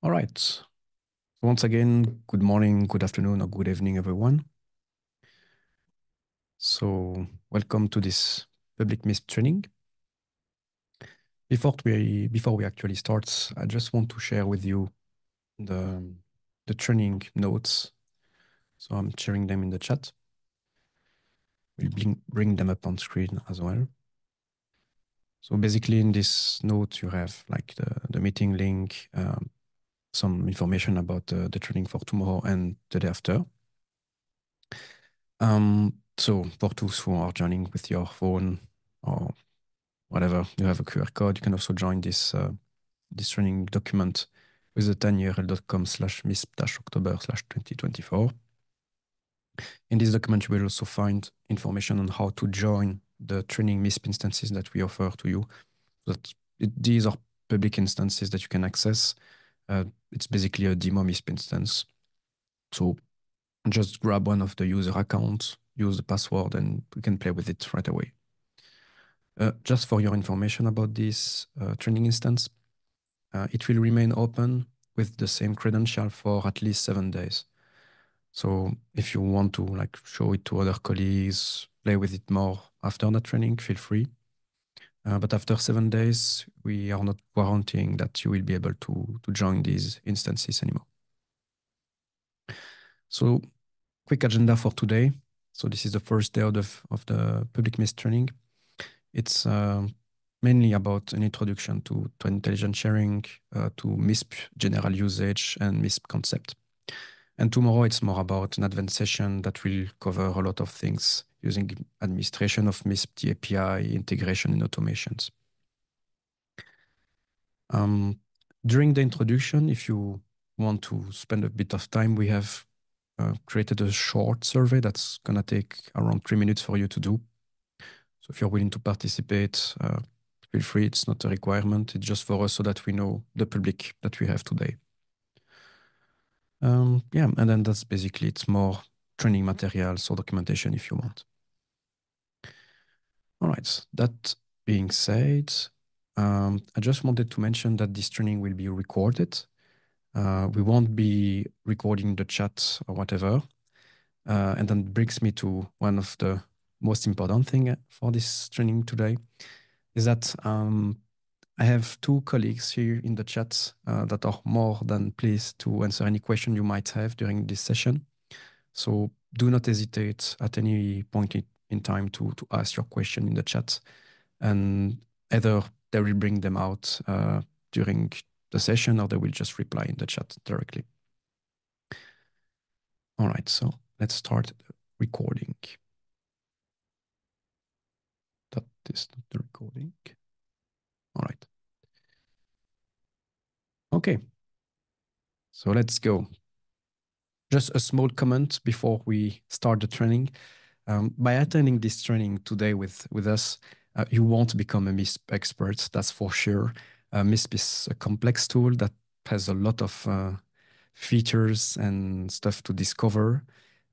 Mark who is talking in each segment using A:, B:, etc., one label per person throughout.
A: All right. Once again, good morning, good afternoon, or good evening, everyone. So welcome to this public MISP training. Before we, before we actually start, I just want to share with you the, the training notes. So I'm sharing them in the chat. We'll bring, bring them up on screen as well. So basically in this note, you have like the, the meeting link, um, some information about uh, the training for tomorrow and the day after. Um, so for those who are joining with your phone or whatever, you have a QR code. You can also join this uh, this training document with the tinyurl.com slash misp-october slash 2024. In this document, you will also find information on how to join the training MISP instances that we offer to you. It, these are public instances that you can access. Uh, it's basically a demo MISP instance. So just grab one of the user accounts, use the password, and we can play with it right away. Uh, just for your information about this uh, training instance, uh, it will remain open with the same credential for at least seven days. So if you want to like show it to other colleagues, play with it more after that training, feel free. Uh, but after seven days, we are not guaranteeing that you will be able to, to join these instances anymore. So quick agenda for today. So this is the first day of the, of the public MISP training. It's uh, mainly about an introduction to, to intelligent sharing, uh, to MISP general usage and MISP concept. And tomorrow it's more about an advanced session that will cover a lot of things using administration of MISP, API, integration and automations. Um, during the introduction, if you want to spend a bit of time, we have uh, created a short survey that's going to take around three minutes for you to do. So if you're willing to participate, uh, feel free. It's not a requirement. It's just for us so that we know the public that we have today. Um, yeah, and then that's basically it's more training materials or documentation if you want. All right, that being said, um, I just wanted to mention that this training will be recorded. Uh, we won't be recording the chat or whatever. Uh, and then brings me to one of the most important thing for this training today is that um, I have two colleagues here in the chat uh, that are more than pleased to answer any question you might have during this session. So do not hesitate at any point in time to, to ask your question in the chat. And either they will bring them out uh, during the session or they will just reply in the chat directly. All right, so let's start the recording. That is not the recording. All right. Okay. So let's go. Just a small comment before we start the training. Um, by attending this training today with, with us, uh, you won't become a MISP expert, that's for sure. Uh, MISP is a complex tool that has a lot of uh, features and stuff to discover.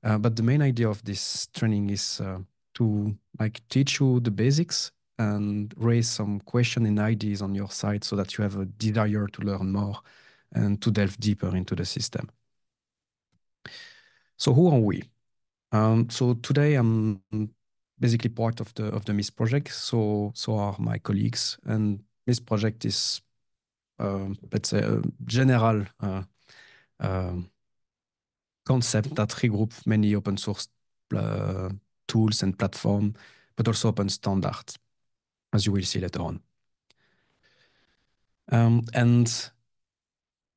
A: Uh, but the main idea of this training is uh, to like teach you the basics and raise some question and ideas on your side so that you have a desire to learn more and to delve deeper into the system. So who are we? Um, so today I'm basically part of the of the MISP project. So so are my colleagues, and MISP project is uh, let's say a general uh, uh, concept that regroups many open source uh, tools and platform, but also open standards as you will see later on. Um, and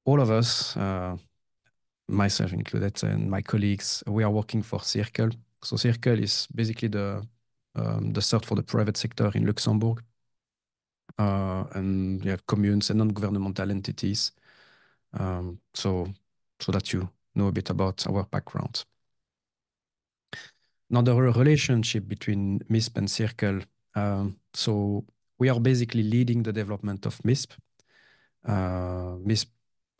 A: all of us, uh, myself included, and my colleagues, we are working for CIRCL. So CIRCL is basically the um, the CERT for the private sector in Luxembourg. Uh, and you have communes and non-governmental entities. Um, so, so that you know a bit about our background. Now, the relationship between MISP and CIRCL um, so we are basically leading the development of MISP, uh, MISP,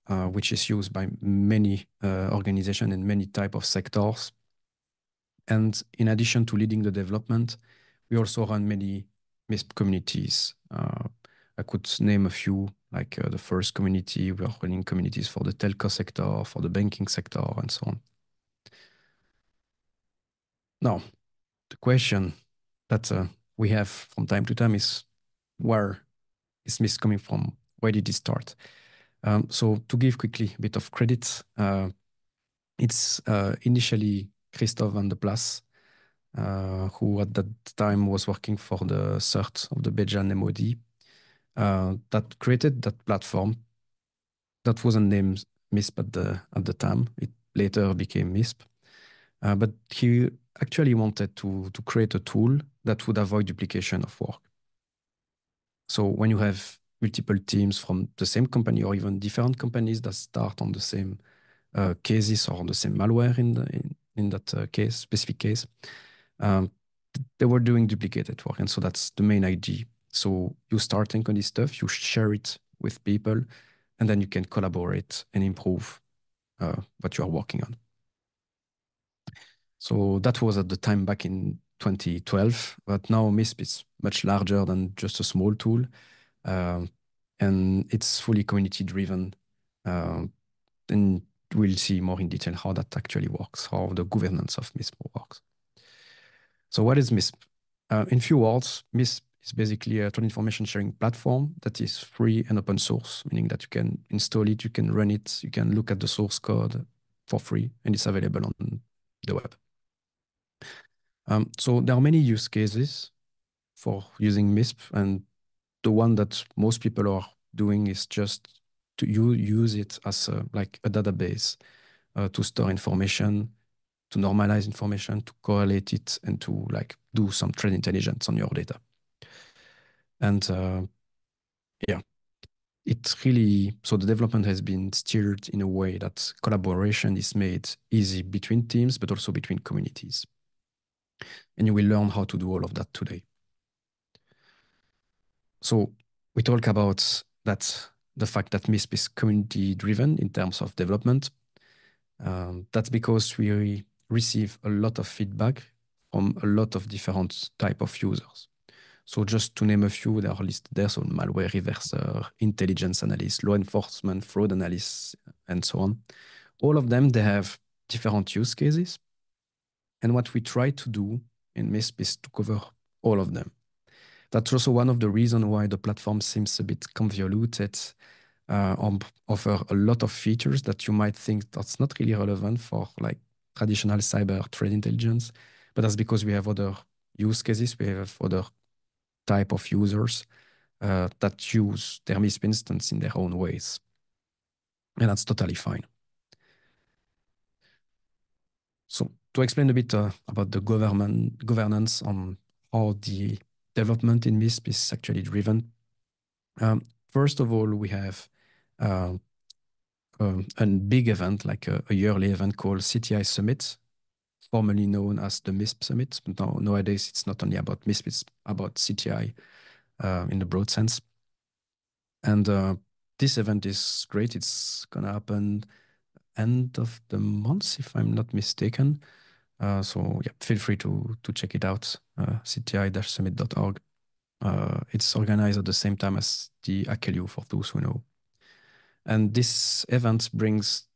A: uh, which is used by many uh, organizations in many type of sectors. And in addition to leading the development, we also run many MISP communities. Uh, I could name a few like uh, the first community. We are running communities for the telco sector, for the banking sector, and so on. Now, the question that uh, we have from time to time is where is MISP coming from? Where did it start? Um, so to give quickly a bit of credit, uh, it's uh, initially Christophe Vandeplas, uh, who at that time was working for the CERT of the Belgian MOD, uh, that created that platform that wasn't named MISP at the, at the time. It later became MISP. Uh, but he actually wanted to, to create a tool that would avoid duplication of work. So when you have multiple teams from the same company or even different companies that start on the same uh, cases or on the same malware in, the, in, in that uh, case, specific case, um, they were doing duplicated work. And so that's the main idea. So you start thinking on this stuff, you share it with people, and then you can collaborate and improve uh, what you are working on. So that was at the time back in 2012, but now MISP is much larger than just a small tool. Uh, and it's fully community driven. Uh, and we'll see more in detail how that actually works, how the governance of MISP works. So what is MISP? Uh, in few words, MISP is basically a information sharing platform that is free and open source, meaning that you can install it, you can run it, you can look at the source code for free, and it's available on the web. Um, so there are many use cases for using MISP, and the one that most people are doing is just to use it as a, like a database uh, to store information, to normalize information, to correlate it, and to like do some trend intelligence on your data. And uh, yeah, it really so the development has been steered in a way that collaboration is made easy between teams, but also between communities. And you will learn how to do all of that today. So we talk about that the fact that MISP is community driven in terms of development. Um, that's because we receive a lot of feedback from a lot of different type of users. So just to name a few, they are listed there. So malware reverser, intelligence analyst, law enforcement, fraud analyst, and so on. All of them, they have different use cases. And what we try to do in MISP is to cover all of them. That's also one of the reasons why the platform seems a bit convoluted, uh, offer a lot of features that you might think that's not really relevant for like traditional cyber threat intelligence, but that's because we have other use cases, we have other type of users uh, that use their instance in their own ways. And that's totally fine. So to explain a bit uh, about the government governance on how the development in MISP is actually driven. Um, first of all, we have uh, um, a big event, like a, a, yearly event called CTI Summit, formerly known as the MISP Summit. But now, nowadays, it's not only about MISP, it's about CTI uh, in the broad sense. And uh, this event is great. It's going to happen end of the month, if I'm not mistaken. Uh, so yeah, feel free to to check it out, uh, cti-summit.org. Uh, it's organized at the same time as the hack.lu for those who know. And this event brings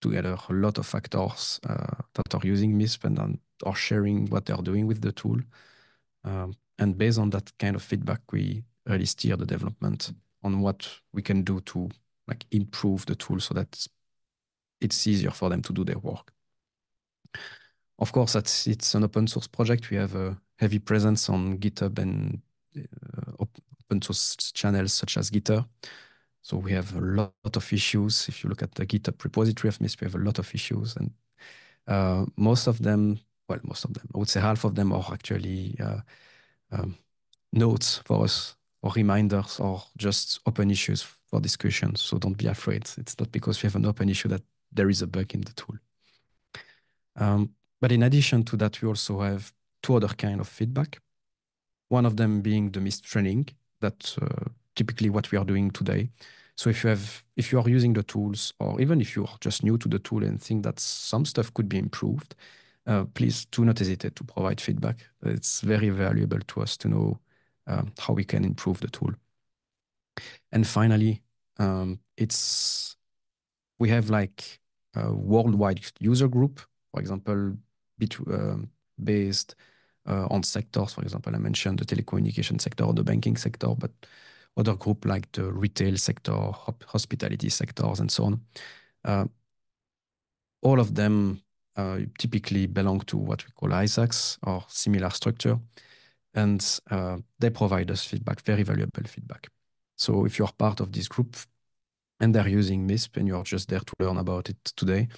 A: together a lot of actors uh, that are using MISP and are sharing what they're doing with the tool. Um, and based on that kind of feedback, we really steer the development on what we can do to like improve the tool so that it's easier for them to do their work. Of course, that's, it's an open source project. We have a heavy presence on GitHub and uh, open source channels such as Gitter. So we have a lot of issues. If you look at the GitHub repository of MISP, we have a lot of issues. And uh, most of them, well, most of them, I would say half of them are actually uh, um, notes for us or reminders or just open issues for discussion. So don't be afraid. It's not because we have an open issue that there is a bug in the tool. Um, but in addition to that, we also have two other kind of feedback. One of them being the MISP training that uh, typically what we are doing today. So if you have, if you are using the tools, or even if you are just new to the tool and think that some stuff could be improved, uh, please do not hesitate to provide feedback. It's very valuable to us to know um, how we can improve the tool. And finally, um, it's we have like a worldwide user group, for example, based uh, on sectors. For example, I mentioned the telecommunication sector the banking sector, but other group like the retail sector, hospitality sectors, and so on. Uh, all of them uh, typically belong to what we call ISACs or similar structure, and uh, they provide us feedback, very valuable feedback. So if you're part of this group and they're using MISP and you're just there to learn about it today,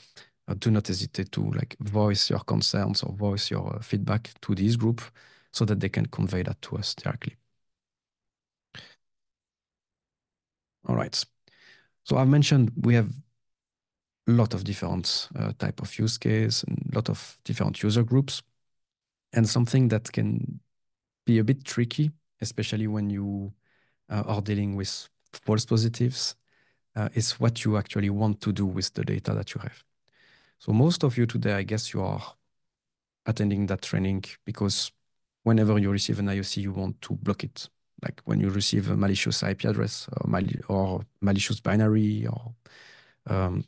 A: uh, do not hesitate to like voice your concerns or voice your uh, feedback to this group so that they can convey that to us directly. All right. So I've mentioned we have a lot of different uh, type of use case and a lot of different user groups. And something that can be a bit tricky, especially when you uh, are dealing with false positives, uh, is what you actually want to do with the data that you have. So most of you today, I guess you are attending that training because whenever you receive an IOC, you want to block it like when you receive a malicious IP address or, mal or malicious binary or um,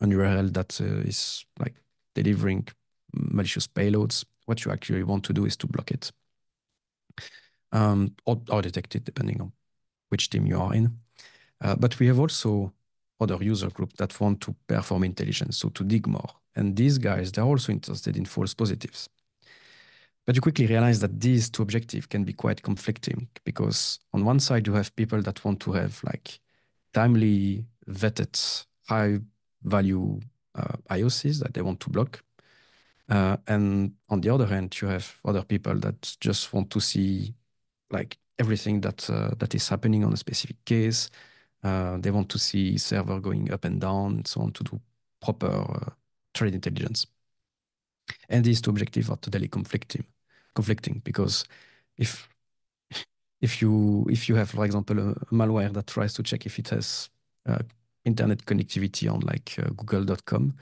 A: an URL that uh, is like delivering malicious payloads, what you actually want to do is to block it um, or, or, detect it depending on which team you are in. Uh, but we have also other user groups that want to perform intelligence, so to dig more. And these guys, they're also interested in false positives. But you quickly realize that these two objectives can be quite conflicting because on one side you have people that want to have like timely vetted high value uh, IOCs that they want to block. Uh, and on the other hand, you have other people that just want to see like everything that uh, that is happening on a specific case. Uh, they want to see server going up and down so on to do proper uh, threat intelligence. And these two objectives are totally conflicting conflicting because if if you if you have, for example, a, a malware that tries to check if it has uh, internet connectivity on like uh, Google.com,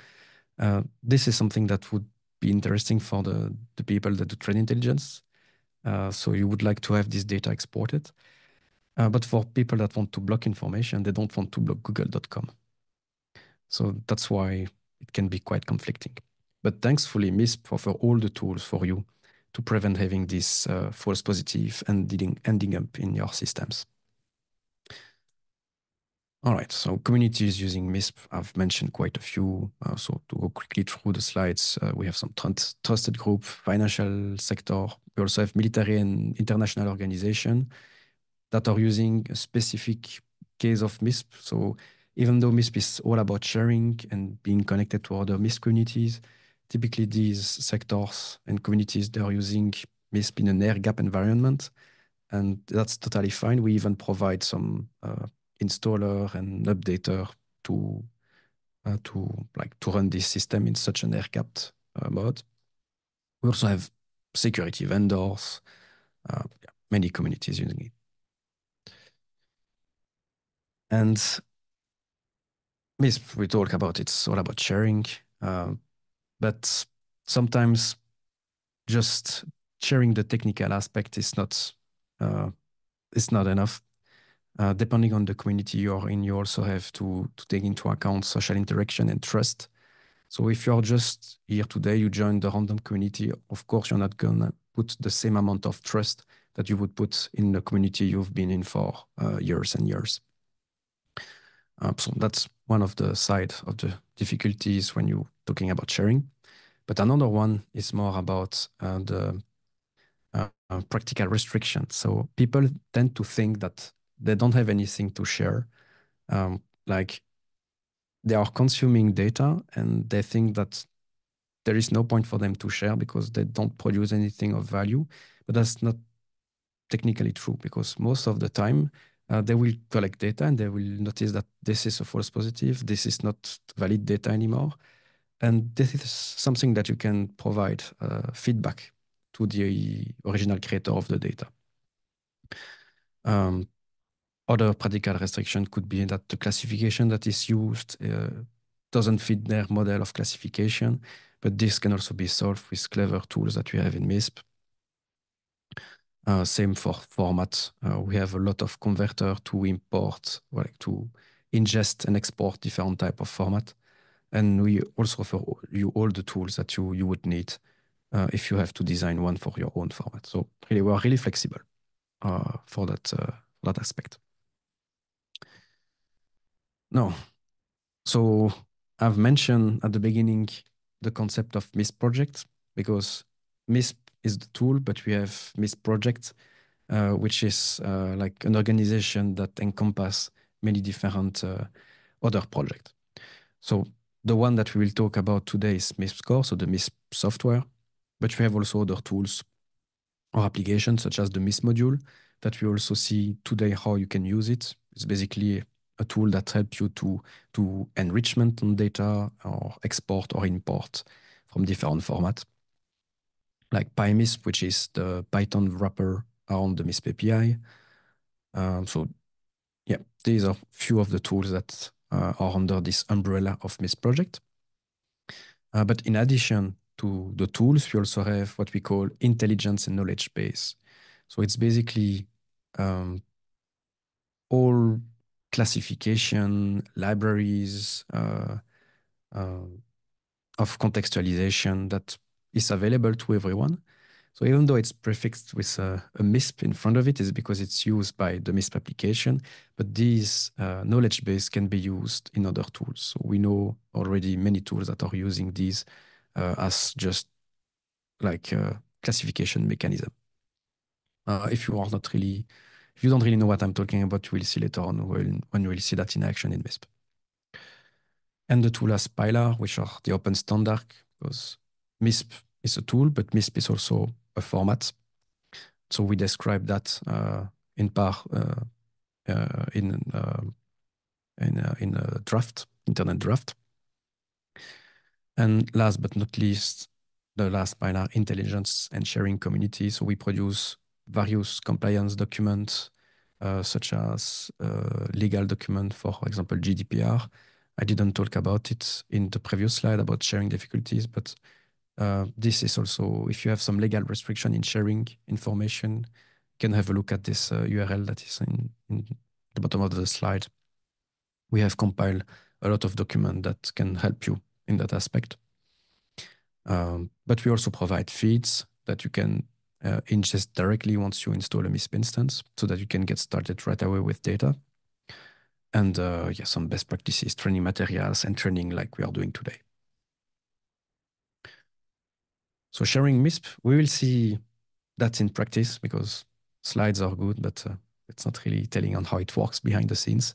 A: uh, this is something that would be interesting for the the people that do threat intelligence. Uh, so you would like to have this data exported, uh, but for people that want to block information, they don't want to block Google.com. So that's why it can be quite conflicting. But thankfully, MISP offer all the tools for you to prevent having this uh, false positive and ending, ending up in your systems. All right, so communities using MISP, I've mentioned quite a few. Uh, so to go quickly through the slides, uh, we have some trusted group, financial sector. We also have military and international organization that are using a specific case of MISP. So even though MISP is all about sharing and being connected to other MISP communities, typically these sectors and communities, they're using MISP in an air gap environment. And that's totally fine. We even provide some uh, installer and updater to uh, to like to run this system in such an air gapped uh, mode. We also have security vendors, uh, many communities using it. And we talk about it's all about sharing. Uh, but sometimes just sharing the technical aspect is not uh, is not enough. Uh, depending on the community you're in, you also have to, to take into account social interaction and trust. So if you're just here today, you join the random community, of course, you're not going to put the same amount of trust that you would put in the community you've been in for uh, years and years. So that's one of the side of the difficulties when you're talking about sharing. But another one is more about uh, the uh, uh, practical restrictions. So people tend to think that they don't have anything to share. Um, like they are consuming data and they think that there is no point for them to share because they don't produce anything of value. But that's not technically true because most of the time uh, they will collect data and they will notice that this is a false positive, this is not valid data anymore. And this is something that you can provide uh, feedback to the original creator of the data. Um, other practical restriction could be that the classification that is used uh, doesn't fit their model of classification, but this can also be solved with clever tools that we have in MISP. Uh, same for format. Uh, we have a lot of converter to import, like to ingest and export different type of format. And we also offer you all the tools that you, you would need uh, if you have to design one for your own format. So really, we are really flexible uh, for that, uh, that aspect. No. So I've mentioned at the beginning the concept of MISP project because MISP is the tool, but we have MISP project, uh, which is uh, like an organization that encompasses many different uh, other projects. So the one that we will talk about today is MISP Core, so the MISP software, but we have also other tools or applications such as the MISP module that we also see today how you can use it. It's basically a tool that helps you to to enrichment on data or export or import from different formats. Like PyMISP, which is the Python wrapper around the MISP API. Um, so yeah, these are few of the tools that uh, are under this umbrella of MISP project. Uh, but in addition to the tools, we also have what we call intelligence and knowledge base. So it's basically um, all classification, libraries uh, uh, of contextualization that is available to everyone. So even though it's prefixed with a, a MISP in front of it, is because it's used by the MISP application, but these uh, knowledge base can be used in other tools. So we know already many tools that are using these uh, as just like a classification mechanism. Uh, if you are not really if you don't really know what I'm talking about, you will see later on when, when you will see that in action in MISP. And the tool has Pylar, which are the open standard, because MISP is a tool, but MISP is also a format. So we describe that uh, in part uh, uh, in uh, in uh, in a draft, internet draft. And last but not least, the last Pylar intelligence and sharing community. So we produce various compliance documents, such as legal document, for example, GDPR. I didn't talk about it in the previous slide about sharing difficulties, but uh, this is also, if you have some legal restriction in sharing information, you can have a look at this URL that is in, in the bottom of the slide. We have compiled a lot of document that can help you in that aspect. Um, but we also provide feeds that you can uh, ingest directly once you install a MISP instance so that you can get started right away with data. And uh, yeah, some best practices, training materials and training like we are doing today. So sharing MISP, we will see that in practice because slides are good, but uh, it's not really telling on how it works behind the scenes.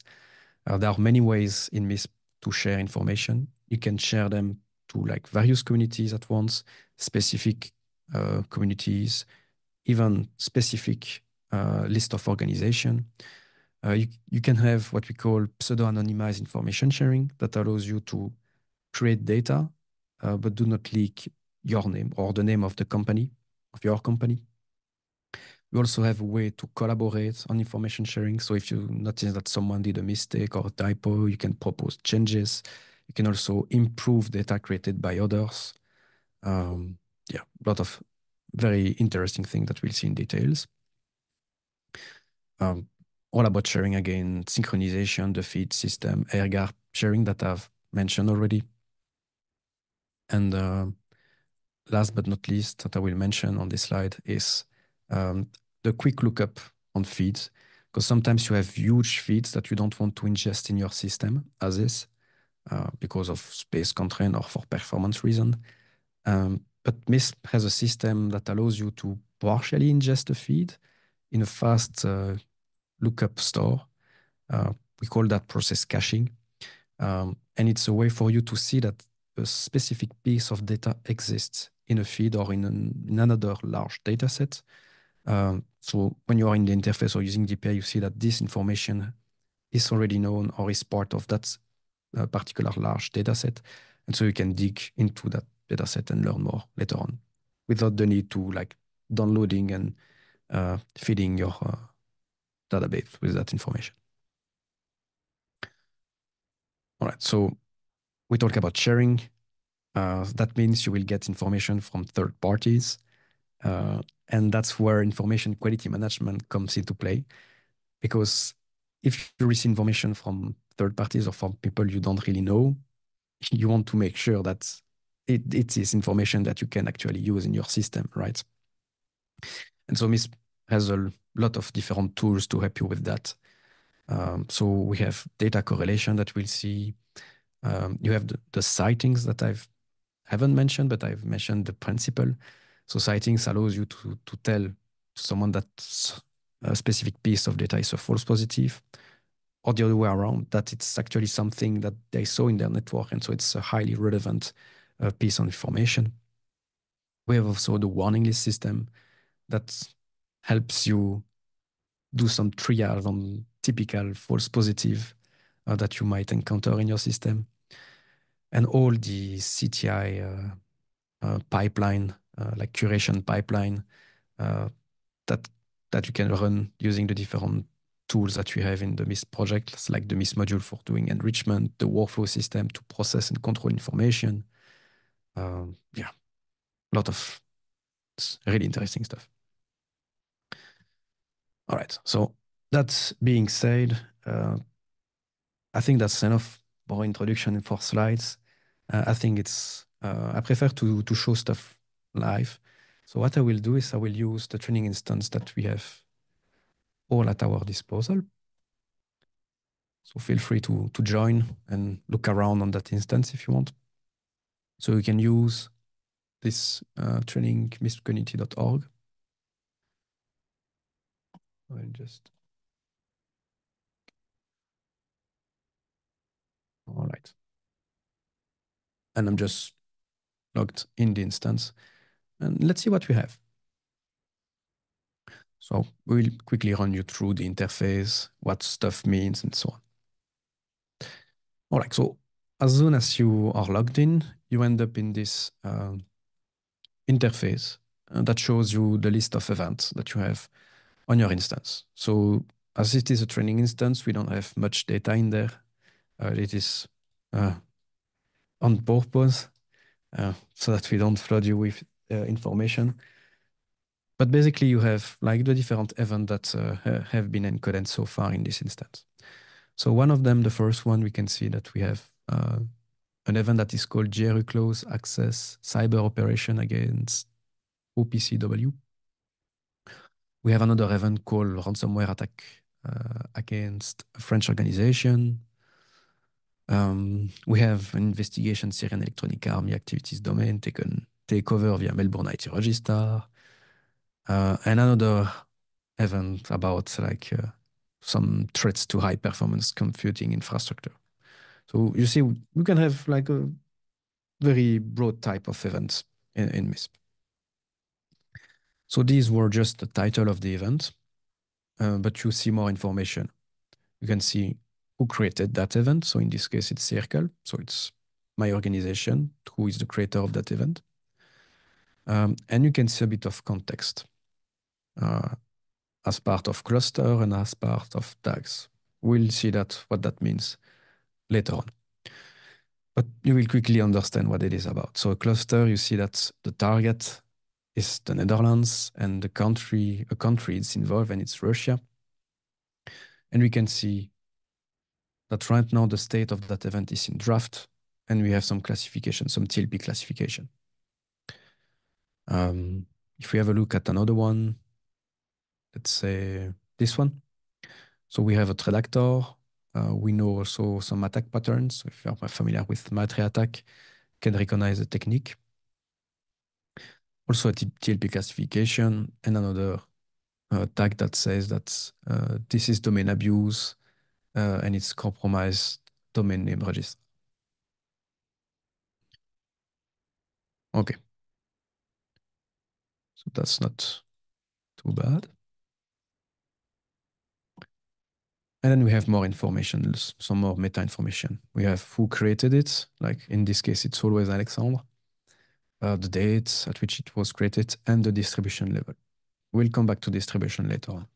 A: Uh, there are many ways in MISP to share information. You can share them to like various communities at once, specific uh, communities, even specific uh, list of organization. Uh, you, you can have what we call pseudo-anonymized information sharing that allows you to create data, but do not leak your name or the name of the company, of your company. We also have a way to collaborate on information sharing. So if you notice that someone did a mistake or a typo, you can propose changes. You can also improve data created by others. Um, yeah, a lot of very interesting things that we'll see in details. Um, all about sharing again, synchronization, the feed system, air gap sharing that I've mentioned already. And uh, last but not least, that I will mention on this slide is um, the quick lookup on feeds, because sometimes you have huge feeds that you don't want to ingest in your system as is, uh, because of space constraint or for performance reason. Um, but MISP has a system that allows you to partially ingest a feed in a fast uh, lookup store. Uh, we call that process caching. Um, and it's a way for you to see that a specific piece of data exists in a feed or in, an, in another large data set. Um, so when you are in the interface or using DPI, you see that this information is already known or is part of that uh, particular large data set. And so you can dig into that dataset and learn more later on without the need to like downloading and uh, feeding your uh, database with that information. All right, so we talk about sharing. Uh, that means you will get information from third parties. Uh, and that's where information quality management comes into play. Because if you receive information from third parties or from people you don't really know, you want to make sure that it, it is information that you can actually use in your system, right? And so MISP has a lot of different tools to help you with that. Um, so we have data correlation that we'll see. Um, you have the, the sightings that I've haven't mentioned, but I've mentioned the principle. So sightings allows you to, to tell someone that a specific piece of data is a false positive or the other way around, that it's actually something that they saw in their network. And so it's a highly relevant uh, piece of information. We have also the warning list system that helps you do some triage on typical false positive uh, that you might encounter in your system. And all the CTI uh, uh, pipeline, uh, like curation pipeline, that that you can run using the different tools that we have in the MISP project, like the MISP module for doing enrichment, the workflow system to process and control information. Um, yeah, a lot of really interesting stuff. All right, so that being said, uh, I think that's enough for introduction and for slides. Uh, I think it's, uh, I prefer to, to show stuff live. So what I will do is I will use the training instance that we have all at our disposal. So feel free to, to join and look around on that instance if you want. So you can use this uh, training mispcommunity.org. I'll just. All right. And I'm just logged in the instance. And let's see what we have. So we'll quickly run you through the interface, what stuff means, and so on. All right, so as soon as you are logged in, you end up in this uh, interface that shows you the list of events that you have on your instance. So as it is a training instance, we don't have much data in there. Uh, it is uh, on purpose uh, so that we don't flood you with uh, information. But basically, you have like the different events that uh, have been encoded so far in this instance. So one of them, the first one, we can see that we have an event that is called GRU Close Access Cyber Operation against OPCW. We have another event called ransomware attack uh, against a French organization. Um, we have an investigation Syrian Electronic Army activities domain taken takeover via Melbourne IT Register. Uh, and another event about like uh, some threats to high performance computing infrastructure. So you see, we can have like a very broad type of events in, in MISP. So these were just the title of the event, uh, but you see more information. You can see who created that event. So in this case, it's CIRCL. So it's my organization, who is the creator of that event. Um, and you can see a bit of context uh, as part of cluster and as part of tags. We'll see that what that means later on. But you will quickly understand what it is about. So a cluster, you see that the target is the Netherlands and the country, a country is involved and it's Russia. And we can see that right now the state of that event is in draft and we have some classification, some TLP classification. Um, if we have a look at another one, let's say this one. So we have a threat actor. Uh, we know also some attack patterns. If you are familiar with MITRE ATT&CK, can recognize the technique. Also a TLP classification and another uh, tag that says that uh, this is domain abuse uh, and it's compromised domain name register. Okay. So that's not too bad. And then we have more information, some more meta information. We have who created it, like in this case, it's always Alexandre, uh, the date at which it was created, and the distribution level. We'll come back to distribution later on.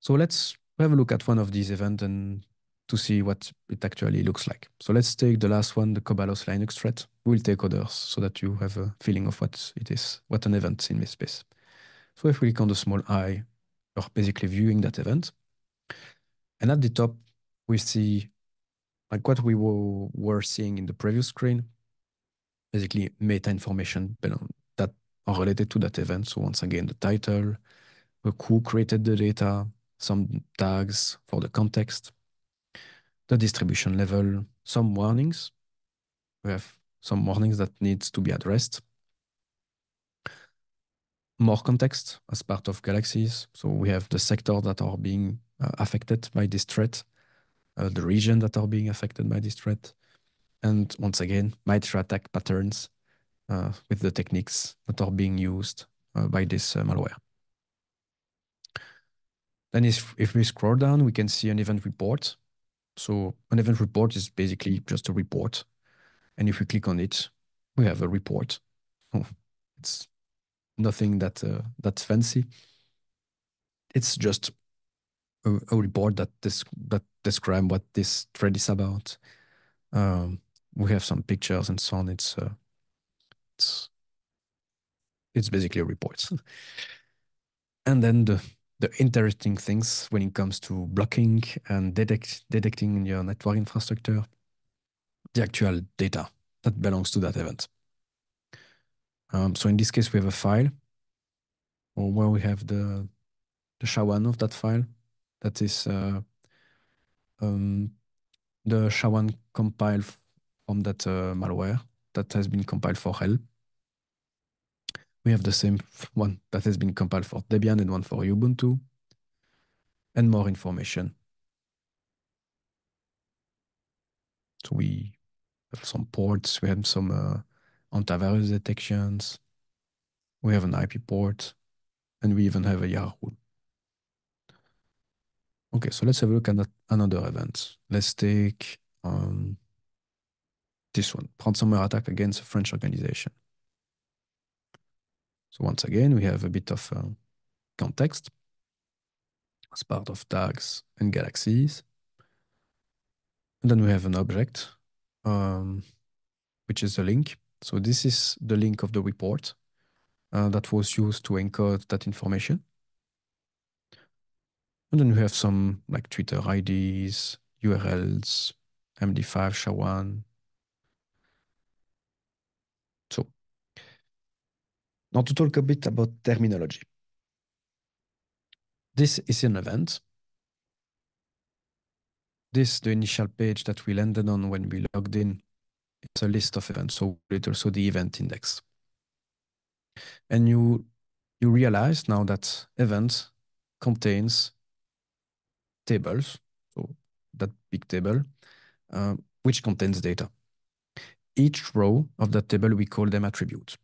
A: So let's have a look at one of these events and to see what it actually looks like. So let's take the last one, the Kobalos Linux threat. We'll take others so that you have a feeling of what it is, what an event in this space. So if we click on the small i, you're basically viewing that event. And at the top, we see like what we were, were seeing in the previous screen, basically meta information that are related to that event. So once again, the title, who created the data, some tags for the context, the distribution level, some warnings. We have some warnings that needs to be addressed. More context as part of galaxies. So we have the sector that are being uh, affected by this threat, uh, the region that are being affected by this threat, and once again, MITRE attack patterns uh, with the techniques that are being used uh, by this uh, malware. Then if, if we scroll down, we can see an event report. So an event report is basically just a report. And if we click on it, we have a report. It's nothing that uh, that's fancy. It's just a, a report that this that describe what this thread is about. Um, we have some pictures and so on. It's uh, it's it's basically a report. and then the the interesting things when it comes to blocking and detect, detecting your network infrastructure, the actual data that belongs to that event. Um, so in this case, we have a file or where we have the, the SHA-1 of that file. That is uh, um, the SHA-1 compile from that uh, malware that has been compiled for RHEL. We have the same one that has been compiled for Debian and one for Ubuntu, and more information. So we have some ports, we have some uh, antivirus detections, we have an IP port, and we even have a YARA. Okay, so let's have a look at another event. Let's take um, this one, ransomware attack against a French organization. So once again, we have a bit of uh, context as part of tags and galaxies. And then we have an object, um, which is a link. So this is the link of the report uh, that was used to encode that information. And then we have some like Twitter IDs, URLs, MD5, SHA-1, Now to talk a bit about terminology. This is an event. This, the initial page that we landed on when we logged in, it's a list of events, so it's also the event index. And you, you realize now that event contains tables, so that big table, uh, which contains data. Each row of that table, we call them attributes.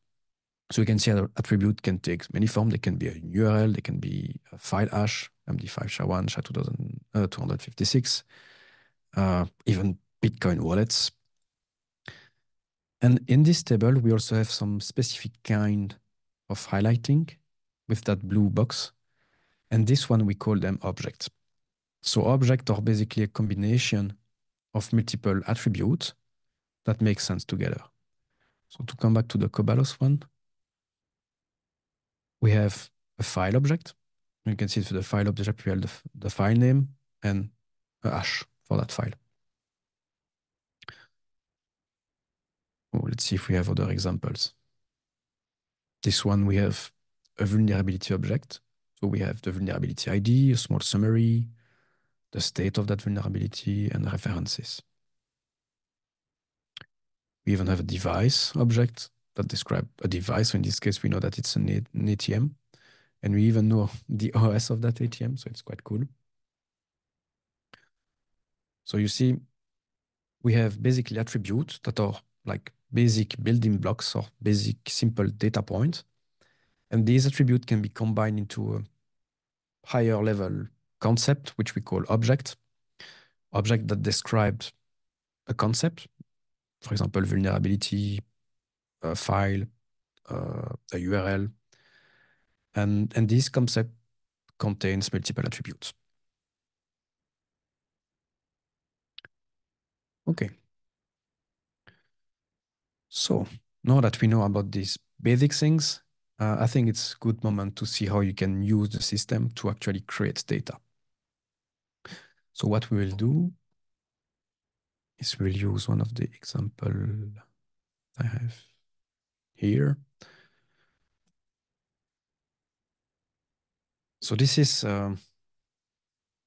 A: So we can see an attribute can take many forms. They can be a URL, they can be a file hash, MD5 SHA-1, SHA-256, uh, even Bitcoin wallets. And in this table, we also have some specific kind of highlighting with that blue box. And this one, we call them objects. So objects are basically a combination of multiple attributes that make sense together. So to come back to the Kobalos one, we have a file object. You can see for the file object, we have the, the file name and a hash for that file. Oh, let's see if we have other examples. This one, we have a vulnerability object. So we have the vulnerability ID, a small summary, the state of that vulnerability, and references. We even have a device object that describe a device. So in this case, we know that it's an, an ATM and we even know the OS of that ATM. So it's quite cool. So you see, we have basically attributes that are like basic building blocks or basic simple data points. And these attributes can be combined into a higher level concept, which we call object. Object that describes a concept, for example, vulnerability, a file, uh, a URL, and, and this concept contains multiple attributes. Okay. So now that we know about these basic things, uh, I think it's a good moment to see how you can use the system to actually create data. So what we will do is we'll use one of the example I have here. So this is um,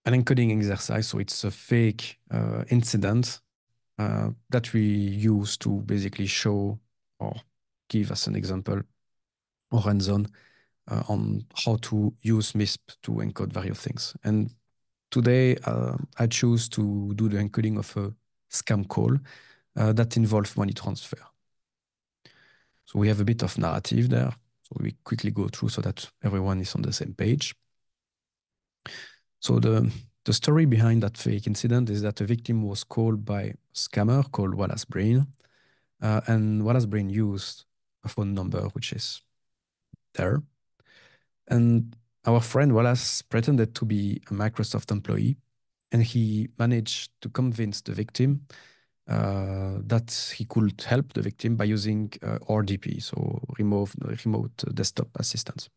A: an encoding exercise. So it's a fake uh, incident uh, that we use to basically show or give us an example or hands-on uh, on how to use MISP to encode various things. And today uh, I choose to do the encoding of a scam call uh, that involves money transfer. So we have a bit of narrative there. So we quickly go through so that everyone is on the same page. So the, the story behind that fake incident is that the victim was called by a scammer called Wallace Brain. Uh, and Wallace Brain used a phone number, which is there. And our friend Wallace pretended to be a Microsoft employee, and he managed to convince the victim that he could help the victim by using uh, RDP, so remote, remote desktop assistance.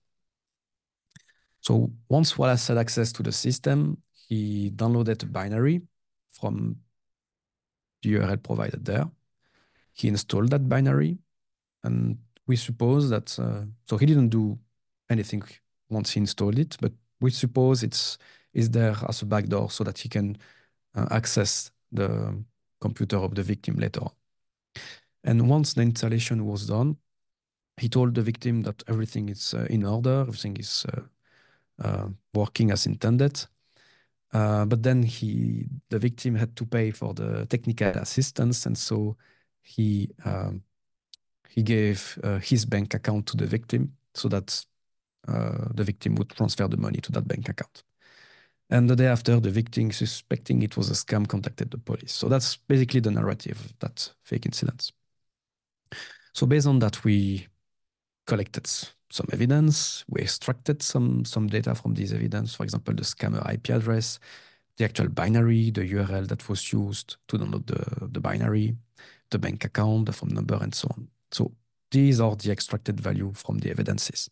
A: So once Wallace had access to the system, he downloaded a binary from the URL provided there. He installed that binary, and we suppose that, uh, so he didn't do anything once he installed it, but we suppose it's is there as a backdoor so that he can uh, access the computer of the victim later on. And once the installation was done, he told the victim that everything is uh, in order, everything is uh, uh working as intended. Uh, but then he, the victim had to pay for the technical assistance, and so he um, he gave uh, his bank account to the victim so that the victim would transfer the money to that bank account. And the day after, the victim, suspecting it was a scam, contacted the police. So that's basically the narrative of that fake incident. So based on that, we collected some evidence. We extracted some, some data from this evidence. For example, the scammer IP address, the actual binary, the URL that was used to download the, the binary, the bank account, the phone number, and so on. So these are the extracted value from the evidences.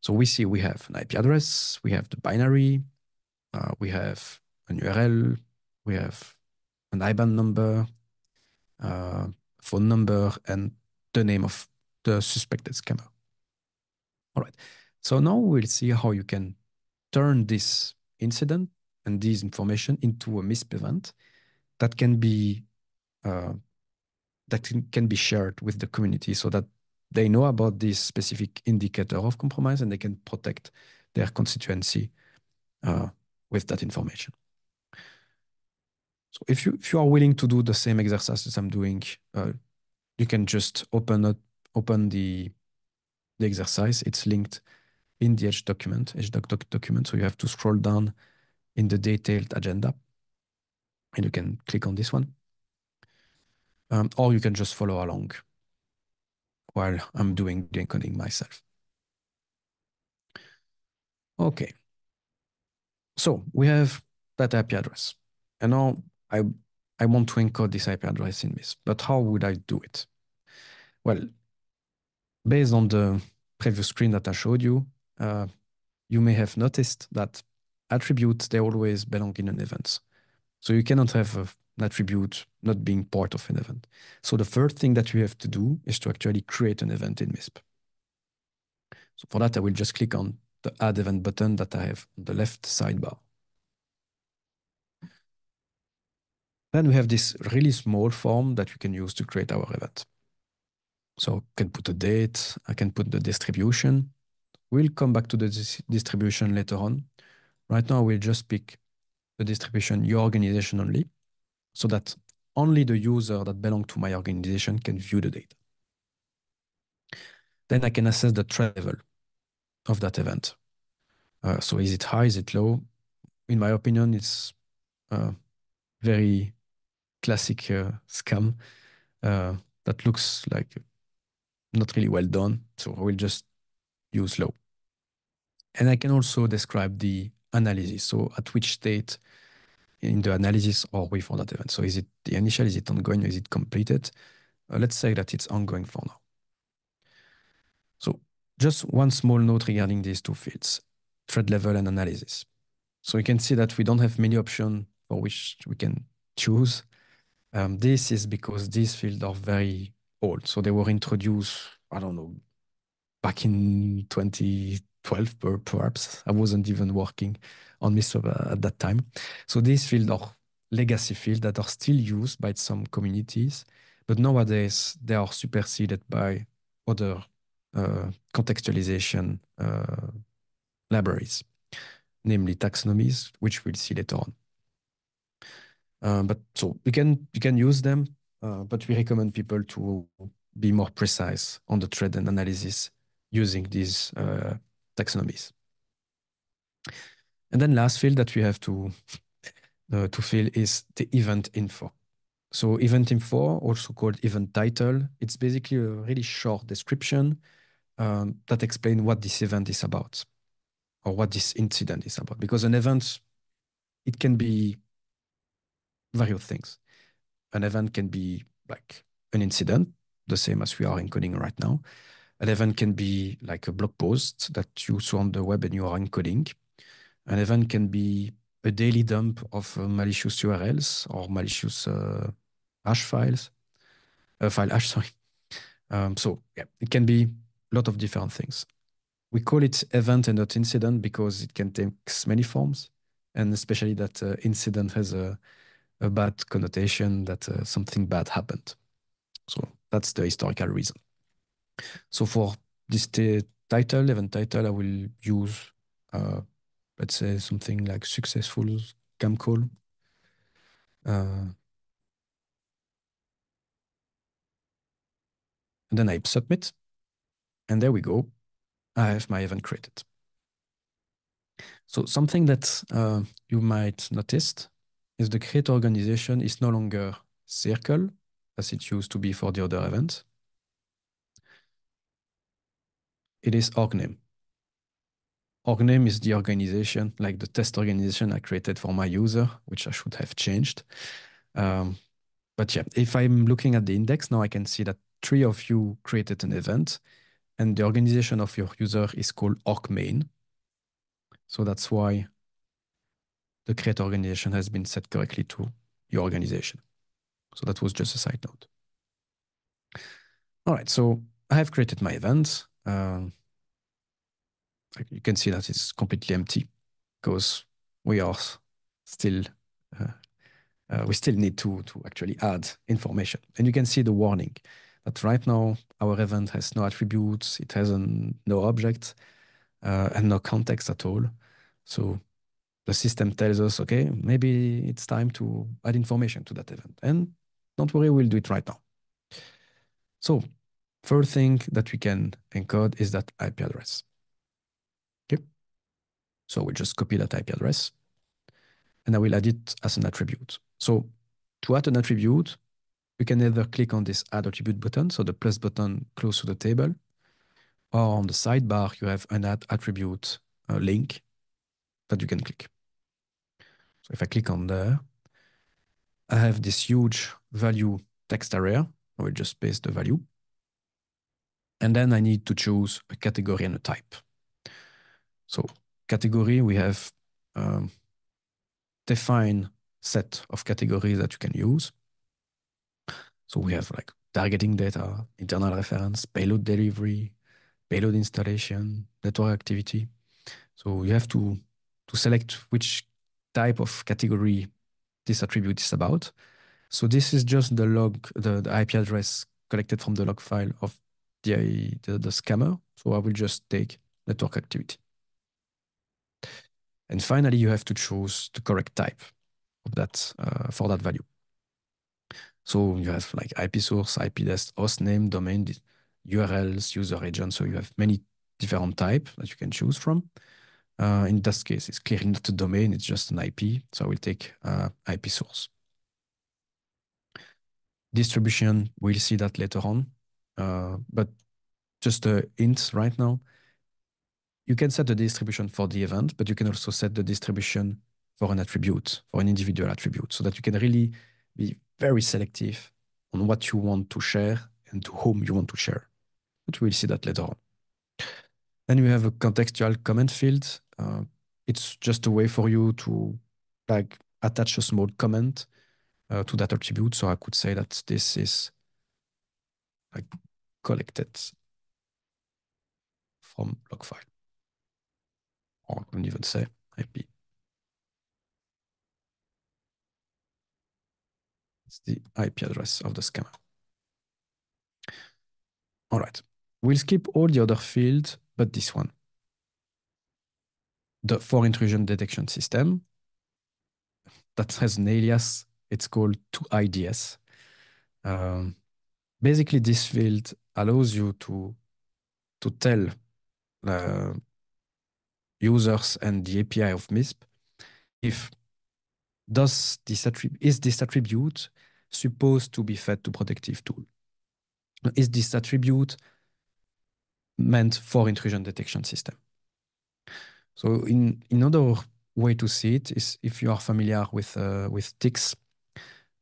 A: So we see we have an IP address, we have the binary, uh, we have an URL, we have an IBAN number, uh, phone number, and the name of the suspected scammer. All right. So now we'll see how you can turn this incident and this information into a MISP event that can be uh, that can be shared with the community so that they know about this specific indicator of compromise and they can protect their constituency uh, with that information. So if you if you are willing to do the same exercise as I'm doing, uh, you can just open up open the the exercise. It's linked in the Edge document, HedgeDoc, doc document. So you have to scroll down in the detailed agenda, and you can click on this one, um, or you can just follow along while I'm doing the encoding myself. Okay. So we have that IP address. And now I, I want to encode this IP address in this, but how would I do it? Well, based on the previous screen that I showed you, uh, you may have noticed that attributes, they always belong in an event. So you cannot have a an attribute not being part of an event. So the first thing that we have to do is to actually create an event in MISP. So for that, I will just click on the add event button that I have on the left sidebar. Then we have this really small form that we can use to create our event. So I can put a date, I can put the distribution. We'll come back to the distribution later on. Right now, we'll just pick the distribution, your organization only so that only the user that belong to my organization can view the data. Then I can assess the threat level of that event. Uh, so is it high, is it low? In my opinion, it's a very classic uh, scam uh, that looks like not really well done. So I will just use low. And I can also describe the analysis. So at which state in the analysis or before that event. So is it the initial, is it ongoing, is it completed? Uh, let's say that it's ongoing for now. Just one small note regarding these two fields, threat level and analysis. So you can see that we don't have many options for which we can choose. Um, this is because these fields are very old. So they were introduced, I don't know, back in 2012, perhaps. I wasn't even working on MISP at that time. So these fields are legacy fields that are still used by some communities, but nowadays they are superseded by other contextualization uh, libraries, namely taxonomies, which we'll see later on. Uh, but so you can you can use them, uh, but we recommend people to be more precise on the threat and analysis using these uh, taxonomies. And then last field that we have to uh, to fill is the event info. So event info, also called event title, it's basically a really short description um, that explain what this event is about or what this incident is about. Because an event, it can be various things. An event can be like an incident, the same as we are encoding right now. An event can be like a blog post that you saw on the web and you are encoding. An event can be a daily dump of uh, malicious URLs or malicious uh, hash files, uh, file hash, sorry. Um, so yeah, it can be lot of different things. We call it event and not incident because it can take many forms, and especially that uh, incident has a, a bad connotation that uh, something bad happened. So that's the historical reason. So for this title, event title, I will use uh, let's say something like successful scam call. Uh, and then I submit, and there we go. I have my event created. So something that uh, you might notice is the create organization is no longer CIRCL as it used to be for the other events. It is org name org name is the organization, like the test organization I created for my user, which I should have changed. Um, but yeah, if I'm looking at the index now, I can see that three of you created an event and the organization of your user is called org main. So that's why the create organization has been set correctly to your organization. So that was just a side note. All right, so I have created my event. Um, you can see that it's completely empty because we are still uh, uh, we still need to to actually add information and you can see the warning that right now our event has no attributes it has an, no object uh, and no context at all so the system tells us okay maybe it's time to add information to that event and don't worry we'll do it right now so first thing that we can encode is that IP address Okay. so we just copy that IP address and I will add it as an attribute. So to add an attribute, we can either click on this add attribute button, so the plus button close to the table, or on the sidebar, you have an add attribute uh, link that you can click. So if I click on there, I have this huge value text area. I will just paste the value. And then I need to choose a category and a type. So category, we have um, defined set of categories that you can use. So we have like targeting data, internal reference, payload delivery, payload installation, network activity. So you have to, to select which type of category this attribute is about. So this is just the log, the, the IP address collected from the log file of the, the, the scammer. So I will just take network activity. And finally, you have to choose the correct type of that uh, for that value. So you have like IP source, IP desk, host name, domain, URLs, user agent. So you have many different type that you can choose from. Uh, in this case, it's clearly not a domain, it's just an IP. So I will take uh, IP source. Distribution, we'll see that later on. Uh, but just a hint right now, you can set the distribution for the event, but you can also set the distribution for an attribute, for an individual attribute, so that you can really be very selective on what you want to share and to whom you want to share. But we'll see that later on. Then you have a contextual comment field. Uh, it's just a way for you to like attach a small comment uh, to that attribute. So I could say that this is like collected from log file. Or I can even say IP. The IP address of the scammer. All right. We'll skip all the other fields, but this one. The for intrusion detection system that has an alias. It's called to_ids. Um, basically, this field allows you to to tell uh, users and the API of MISP if does this is this attribute supposed to be fed to protective tool? Is this attribute meant for intrusion detection system? So in another way to see it is if you are familiar with uh, with STIX,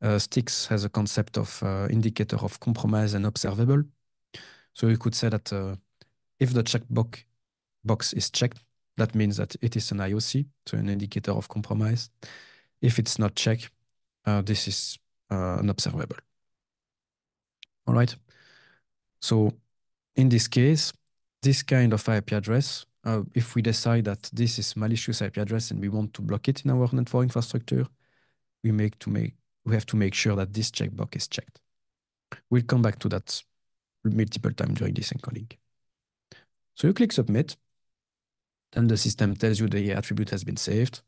A: uh, STIX has a concept of uh, indicator of compromise and observable. So you could say that uh, if the checkbox box is checked, that means that it is an IOC, so an indicator of compromise. If it's not checked, uh, this is uh, an observable. All right. So in this case, this kind of IP address, uh, if we decide that this is malicious IP address and we want to block it in our network infrastructure, we make to make we have to make sure that this checkbox is checked. We'll come back to that multiple times during this encoding. So you click submit, then the system tells you the attribute has been saved.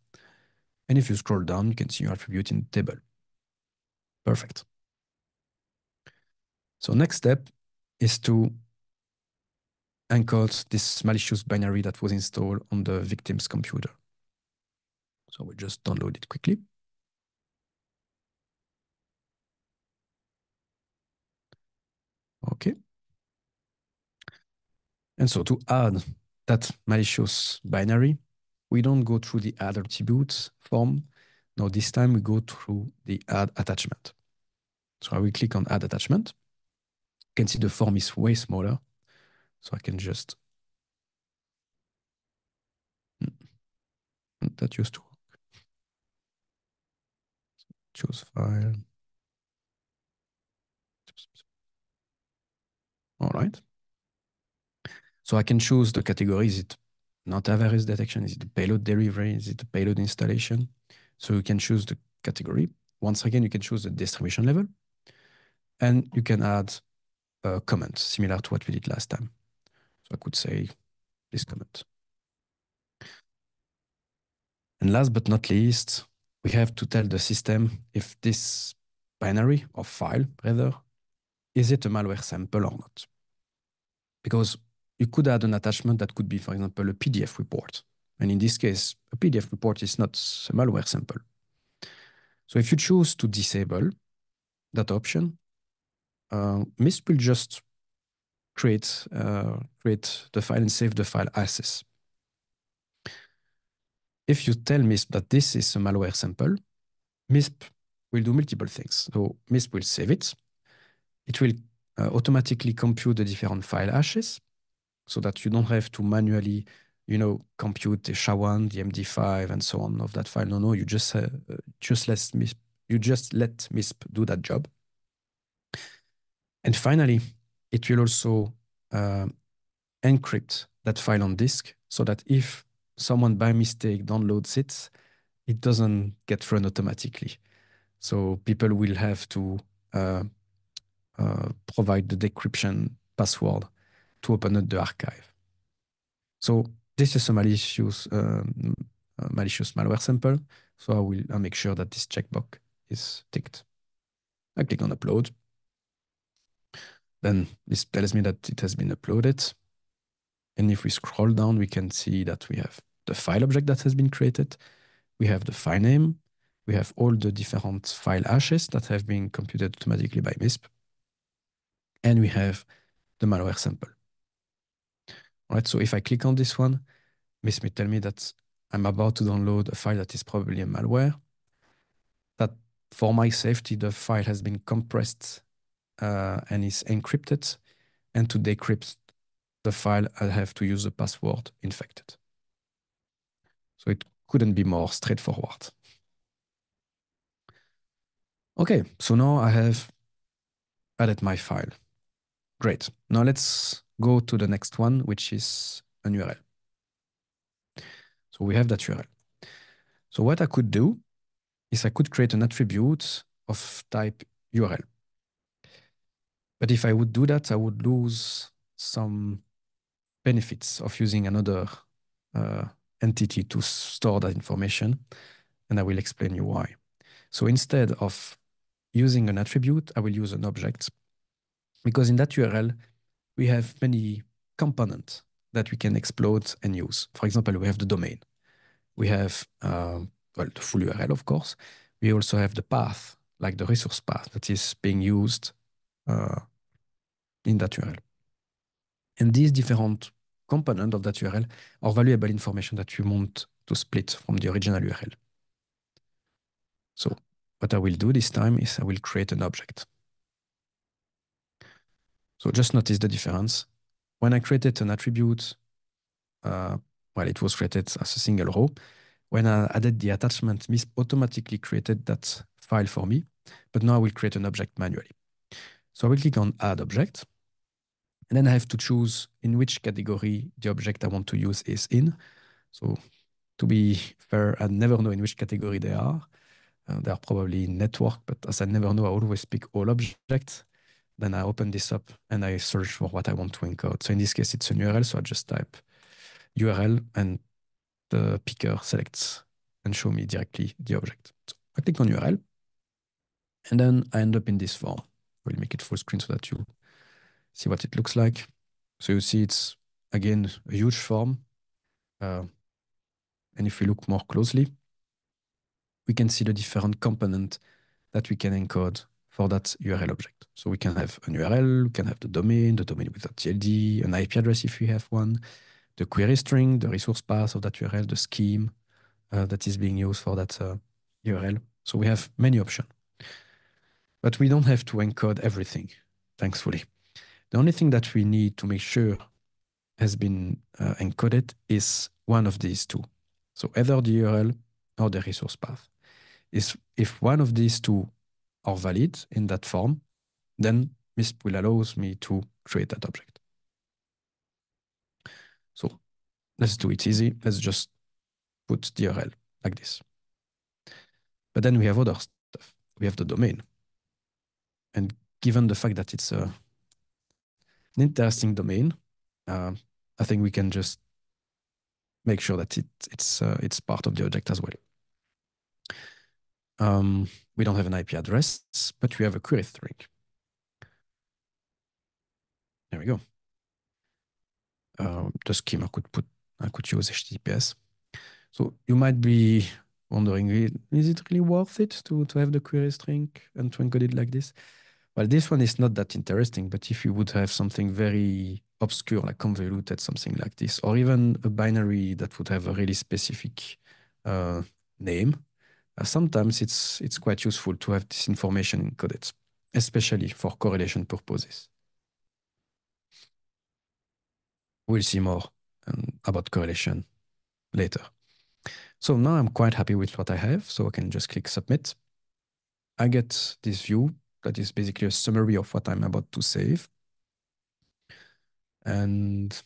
A: And if you scroll down, you can see your attribute in the table. Perfect. So next step is to encode this malicious binary that was installed on the victim's computer. So we'll just download it quickly. Okay. And so to add that malicious binary, we don't go through the add attributes form. No, this time we go through the add attachment. So I will click on add attachment. You can see the form is way smaller. So I can just, hmm, that used to work. Choose file. All right. So I can choose the category. Is it antivirus detection? Is it the payload delivery? Is it the payload installation? So you can choose the category. Once again, you can choose the distribution level. And you can add a comment similar to what we did last time. So I could say this comment. And last but not least, we have to tell the system if this binary or file, rather, is it a malware sample or not? Because you could add an attachment that could be, for example, a PDF report. And in this case, a PDF report is not a malware sample. So if you choose to disable that option, uh, MISP will just create, uh, create the file and save the file as If you tell MISP that this is a malware sample, MISP will do multiple things. So MISP will save it. It will uh, automatically compute the different file hashes so that you don't have to manually, you know, compute the SHA-1, the MD5, and so on of that file. No, no, you just uh, just let MISP, you just let MISP do that job. And finally, it will also uh, encrypt that file on disk so that if someone by mistake downloads it, it doesn't get run automatically. So people will have to uh, uh, provide the decryption password to open up the archive. So this is a malicious, um, a malicious malware sample. So I will I'll make sure that this checkbox is ticked. I click on upload. Then this tells me that it has been uploaded. And if we scroll down, we can see that we have the file object that has been created. We have the file name. We have all the different file hashes that have been computed automatically by MISP. And we have the malware sample. Right, so if I click on this one, MISP may tell me that I'm about to download a file that is probably a malware. That for my safety, the file has been compressed uh, and is encrypted. And to decrypt the file, I have to use the password infected. So it couldn't be more straightforward. Okay, so now I have added my file. Great. Now let's go to the next one, which is an URL. So we have that URL. So what I could do is I could create an attribute of type URL. But if I would do that, I would lose some benefits of using another uh, entity to store that information. And I will explain you why. So instead of using an attribute, I will use an object because in that URL, we have many components that we can explode and use. For example, we have the domain. We have, uh, well, the full URL, of course. We also have the path, like the resource path that is being used uh, in that URL. And these different components of that URL are valuable information that you want to split from the original URL. So what I will do this time is I will create an object. So just notice the difference. When I created an attribute, uh, well, it was created as a single row. When I added the attachment, MISP automatically created that file for me, but now I will create an object manually. So I will click on Add Object, and then I have to choose in which category the object I want to use is in. So to be fair, I never know in which category they are. Uh, they are probably network, but as I never know, I always pick all objects. Then I open this up and I search for what I want to encode. So in this case, it's an URL. So I just type URL and the picker selects and show me directly the object. So I click on URL and then I end up in this form. We'll make it full screen so that you see what it looks like. So you see it's again a huge form. Uh, and if we look more closely, we can see the different component that we can encode for that URL object. So we can have an URL, we can have the domain, the domain with a TLD, an IP address if we have one, the query string, the resource path of that URL, the scheme uh, that is being used for that uh, URL. So we have many options. But we don't have to encode everything, thankfully. The only thing that we need to make sure has been uh, encoded is one of these two. So either the URL or the resource path. Is if one of these two are valid in that form, then MISP will allow me to create that object. So let's do it easy. Let's just put the URL like this. But then we have other stuff. We have the domain. And given the fact that it's a, an interesting domain, uh, I think we can just make sure that it, it's, uh, it's part of the object as well. Um, we don't have an IP address, but we have a query string. There we go. Uh, the schema could put, I could use HTTPS. So you might be wondering, is it really worth it to, to have the query string and to encode it like this? Well, this one is not that interesting, but if you would have something very obscure, like convoluted, something like this, or even a binary that would have a really specific uh, name, sometimes it's, it's quite useful to have this information encoded, especially for correlation purposes. We'll see more um, about correlation later. So now I'm quite happy with what I have, so I can just click submit. I get this view that is basically a summary of what I'm about to save. And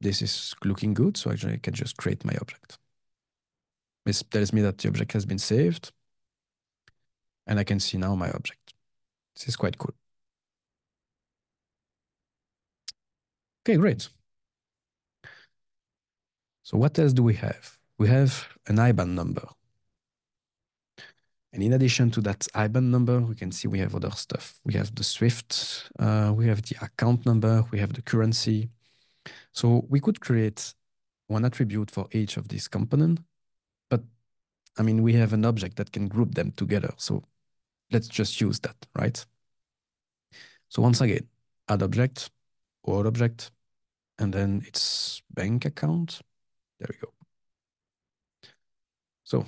A: this is looking good, so I can just create my object. This tells me that the object has been saved. And I can see now my object. This is quite cool. Okay, great. So what else do we have? We have an IBAN number. And in addition to that IBAN number, we can see we have other stuff. We have the SWIFT, uh, we have the account number, we have the currency. So we could create one attribute for each of these components I mean, we have an object that can group them together. So let's just use that, right? So once again, add object, or object, and then it's bank account. There we go. So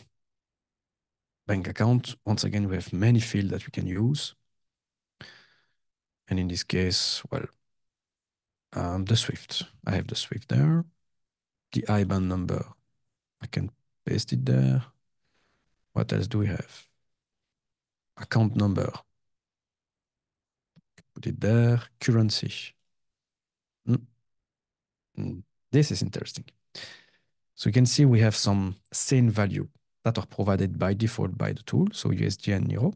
A: bank account, once again, we have many fields that we can use. And in this case, well, um, the Swift. I have the Swift there. The IBAN number, I can paste it there. What else do we have? account number. Put it there, currency. Mm. Mm. This is interesting. So you can see we have some same value that are provided by default by the tool, so USD and Euro.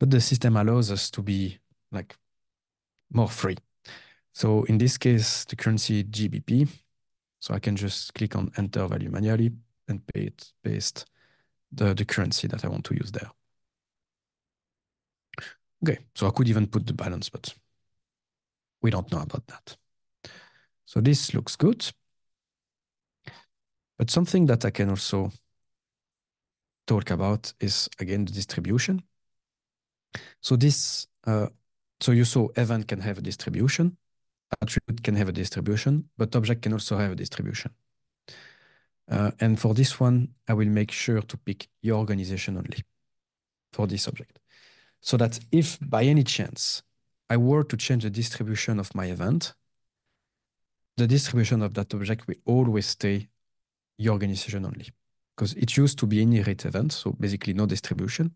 A: But the system allows us to be like more free. So in this case, the currency GBP. So I can just click on enter value manually and paste the, the currency that I want to use there. Okay, so I could even put the balance, but we don't know about that. So this looks good. But something that I can also talk about is, again, the distribution. So this, uh, so you saw event can have a distribution, attribute can have a distribution, but object can also have a distribution. Uh, and for this one, I will make sure to pick your organization only for this object. So that if by any chance I were to change the distribution of my event, the distribution of that object will always stay your organization only. Because it used to be inherit event, so basically no distribution.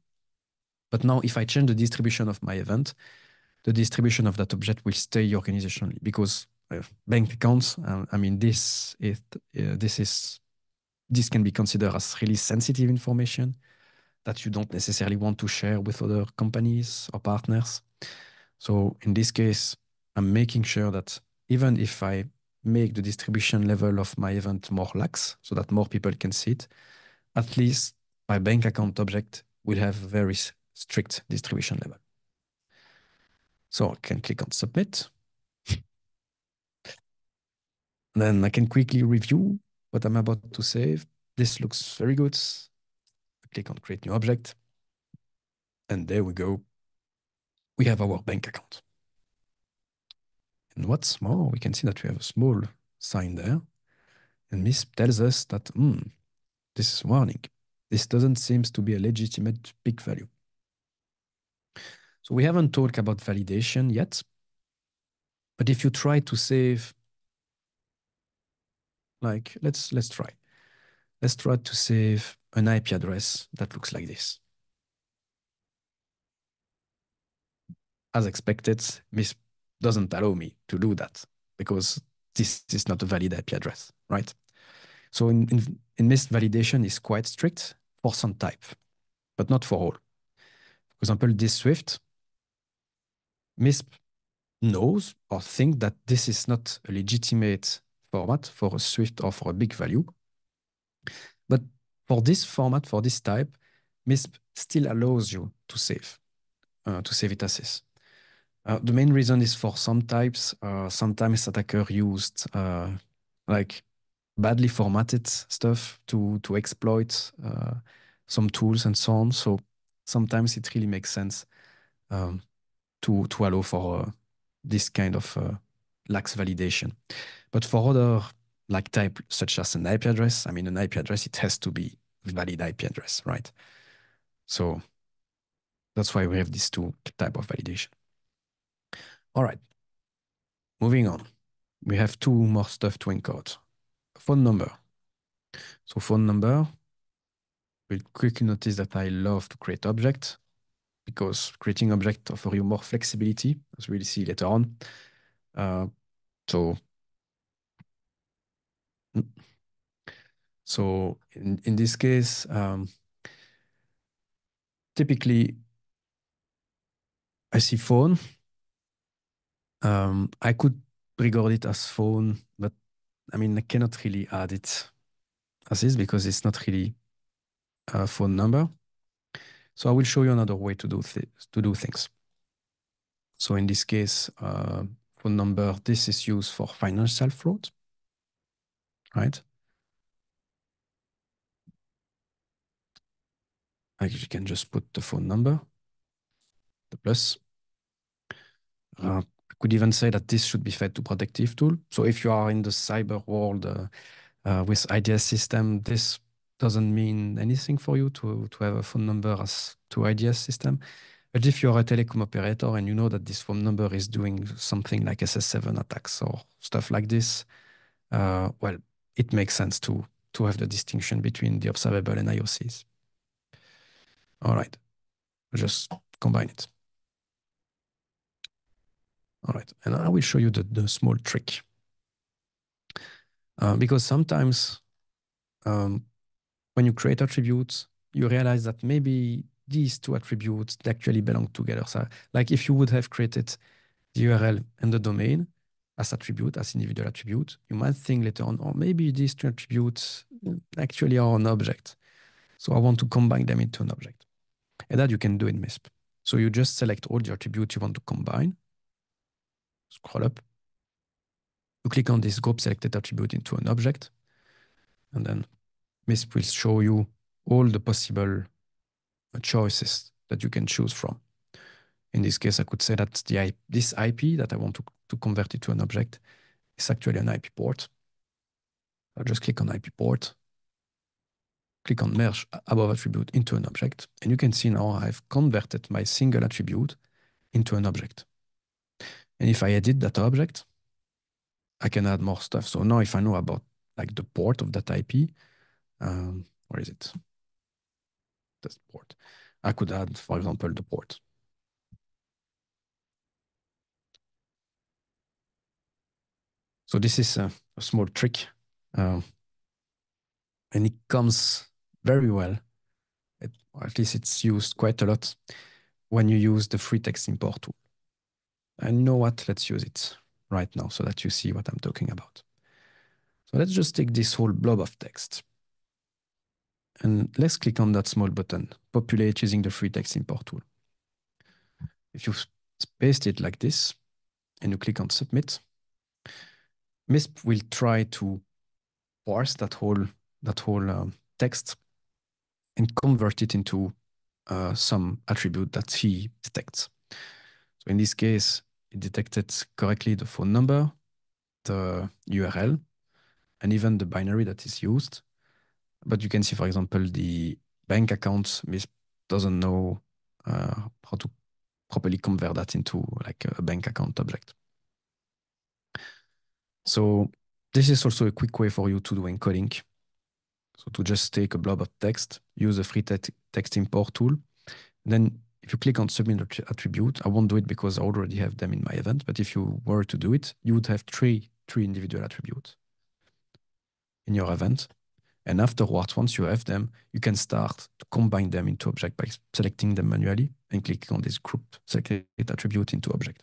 A: But now if I change the distribution of my event, the distribution of that object will stay your organization only because uh, bank accounts, uh, I mean, this is, uh, this is this can be considered as really sensitive information that you don't necessarily want to share with other companies or partners. So in this case, I'm making sure that even if I make the distribution level of my event more lax so that more people can see it, at least my bank account object will have a very strict distribution level. So I can click on submit. then I can quickly review what I'm about to save. This looks very good. click on create new object. And there we go. We have our bank account. And what's more, we can see that we have a small sign there. And this tells us that, hmm, this is warning. This doesn't seem to be a legitimate BIC value. So we haven't talked about validation yet. But if you try to save like, let's, let's try. Let's try to save an IP address that looks like this. As expected, MISP doesn't allow me to do that because this is not a valid IP address, right? So in, in, in MISP validation is quite strict for some type, but not for all. For example, this Swift, MISP knows or think that this is not a legitimate format for a Swift or for a BIC value. But for this format, for this type, MISP still allows you to save, uh, to save it as is. Uh, the main reason is for some types, uh, sometimes attacker used uh, like badly formatted stuff to, to exploit uh, some tools and so on. So sometimes it really makes sense um, to, to allow for uh, this kind of lax validation. But for other like type such as an IP address, I mean, an IP address, it has to be valid IP address, right? So that's why we have these two type of validation. All right, moving on. We have two more stuff to encode. Phone number. So phone number, we'll quickly notice that I love to create object because creating object offer you more flexibility, as we'll see later on. Uh, so so in, in this case, um, typically I see phone. Um, I could record it as phone, but I mean, I cannot really add it as is because it's not really a phone number. So I will show you another way to do, to do things. So in this case, uh, phone number, this is used for financial fraud, right? Actually, you can just put the phone number, the plus. Uh, I could even say that this should be fed to protective tool. So if you are in the cyber world uh, uh, with IDS system, this doesn't mean anything for you to, to have a phone number as to IDS system. But if you're a telecom operator and you know that this phone number is doing something like SS7 attacks or stuff like this, uh, well, it makes sense to, to have the distinction between the observable and IOCs. All right. just combine it. All right, and I will show you the, the small trick. Uh, because sometimes um, when you create attributes, you realize that maybe these two attributes actually belong together. So like if you would have created the URL and the domain as attribute, as individual attribute, you might think later on, or oh, maybe these two attributes mm, actually are an object. So I want to combine them into an object. And that you can do in MISP. So you just select all the attributes you want to combine, scroll up, you click on this group selected attribute into an object, and then MISP will show you all the possible choices that you can choose from. In this case, I could say that the this IP that I want to, to convert it to an object is actually an IP port. I'll just click on IP port, click on merge above attribute into an object, and you can see now I've converted my single attribute into an object. And if I edit that object, I can add more stuff. So now if I know about like the port of that IP, um, where is it? Port. I could add, for example, the port. So this is a, a small trick, uh, and it comes very well. It, at least it's used quite a lot when you use the free text import tool. And you know what? Let's use it right now so that you see what I'm talking about. So let's just take this whole blob of text. And let's click on that small button, populate using the free text import tool. If you paste it like this and you click on submit, MISP will try to parse that whole, that whole um, text and convert it into uh, some attribute that he detects. So in this case, it detected correctly the phone number, the URL, and even the binary that is used. But you can see, for example, the bank account doesn't know uh, how to properly convert that into like a bank account object. So this is also a quick way for you to do encoding. So to just take a blob of text, use a free te text import tool, then if you click on submit attribute, I won't do it because I already have them in my event. But if you were to do it, you would have three, three individual attributes in your event. And afterwards, once you have them, you can start to combine them into object by selecting them manually and clicking on this group selected attribute into object.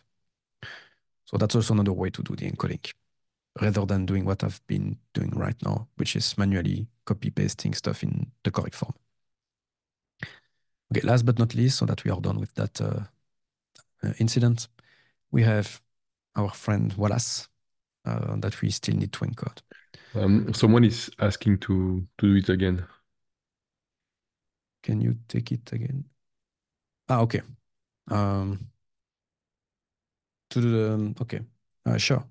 A: So that's also another way to do the encoding rather than doing what I've been doing right now, which is manually copy pasting stuff in the correct form. Okay, last but not least, so that we are done with that uh, uh, incident, we have our friend Wallace uh, that we still need to encode.
B: Um, someone is asking to to do it again.
A: Can you take it again? Ah, okay. Um, to the um, okay, uh, sure.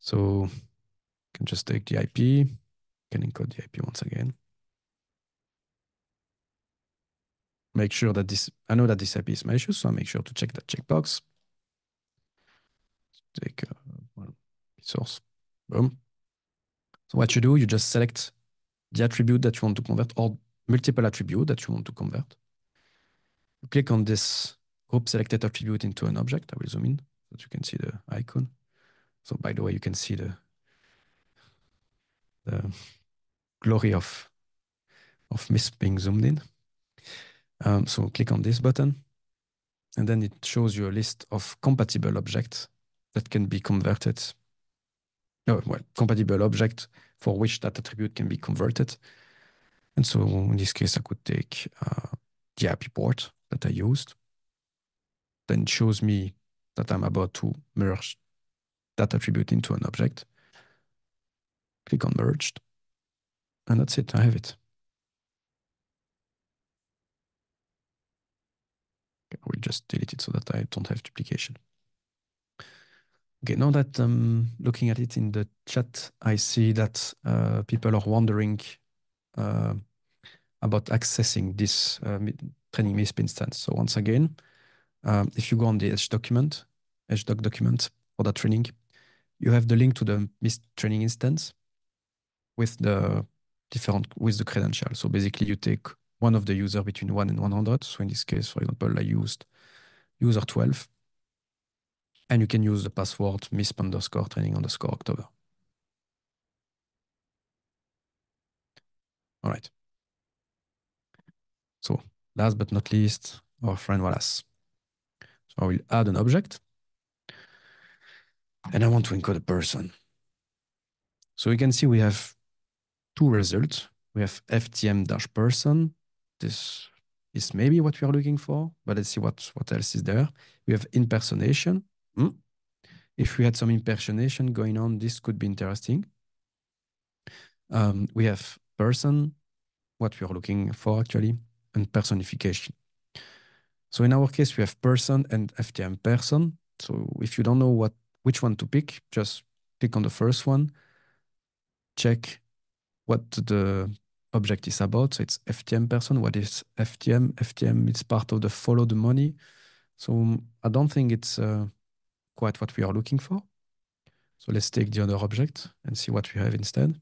A: So can just take the IP, can encode the IP once again. make sure that this, I know that this IP is malicious, so I make sure to check that checkbox. Take uh, one source, boom. So what you do, you just select the attribute that you want to convert or multiple attribute that you want to convert. You click on this group selected attribute into an object. I will zoom in so that you can see the icon. So by the way, you can see the, the glory of, of MISP being zoomed in. Um, so click on this button, and then it shows you a list of compatible objects that can be converted. Oh, well, compatible object for which that attribute can be converted. And so in this case, I could take uh, the IP port that I used. Then shows me that I'm about to merge that attribute into an object. Click on merged. And that's it, I have it. I will just delete it so that I don't have duplication. Okay, now that I'm looking at it in the chat, I see that uh, people are wondering uh, about accessing this uh, training MISP instance. So once again, um, if you go on the Edge document, HedgeDoc document for that training, you have the link to the MISP training instance with the different with the credential. So basically, you take one of the user between 1 and 100. So in this case, for example, I used user 12. And you can use the password misp underscore training underscore October. All right. So last but not least, our friend Wallace. So I will add an object. And I want to encode a person. So you can see we have two results. We have FTM dash person. This is maybe what we are looking for, but let's see what, what else is there. We have impersonation. Hmm. If we had some impersonation going on, this could be interesting. Um, we have person, what we are looking for actually, and personification. So in our case, we have person and FTM person. So if you don't know what which one to pick, just click on the first one, check what the object is about. So it's FTM person. What is FTM? FTM is part of the follow the money. So I don't think it's uh, quite what we are looking for. So let's take the other object and see what we have instead.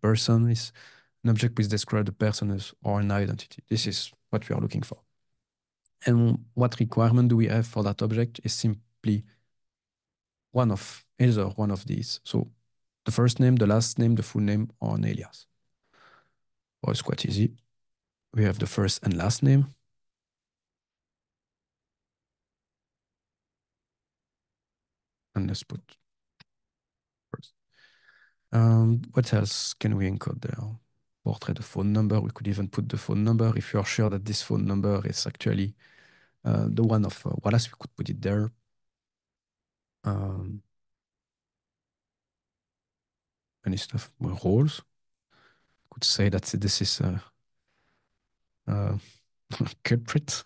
A: Person is an object which describes the person as or an identity. This is what we are looking for. And what requirement do we have for that object is simply one of either one of these. So the first name, the last name, the full name, or an alias. Well, it's quite easy. We have the first and last name. Let's put first. Um, what else can we encode there? Portrait, the phone number. We could even put the phone number. If you're sure that this phone number is actually uh, the one of uh, Wallace, we could put it there. Um, any stuff, more roles. Could say that this is a, a culprit.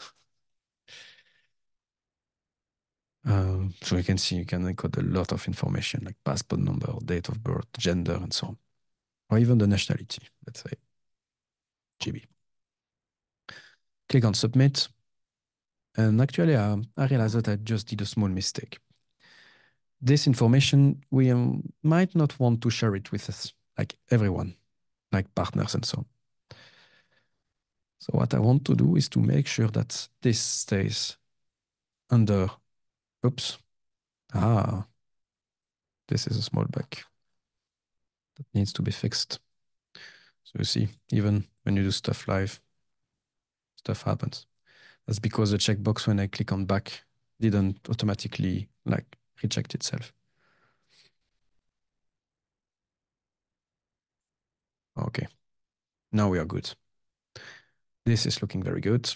A: Um, so you can see you can encode a lot of information like passport number, date of birth, gender, and so on. Or even the nationality, let's say GB. Click on submit. And actually, I, I realized that I just did a small mistake. This information, we um, might not want to share it with us, like everyone, like partners and so on. So what I want to do is to make sure that this stays under, oops, ah, this is a small bug that needs to be fixed. So you see, even when you do stuff live, stuff happens. That's because the checkbox when I click on back didn't automatically like reject itself. Okay, now we are good. This is looking very good.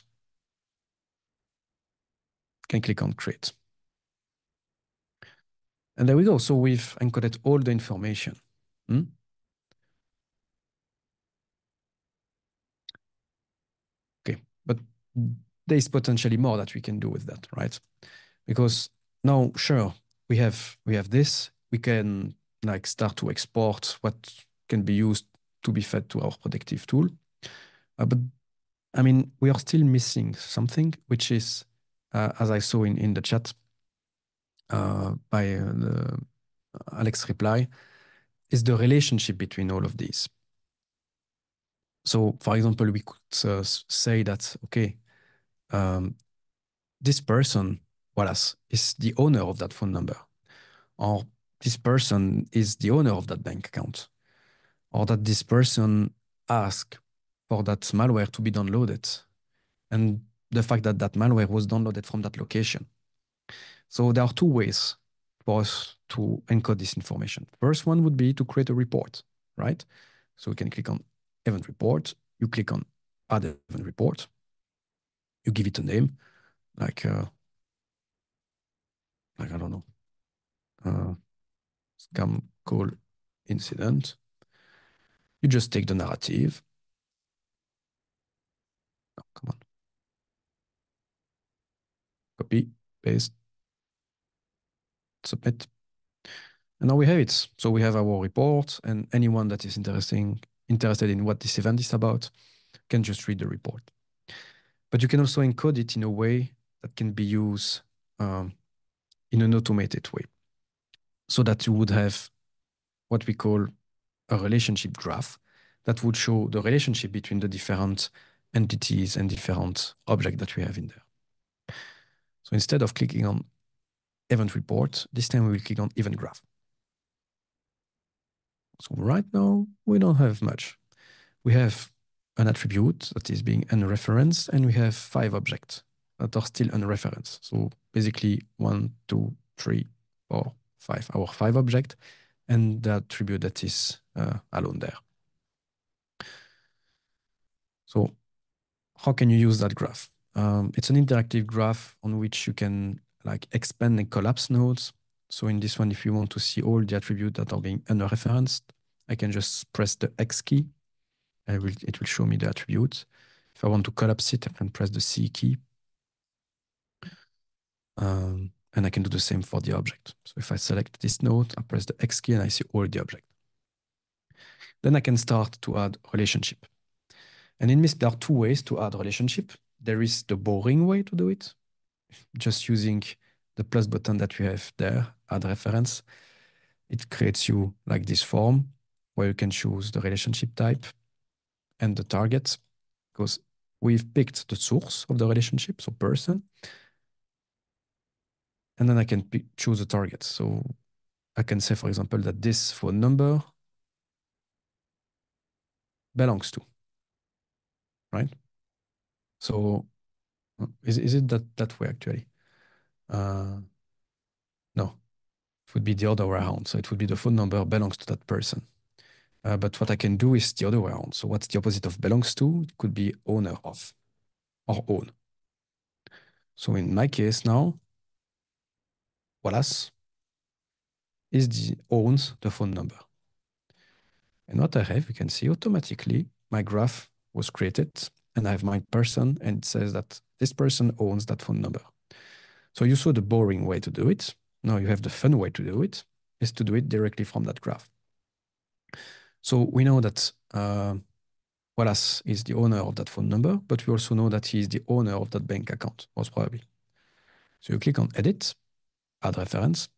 A: Can click on create. And there we go. So we've encoded all the information. Hmm? Okay, but there's potentially more that we can do with that, right? Because now, sure, we have we have this. We can like start to export what can be used to be fed to our protective tool. Uh, but I mean, we are still missing something, which is, uh, as I saw in, in the chat uh, by uh, Alex reply, is the relationship between all of these. So, for example, we could uh, say that, okay, um, this person, Wallace, is the owner of that phone number, or this person is the owner of that bank account, or that this person asked for that malware to be downloaded, and the fact that that malware was downloaded from that location. So there are two ways for us to encode this information. First one would be to create a report, right? So we can click on event report. You click on add event report you give it a name, like uh, like I don't know, uh, scam call incident. You just take the narrative. Oh, come on. Copy, paste, submit. And now we have it. So we have our report and anyone that is interesting, interested in what this event is about can just read the report. But you can also encode it in a way that can be used um, in an automated way so that you would have what we call a relationship graph that would show the relationship between the different entities and different objects that we have in there. So instead of clicking on event report, this time we will click on event graph. So right now, we don't have much. We have an attribute that is being unreferenced, and we have five objects that are still unreferenced. So basically one, two, three, four, five, our five object, and the attribute that is uh, alone there. So how can you use that graph? Um, it's an interactive graph on which you can like expand and collapse nodes. So in this one, if you want to see all the attributes that are being unreferenced, I can just press the X key. Will, it will show me the attributes. If I want to collapse it, I can press the C key. Um, and I can do the same for the object. So if I select this node, I press the X key and I see all the object. Then I can start to add relationship. And in MISP, there are two ways to add relationship. There is the boring way to do it, just using the plus button that we have there, add reference. It creates you like this form where you can choose the relationship type and the target because we've picked the source of the relationship, so person, and then I can choose a target. So I can say, for example, that this phone number belongs to, right? So is, is it that, that way actually? Uh, no, it would be the other way around. So it would be the phone number belongs to that person. Uh, but what I can do is the other way around. So what's the opposite of belongs to? It could be owner of or own. So in my case now, Wallace is the owns the phone number. And what I have, you can see automatically my graph was created and I have my person and it says that this person owns that phone number. So you saw the boring way to do it. Now you have the fun way to do it is to do it directly from that graph. So we know that uh, Wallace is the owner of that phone number, but we also know that he is the owner of that bank account, most probably. So you click on Edit, Add Reference.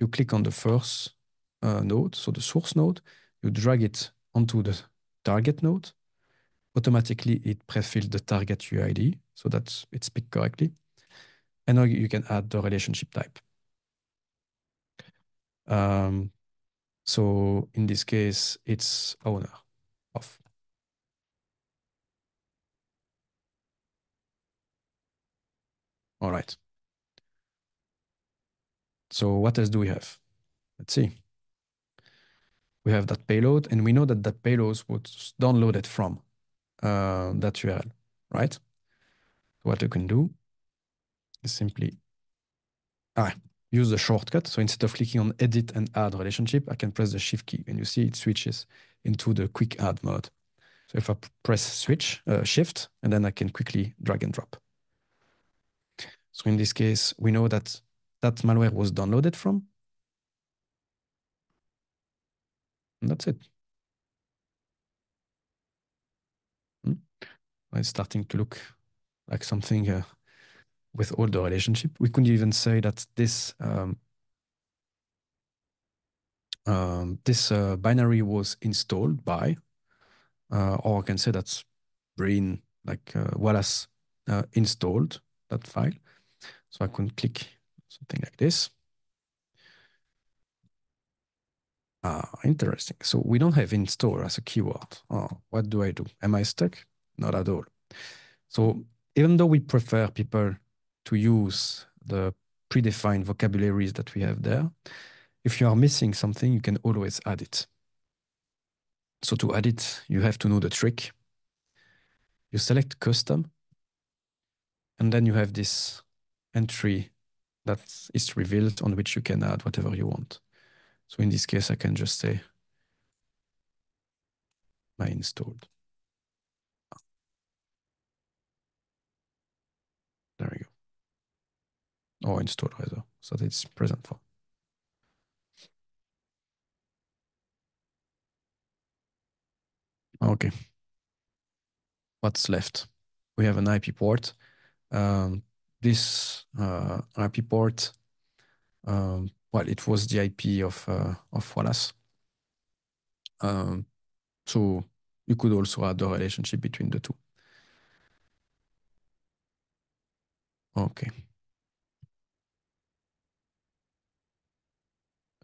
A: You click on the first uh, node, so the source node. You drag it onto the target node. Automatically, it pre-fills the target UID so that it's picked correctly. And now you can add the relationship type. Um, so in this case, it's owner of. All right. So what else do we have? Let's see. We have that payload, and we know that that payload was downloaded from uh, that URL, right? What you can do is simply ah, use the shortcut. So instead of clicking on edit and add relationship, I can press the shift key and you see it switches into the quick add mode. So if I press switch, uh, shift, and then I can quickly drag and drop. So in this case, we know that that malware was downloaded from. And that's it. It's starting to look like something uh, with all the relationship. We couldn't even say that this um, um, this uh, binary was installed by, uh, or I can say that's Brain, like uh, Wallace uh, installed that file. So I can click something like this. Ah, interesting. So we don't have install as a keyword. Oh, what do I do? Am I stuck? Not at all. So even though we prefer people to use the predefined vocabularies that we have there. If you are missing something, you can always add it. So to add it, you have to know the trick. You select custom, and then you have this entry that is revealed on which you can add whatever you want. So in this case, I can just say my installed. There we go or install rather, so that it's present for. Okay. What's left? We have an IP port. Um, this uh, IP port, um, well, it was the IP of uh, of Wallace. Um, so you could also add the relationship between the two. Okay.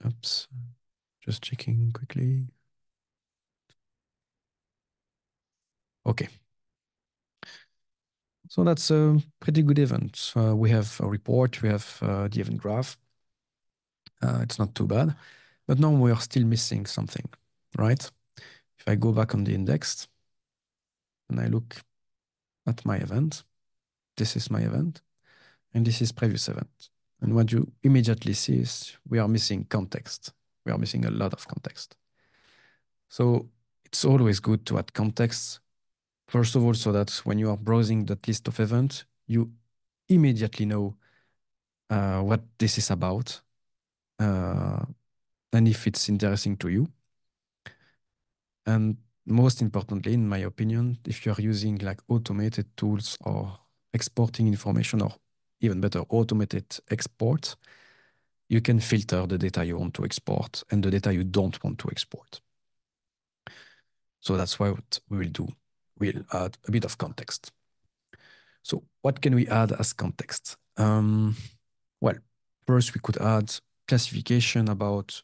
A: Oops. Just checking quickly. Okay. So that's a pretty good event. Uh, we have a report, we have uh, the event graph. Uh, it's not too bad. But now we are still missing something, right? If I go back on the index and I look at my event, this is my event, and this is previous event. And what you immediately see is we are missing context. We are missing a lot of context. So it's always good to add context. First of all, so that when you are browsing that list of events, you immediately know uh, what this is about uh, and if it's interesting to you. And most importantly, in my opinion, if you're using like automated tools or exporting information or even better, automated export, you can filter the data you want to export and the data you don't want to export. So that's what we will do. We'll add a bit of context. So what can we add as context? Um, well, first we could add classification about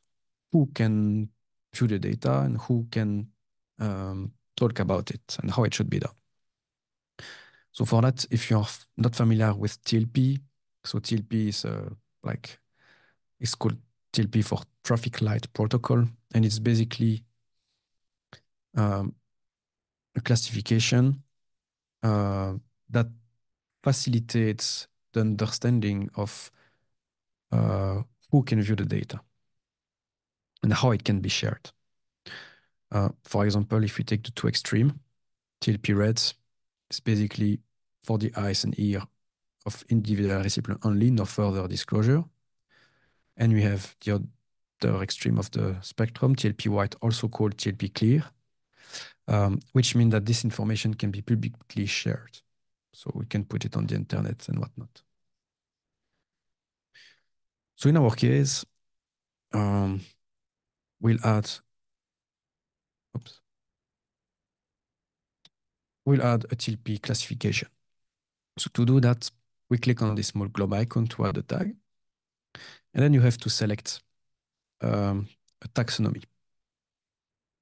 A: who can view the data and who can um, talk about it and how it should be done. So for that, if you're not familiar with TLP, so TLP is uh, like, it's called TLP for Traffic Light Protocol, and it's basically um, a classification uh, that facilitates the understanding of uh, who can view the data and how it can be shared. Uh, for example, if we take the two extreme, TLP reds is basically for the eyes and ear of individual recipient only, no further disclosure. And we have the other extreme of the spectrum, TLP white, also called TLP clear, um, which means that this information can be publicly shared. So we can put it on the internet and whatnot. So in our case, um, we'll add, oops, we'll add a TLP classification. So to do that, we click on this small globe icon to add a tag. And then you have to select um, a taxonomy.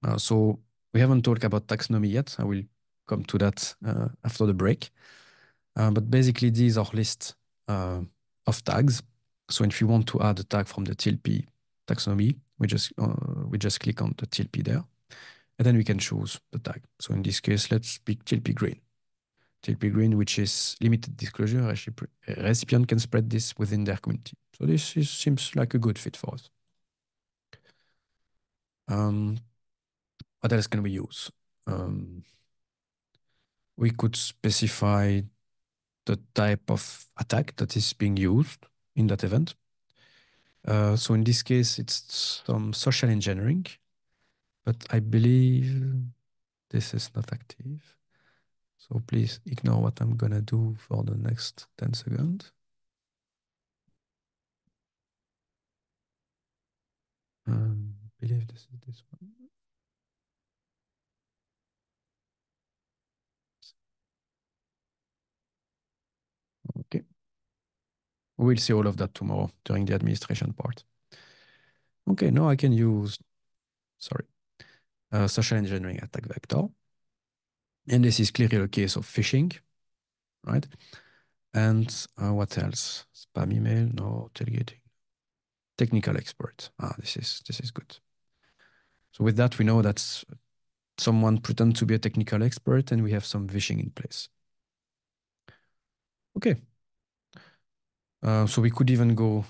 A: Uh, so we haven't talked about taxonomy yet. I will come to that uh, after the break. Uh, but basically, these are lists uh, of tags. So if you want to add a tag from the TLP taxonomy, we just uh, we just click on the TLP there, and then we can choose the tag. So in this case, let's pick TLP green. TLP green, which is limited disclosure. Recipient can spread this within their community. So this is, seems like a good fit for us. Um, what else can we use? Um, we could specify the type of attack that is being used in that event. Uh, so in this case, it's some social engineering, but I believe this is not active. So please ignore what I'm gonna do for the next 10 seconds. Um, I believe this is this one. Okay. We'll see all of that tomorrow during the administration part. Okay, now I can use, sorry, uh, social engineering attack vector. And this is clearly a case of phishing, right? And uh, what else? Spam email, no, tailgating. Technical expert. Ah, this is this is good. So with that, we know that someone pretend to be a technical expert and we have some phishing in place. Okay. Uh, so we could even go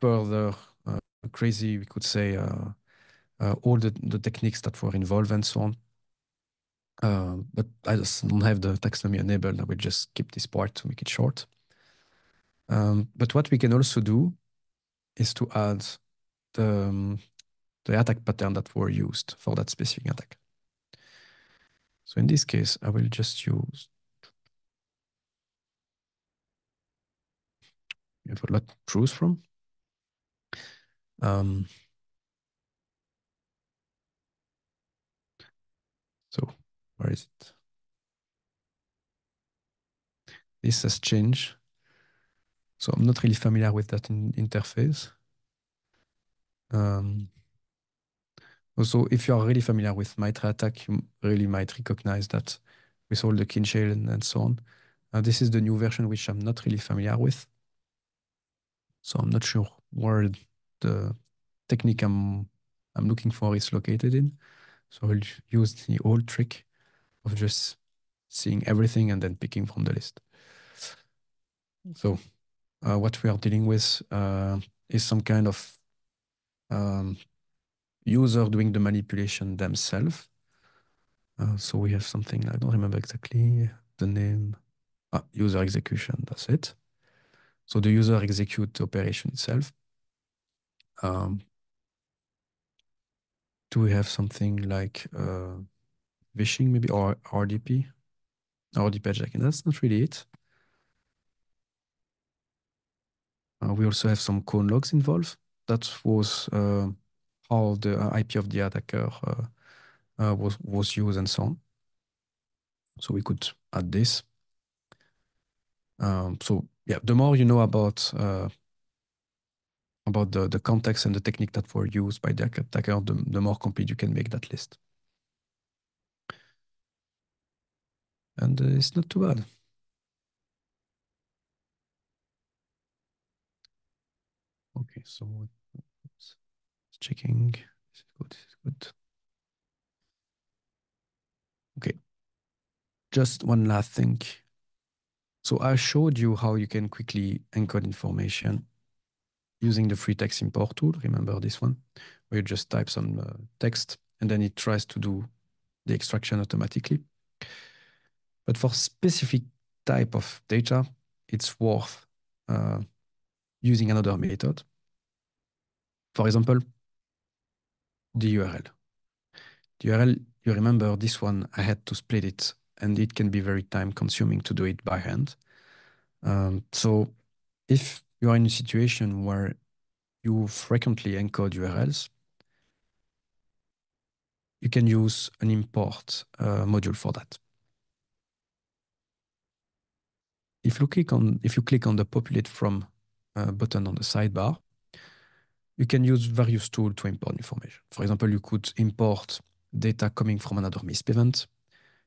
A: further uh, crazy. We could say uh, all the, the techniques that were involved and so on. Uh, but I just don't have the taxonomy enabled. I will just skip this part to make it short. Um, but what we can also do is to add the, um, the attack pattern that were used for that specific attack. So in this case, I will just use you have a lot choose from. Um, So where is it? This has changed. So I'm not really familiar with that in interface. Um, also, if you are really familiar with MITRE ATT&CK, you really might recognize that with all the kin shell and, and so on. Uh, this is the new version, which I'm not really familiar with. So I'm not sure where the technique I'm, I'm looking for is located in. So I'll use the old trick of just seeing everything and then picking from the list. So uh, what we are dealing with uh, is some kind of um, user doing the manipulation themselves. Uh, so we have something, I don't remember exactly the name. Ah, user execution, that's it. So the user execute the operation itself. Um, do we have something like uh, vishing maybe or RDP? RDP hijacking, that's not really it. Uh, we also have some cone logs involved. That was uh, how the uh, IP of the attacker uh, uh, was, was used and so on. So we could add this. Um, so yeah, the more you know about about the, the context and the technique that were used by the attacker, the, the more complete you can make that list. And uh, it's not too bad. Okay, so oops, checking. This is good. This is good. Okay. Just one last thing. So I showed you how you can quickly encode information using the free text import tool. Remember this one, where you just type some uh, text and then it tries to do the extraction automatically. But for specific type of data, it's worth uh, using another method. For example, the URL. The URL, you remember this one, I had to split it and it can be very time consuming to do it by hand. Um, so if you are in a situation where you frequently encode URLs, you can use an import uh, module for that. If you click on if you click on the populate from uh, button on the sidebar, you can use various tools to import information. For example, you could import data coming from another MISP event.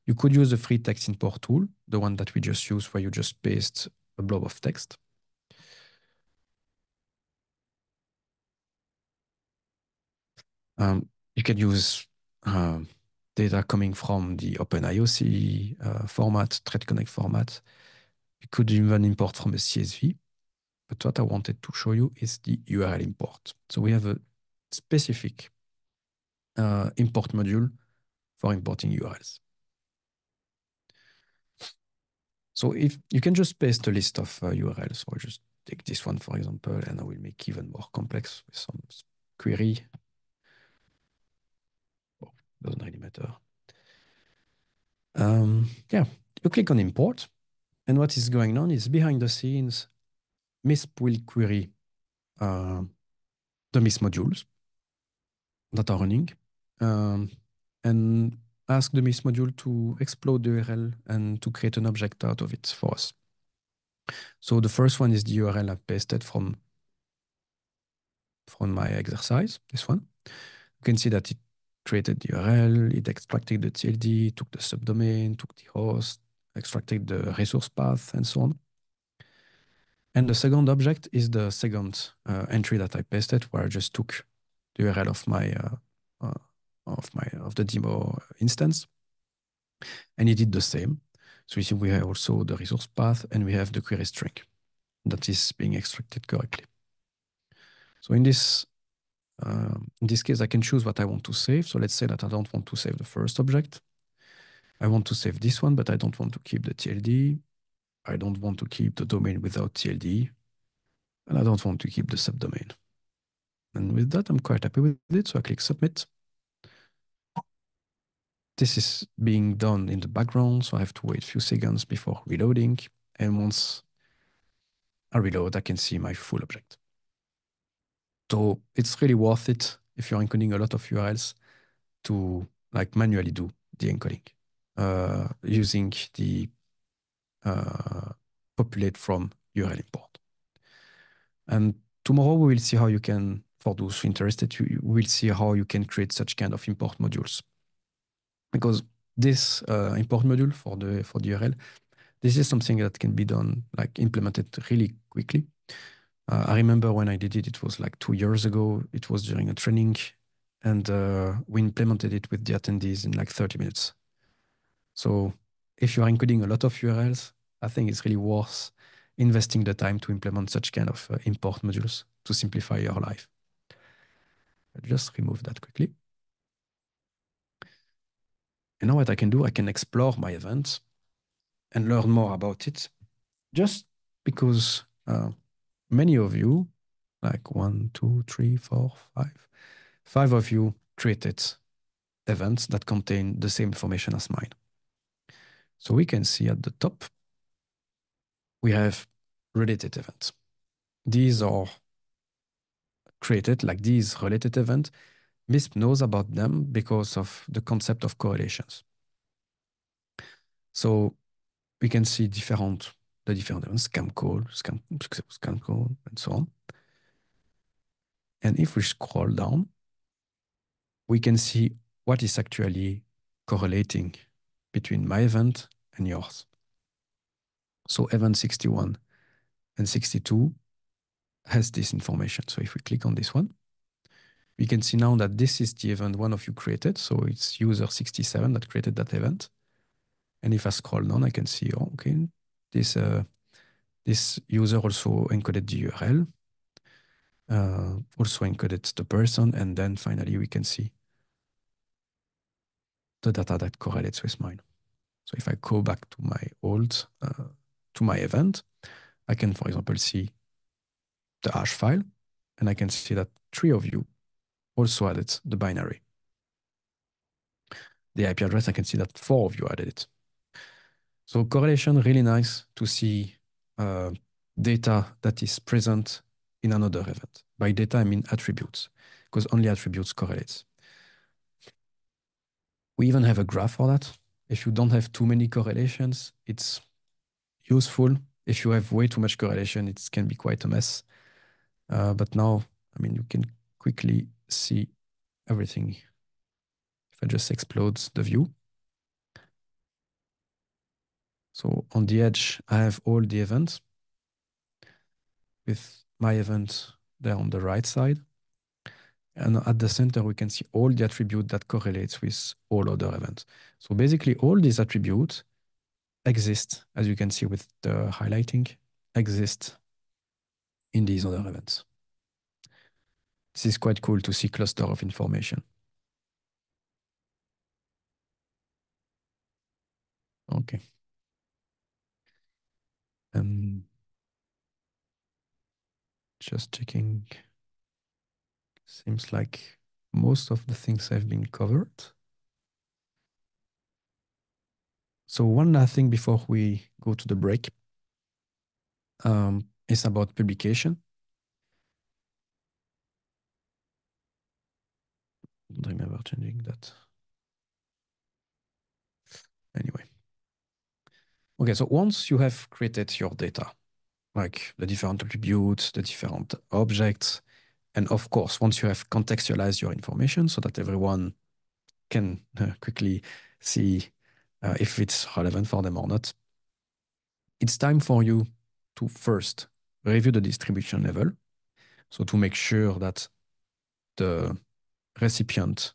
A: You could use the free text import tool, the one that we just used where you just paste a blob of text. Um, you can use uh, data coming from the OpenIOC uh, format, ThreatConnect format. You could even import from a CSV. But what I wanted to show you is the URL import. So we have a specific uh, import module for importing URLs. So if you can just paste a list of uh, URLs, or just take this one, for example, and I will make even more complex with some query doesn't really matter. Um, yeah, you click on import, and what is going on is behind the scenes, MISP will query uh, the MISP modules that are running um, and ask the MISP module to explode the URL and to create an object out of it for us. So the first one is the URL I've pasted from, from my exercise, this one. You can see that it created the URL, it extracted the TLD, took the subdomain, took the host, extracted the resource path, and so on. And the second object is the second uh, entry that I pasted, where I just took the URL of my uh, uh, of my of the demo instance, and it did the same. So you see, we have also the resource path, and we have the query string that is being extracted correctly. So in this um, in this case, I can choose what I want to save. So let's say that I don't want to save the first object. I want to save this one, but I don't want to keep the TLD. I don't want to keep the domain without TLD. And I don't want to keep the subdomain. And with that, I'm quite happy with it. So I click submit. This is being done in the background. So I have to wait a few seconds before reloading. And once I reload, I can see my full object. So it's really worth it if you're encoding a lot of URLs to like manually do the encoding uh, using the uh, populate from URL import. And tomorrow we will see how you can, for those interested, you, will see how you can create such kind of import modules. Because this uh, import module for the for the URL, this is something that can be done, like implemented really quickly. Uh, I remember when I did it, it was like two years ago. It was during a training, and uh, we implemented it with the attendees in like 30 minutes. So if you are encoding a lot of URLs, I think it's really worth investing the time to implement such kind of uh, import modules to simplify your life. I'll just remove that quickly. And now what I can do, I can explore my event and learn more about it just because uh, many of you, like one, two, three, four, five, five of you created events that contain the same information as mine. So we can see at the top, we have related events. These are created like these related events. MISP knows about them because of the concept of correlations. So we can see different the different events, scam call, scam, scam call, and so on. And if we scroll down, we can see what is actually correlating between my event and yours. So event 61 and 62 has this information. So if we click on this one, we can see now that this is the event one of you created. So it's user 67 that created that event. And if I scroll down, I can see, oh, okay, this, uh, this user also encoded the URL, uh, also encoded the person, and then finally we can see the data that correlates with mine. So if I go back to my old, uh, to my event, I can, for example, see the hash file, and I can see that three of you also added the binary. The IP address, I can see that four of you added it. So correlation, really nice to see uh, data that is present in another event. By data, I mean attributes, because only attributes correlates. We even have a graph for that. If you don't have too many correlations, it's useful. If you have way too much correlation, it can be quite a mess. Uh, but now, I mean, you can quickly see everything. If I just explode the view. So on the edge, I have all the events with my event there on the right side. And at the center, we can see all the attribute that correlates with all other events. So basically all these attributes exist, as you can see with the highlighting, exist in these other events. This is quite cool to see cluster of information. Okay. Um, just checking. Seems like most of the things have been covered. So one last thing before we go to the break um, is about publication. don't remember changing that. Anyway. Okay, so once you have created your data, like the different attributes, the different objects, and of course, once you have contextualized your information so that everyone can uh, quickly see uh, if it's relevant for them or not, it's time for you to first review the distribution level. So to make sure that the recipient,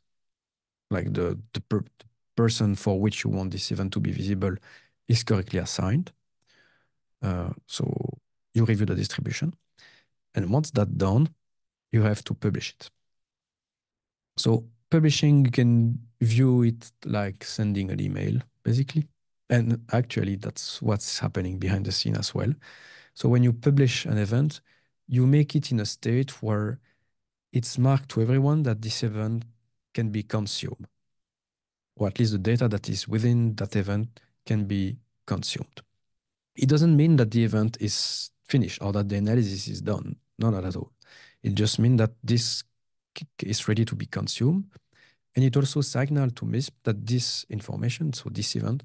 A: like the, the, per the person for which you want this event to be visible, is correctly assigned. Uh, so you review the distribution. And once that's done, you have to publish it. So publishing, you can view it like sending an email, basically. And actually, that's what's happening behind the scene as well. So when you publish an event, you make it in a state where it's marked to everyone that this event can be consumed, or at least the data that is within that event can be consumed. It doesn't mean that the event is finished or that the analysis is done. No, not at all. It just means that this is ready to be consumed. And it also signal to MISP that this information, so this event,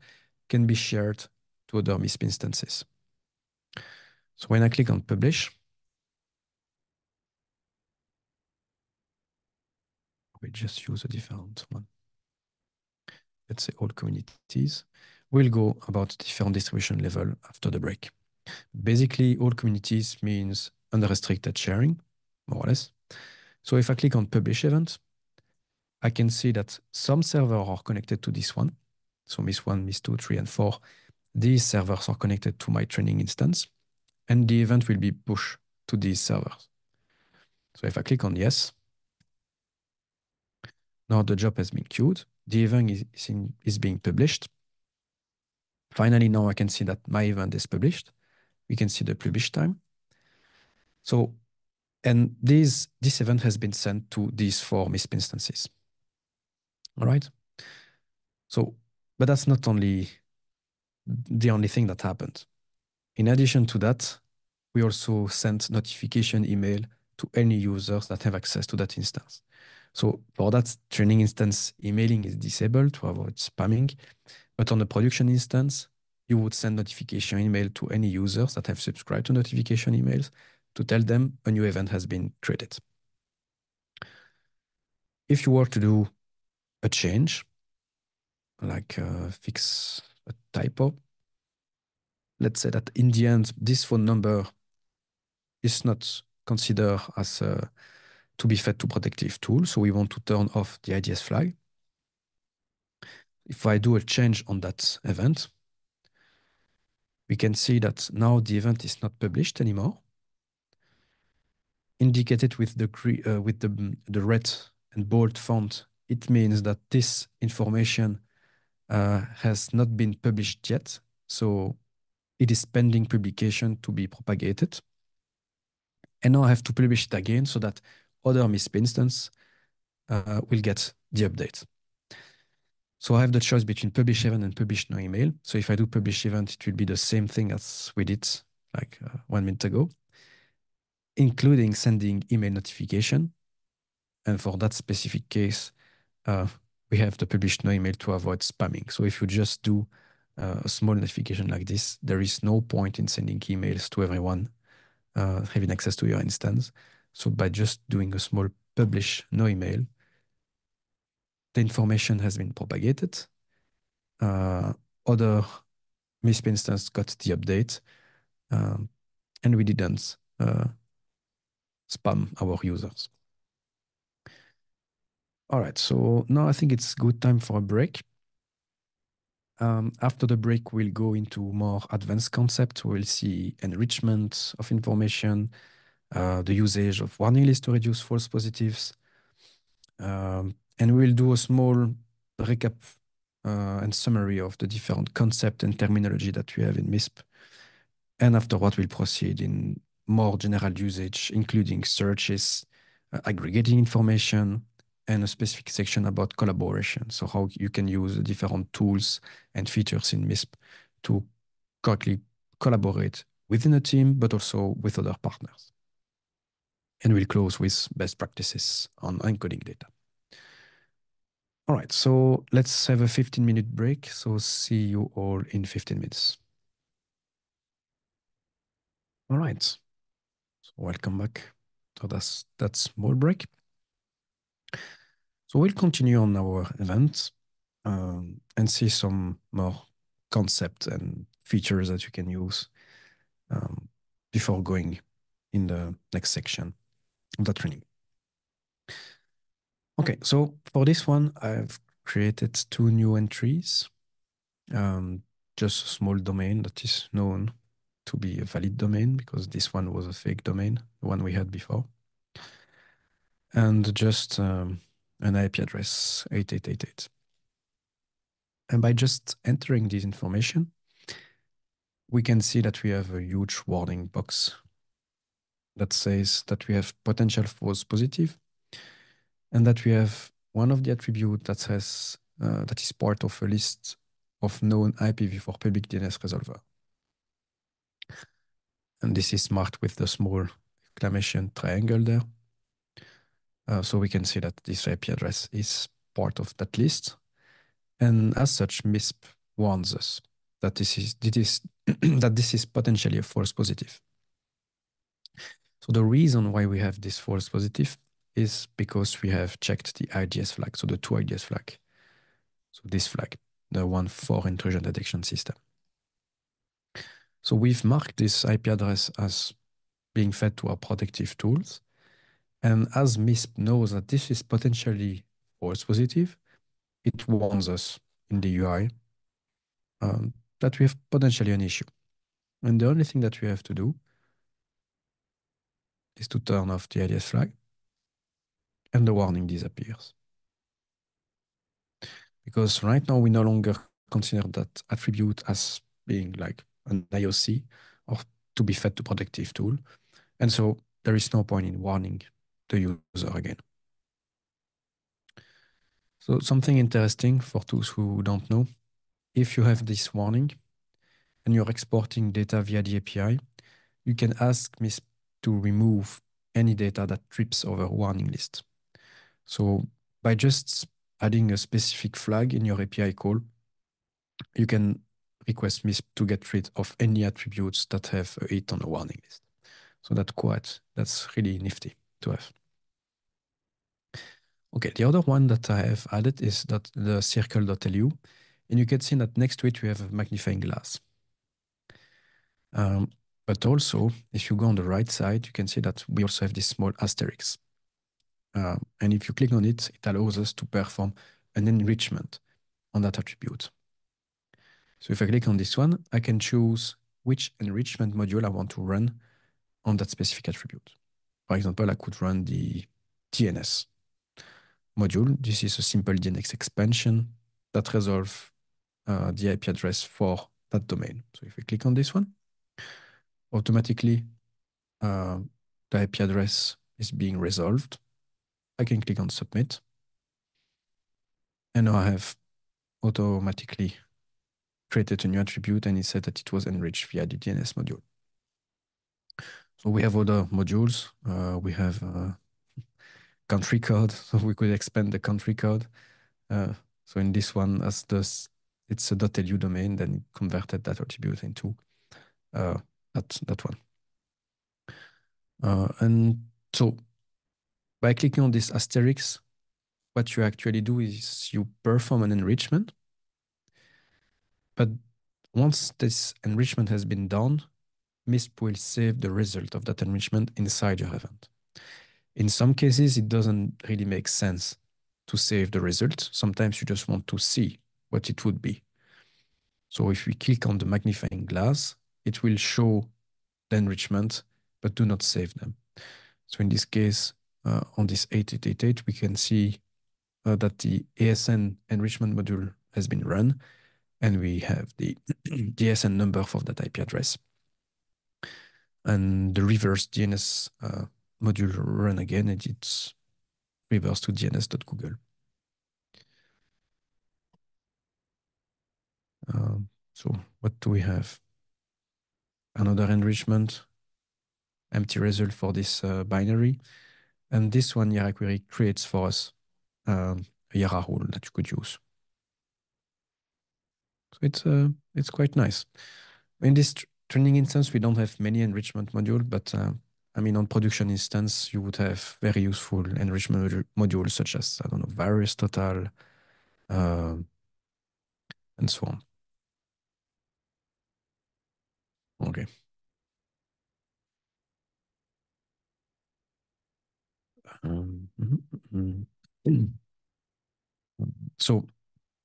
A: can be shared to other MISP instances. So when I click on publish, we just use a different one. Let's say all communities. We'll go about different distribution level after the break. Basically, all communities means unrestricted sharing, more or less. So if I click on publish event, I can see that some servers are connected to this one. So MISP1, MISP2, 3, and 4. These servers are connected to my training instance, and the event will be pushed to these servers. So if I click on yes, now the job has been queued. The event is, is being published. Finally, now I can see that my event is published. We can see the publish time. So, and this, this event has been sent to these four MISP instances. All right. So, but that's not only the only thing that happened. In addition to that, we also sent notification email to any users that have access to that instance. So for that training instance, emailing is disabled to avoid spamming. But on the production instance, you would send notification email to any users that have subscribed to notification emails to tell them a new event has been created. If you were to do a change, like uh, fix a typo, let's say that in the end, this phone number is not considered as a, to be fed to protective tool. So we want to turn off the IDS flag. If I do a change on that event, we can see that now the event is not published anymore. Indicated with the uh, with the, the red and bold font, it means that this information uh, has not been published yet. So it is pending publication to be propagated. And now I have to publish it again so that other MISP instance uh, will get the update. So I have the choice between publish event and publish no email. So if I do publish event, it will be the same thing as we did like uh, one minute ago, including sending email notification. And for that specific case, uh, we have the publish no email to avoid spamming. So if you just do uh, a small notification like this, there is no point in sending emails to everyone uh, having access to your instance. So by just doing a small publish no email, the information has been propagated. Uh, other MISP instance got the update, um, and we didn't uh, spam our users. All right, so now I think it's good time for a break. Um, after the break, we'll go into more advanced concepts. We'll see enrichment of information, uh, the usage of warning list to reduce false positives. Um, and we'll do a small recap uh, and summary of the different concept and terminology that we have in MISP. And after afterward, we'll proceed in more general usage, including searches, uh, aggregating information, and a specific section about collaboration. So how you can use the different tools and features in MISP to correctly collaborate within a team, but also with other partners. And we'll close with best practices on encoding data. All right, so let's have a 15 minute break. So see you all in 15 minutes. All right, so welcome back to that, that small break. So we'll continue on our event um, and see some more concepts and features that you can use um, before going in the next section of the training. Okay, so for this one, I've created two new entries. Um, just a small domain that is known to be a valid domain because this one was a fake domain, the one we had before. And just um, an IP address 8888. And by just entering this information, we can see that we have a huge warning box that says that we have potential false positive and that we have one of the attribute that says uh, that is part of a list of known IPv4 public DNS resolver. And this is marked with the small exclamation triangle there. Uh, so we can see that this IP address is part of that list. And as such, MISP warns us that this is, this is that this is potentially a false positive. So the reason why we have this false positive is because we have checked the IDS flag, so the to_ids flag. So this flag, the one for intrusion detection system. So we've marked this IP address as being fed to our protective tools. And as MISP knows that this is potentially false positive, it warns us in the UI um, that we have potentially an issue. And the only thing that we have to do is to turn off the IDS flag and the warning disappears. Because right now we no longer consider that attribute as being like an IOC or to be fed to protective tool. And so there is no point in warning the user again. So something interesting for those who don't know, if you have this warning and you're exporting data via the API, you can ask MISP to remove any data that trips over warning list. So by just adding a specific flag in your API call, you can request MISP to get rid of any attributes that have a hit on the warning list. So that's quite, that's really nifty to have. Okay, the other one that I have added is that the circl.lu, and you can see that next to it we have a magnifying glass. Um, but also, if you go on the right side, you can see that we also have this small asterisk. Uh, and if you click on it, it allows us to perform an enrichment on that attribute. So if I click on this one, I can choose which enrichment module I want to run on that specific attribute. For example, I could run the DNS module. This is a simple DNS expansion that resolves uh, the IP address for that domain. So if we click on this one, automatically uh, the IP address is being resolved. I can click on submit. And now I have automatically created a new attribute and it said that it was enriched via the DNS module. So we have other modules. Uh, we have uh, country code, so we could expand the country code. Uh, so in this one, as this, it's a .lu domain, then it converted that attribute into uh, that, that one. Uh, and so by clicking on this asterisk, what you actually do is you perform an enrichment. But once this enrichment has been done, MISP will save the result of that enrichment inside your event. In some cases, it doesn't really make sense to save the result. Sometimes you just want to see what it would be. So if we click on the magnifying glass, it will show the enrichment, but do not save them. So in this case, uh, on this 8888, we can see uh, that the ASN enrichment module has been run, and we have the ASN number for that IP address. And the reverse DNS uh, module run again, and it's reverse to dns.google. Um, so what do we have? Another enrichment, empty result for this uh, binary. And this one YARA query creates for us um, a YARA rule that you could use. So it's, uh, it's quite nice. In this training instance, we don't have many enrichment module, but uh, I mean, on production instance, you would have very useful enrichment modules such as, I don't know, VirusTotal, uh, and so on. Okay. Um. So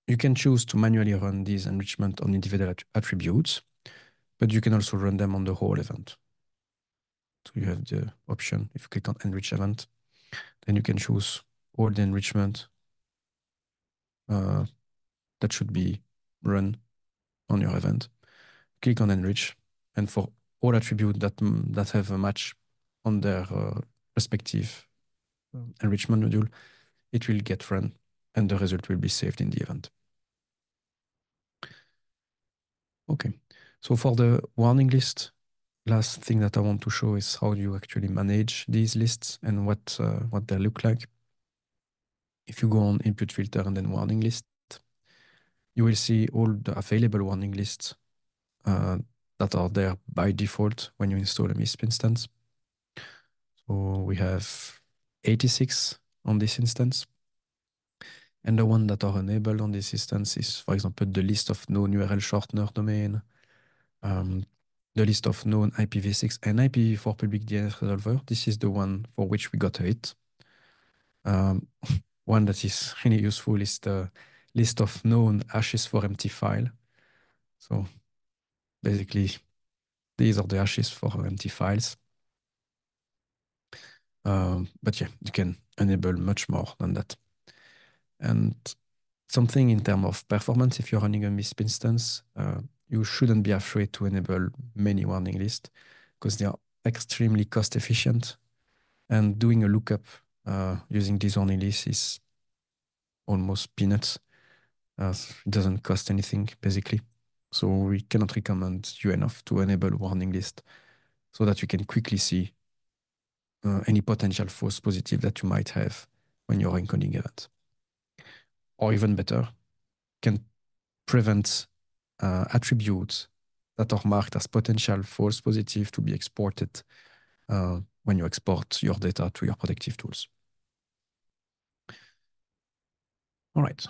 A: you can choose to manually run these enrichment on individual attributes, but you can also run them on the whole event. So you have the option, if you click on enrich event, then you can choose all the enrichment uh, that should be run on your event. Click on enrich, and for all attributes that, that have a match on their uh, respective enrichment module, it will get run and the result will be saved in the event. Okay, so for the warning list, last thing that I want to show is how you actually manage these lists and what uh, what they look like. if you go on input filter and then warning list, you will see all the available warning lists uh, that are there by default when you install a MISP instance. So we have 86 on this instance. And the one that are enabled on this instance is, for example, the list of known URL shortener domain, um, the list of known IPv6 and IPv4 public DNS resolver. This is the one for which we got a hit. Um, one that is really useful is the list of known hashes for empty file. So basically, these are the hashes for empty files. Um, but yeah, you can enable much more than that. And something in terms of performance, if you're running a MISP instance, uh, you shouldn't be afraid to enable many warning lists because they are extremely cost efficient. And doing a lookup uh, using these warning lists is almost peanuts. It doesn't cost anything, basically. So we cannot recommend you enough to enable warning list so that you can quickly see uh, any potential false positive that you might have when you're encoding events or even better, can prevent uh, attributes that are marked as potential false positive to be exported uh, when you export your data to your protective tools. All right.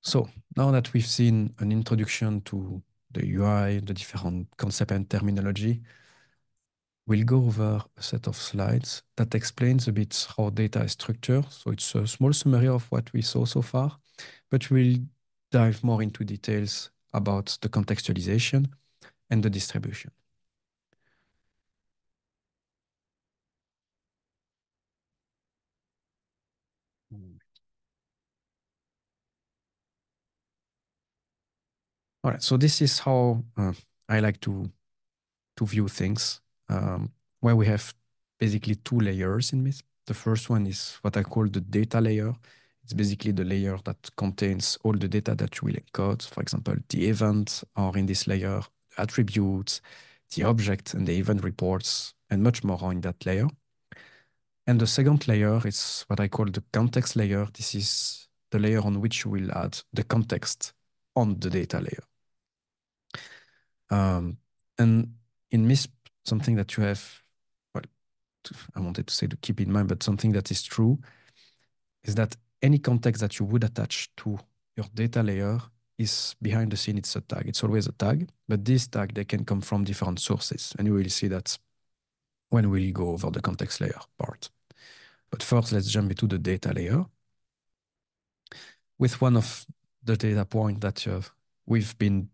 A: So now that we've seen an introduction to the UI, the different concept and terminology, We'll go over a set of slides that explains a bit how data is structured. So it's a small summary of what we saw so far, but we'll dive more into details about the contextualization and the distribution. All right, so this is how uh, I like to to view things um, where we have basically two layers in MISP. The first one is what I call the data layer. It's basically the layer that contains all the data that you will encode. For example, the event are in this layer, attributes, the object and the event reports, and much more in that layer. And the second layer is what I call the context layer. This is the layer on which you will add the context on the data layer. Um, and in MISP, something that you have, well, I wanted to say to keep in mind, but something that is true is that any context that you would attach to your data layer is behind the scene, it's a tag. It's always a tag, but this tag, they can come from different sources. And you will see that when we go over the context layer part. But first, let's jump into the data layer. With one of the data point that we've been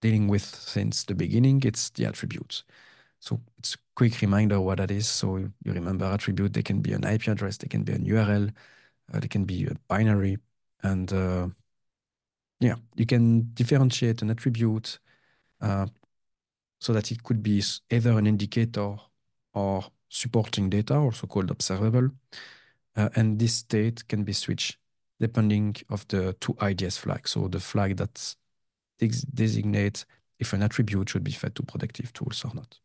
A: dealing with since the beginning, it's the attributes. So it's a quick reminder what that is. So you remember attribute, they can be an IP address, they can be an URL, uh, they can be a binary. And uh, yeah, you can differentiate an attribute uh, so that it could be either an indicator or supporting data, also called observable. Uh, and this state can be switched depending of the to_ids flags. So the flag that designates if an attribute should be fed to protective tools or not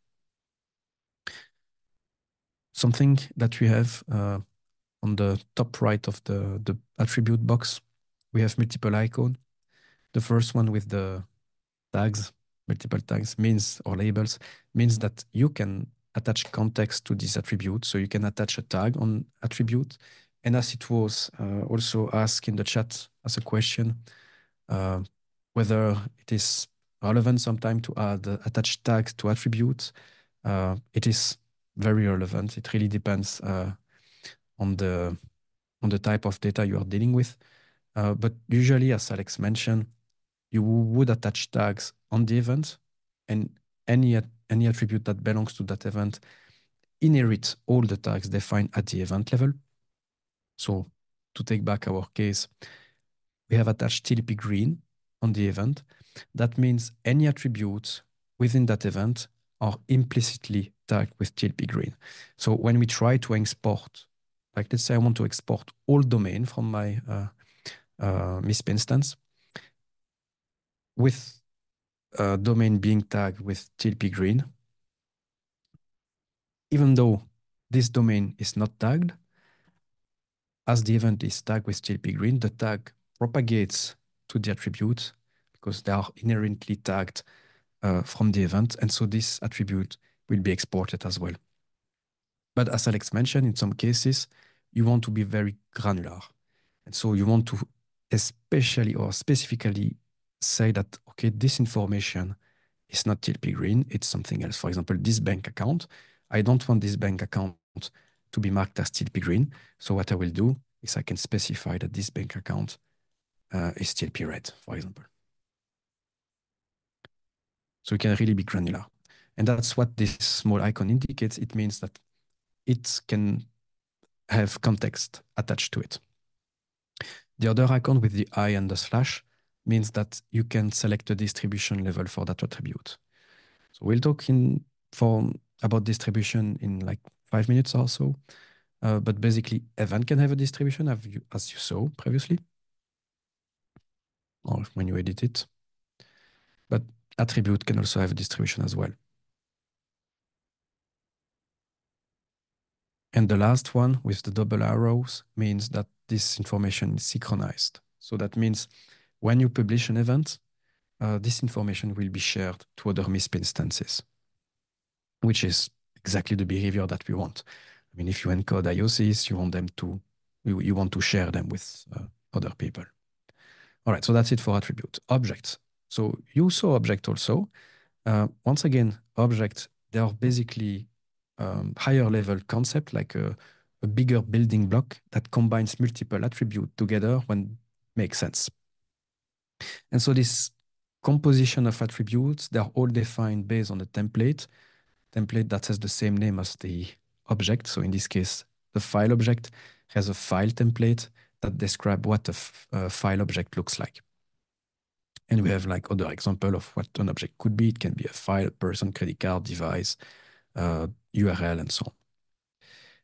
A: something that we have uh, on the top right of the, the attribute box. We have multiple icon. The first one with the tags, multiple tags means or labels means that you can attach context to this attribute. So you can attach a tag on attribute. And as it was uh, also asked in the chat as a question, uh, whether it is relevant sometime to add uh, attach tags to attributes. Uh, it is very relevant. It really depends uh, on the on the type of data you are dealing with. Uh, but usually, as Alex mentioned, you would attach tags on the event, and any any attribute that belongs to that event inherit all the tags defined at the event level. So to take back our case, we have attached TLP green on the event. That means any attributes within that event are implicitly tagged with TLP green. So when we try to export, like let's say I want to export all domain from my uh, uh, MISP instance, with a domain being tagged with TLP green, even though this domain is not tagged, as the event is tagged with TLP green, the tag propagates to the attribute because they are inherently tagged uh, from the event. And so this attribute will be exported as well. But as Alex mentioned, in some cases, you want to be very granular. And so you want to especially or specifically say that, okay, this information is not TLP green, it's something else. For example, this bank account, I don't want this bank account to be marked as TLP green. So what I will do is I can specify that this bank account uh, is TLP red, for example. So you can really be granular. And that's what this small icon indicates. It means that it can have context attached to it. The other icon with the eye and the slash means that you can select a distribution level for that attribute. So we'll talk in for about distribution in like five minutes or so. Uh, but basically, event can have a distribution as you, as you saw previously, or when you edit it. But attribute can also have a distribution as well. And the last one with the double arrows means that this information is synchronized. So that means when you publish an event, uh, this information will be shared to other MISP instances, which is exactly the behavior that we want. I mean, if you encode IOCs, you want them to, you, you want to share them with uh, other people. All right, so that's it for attribute. Objects. So you saw object also. Uh, once again, objects, they are basically um, higher level concept, like a, a bigger building block that combines multiple attributes together when makes sense. And so this composition of attributes, they're all defined based on a template, template that has the same name as the object. So in this case, the file object has a file template that describe what a, file object looks like. And we have like other example of what an object could be. It can be a file, person, credit card, device, uh, URL, and so on.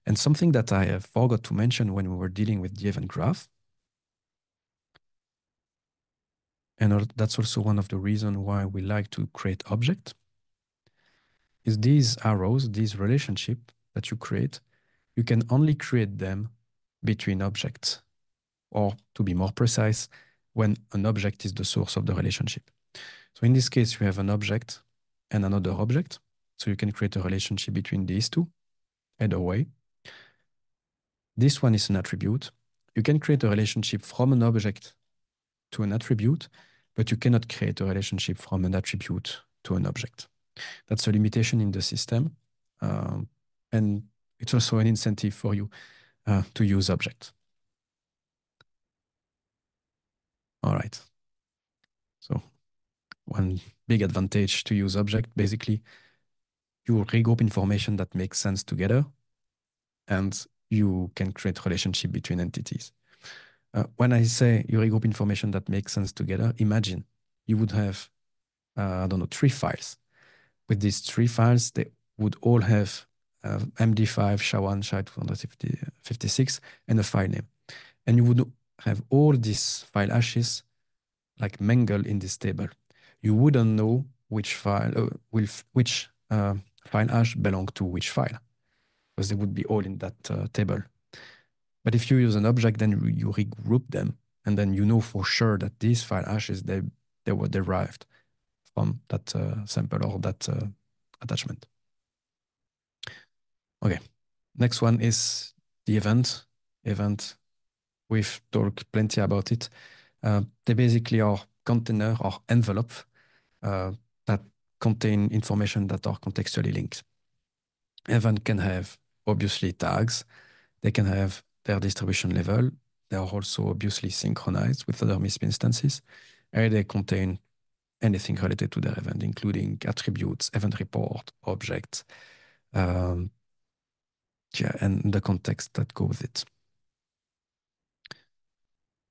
A: And something that I have forgot to mention when we were dealing with the event graph, and that's also one of the reasons why we like to create object, is these arrows, these relationship that you create, you can only create them between objects, or to be more precise, when an object is the source of the relationship. So in this case, you have an object and another object. So you can create a relationship between these two, either way. This one is an attribute. You can create a relationship from an object to an attribute, but you cannot create a relationship from an attribute to an object. That's a limitation in the system. Um, and it's also an incentive for you uh, to use object. All right. So one big advantage to use object, basically, you regroup information that makes sense together and you can create relationship between entities. Uh, when I say you regroup information that makes sense together, imagine you would have, uh, I don't know, three files. With these three files, they would all have uh, MD5, SHA-1, SHA-256, and a file name. And you would have all these file hashes like mingled in this table. You wouldn't know which file, uh, which uh, file hash belong to which file because they would be all in that uh, table. But if you use an object, then you regroup them, and then you know for sure that these file hashes they they were derived from that uh, sample or that uh, attachment. Okay, next one is the event. Event, we've talked plenty about it. Uh, they basically are container or envelope uh, contain information that are contextually linked. Event can have obviously tags. They can have their distribution level. They are also obviously synchronized with other MISP instances. And they contain anything related to their event, including attributes, event report, objects, um, yeah, and the context that go with it.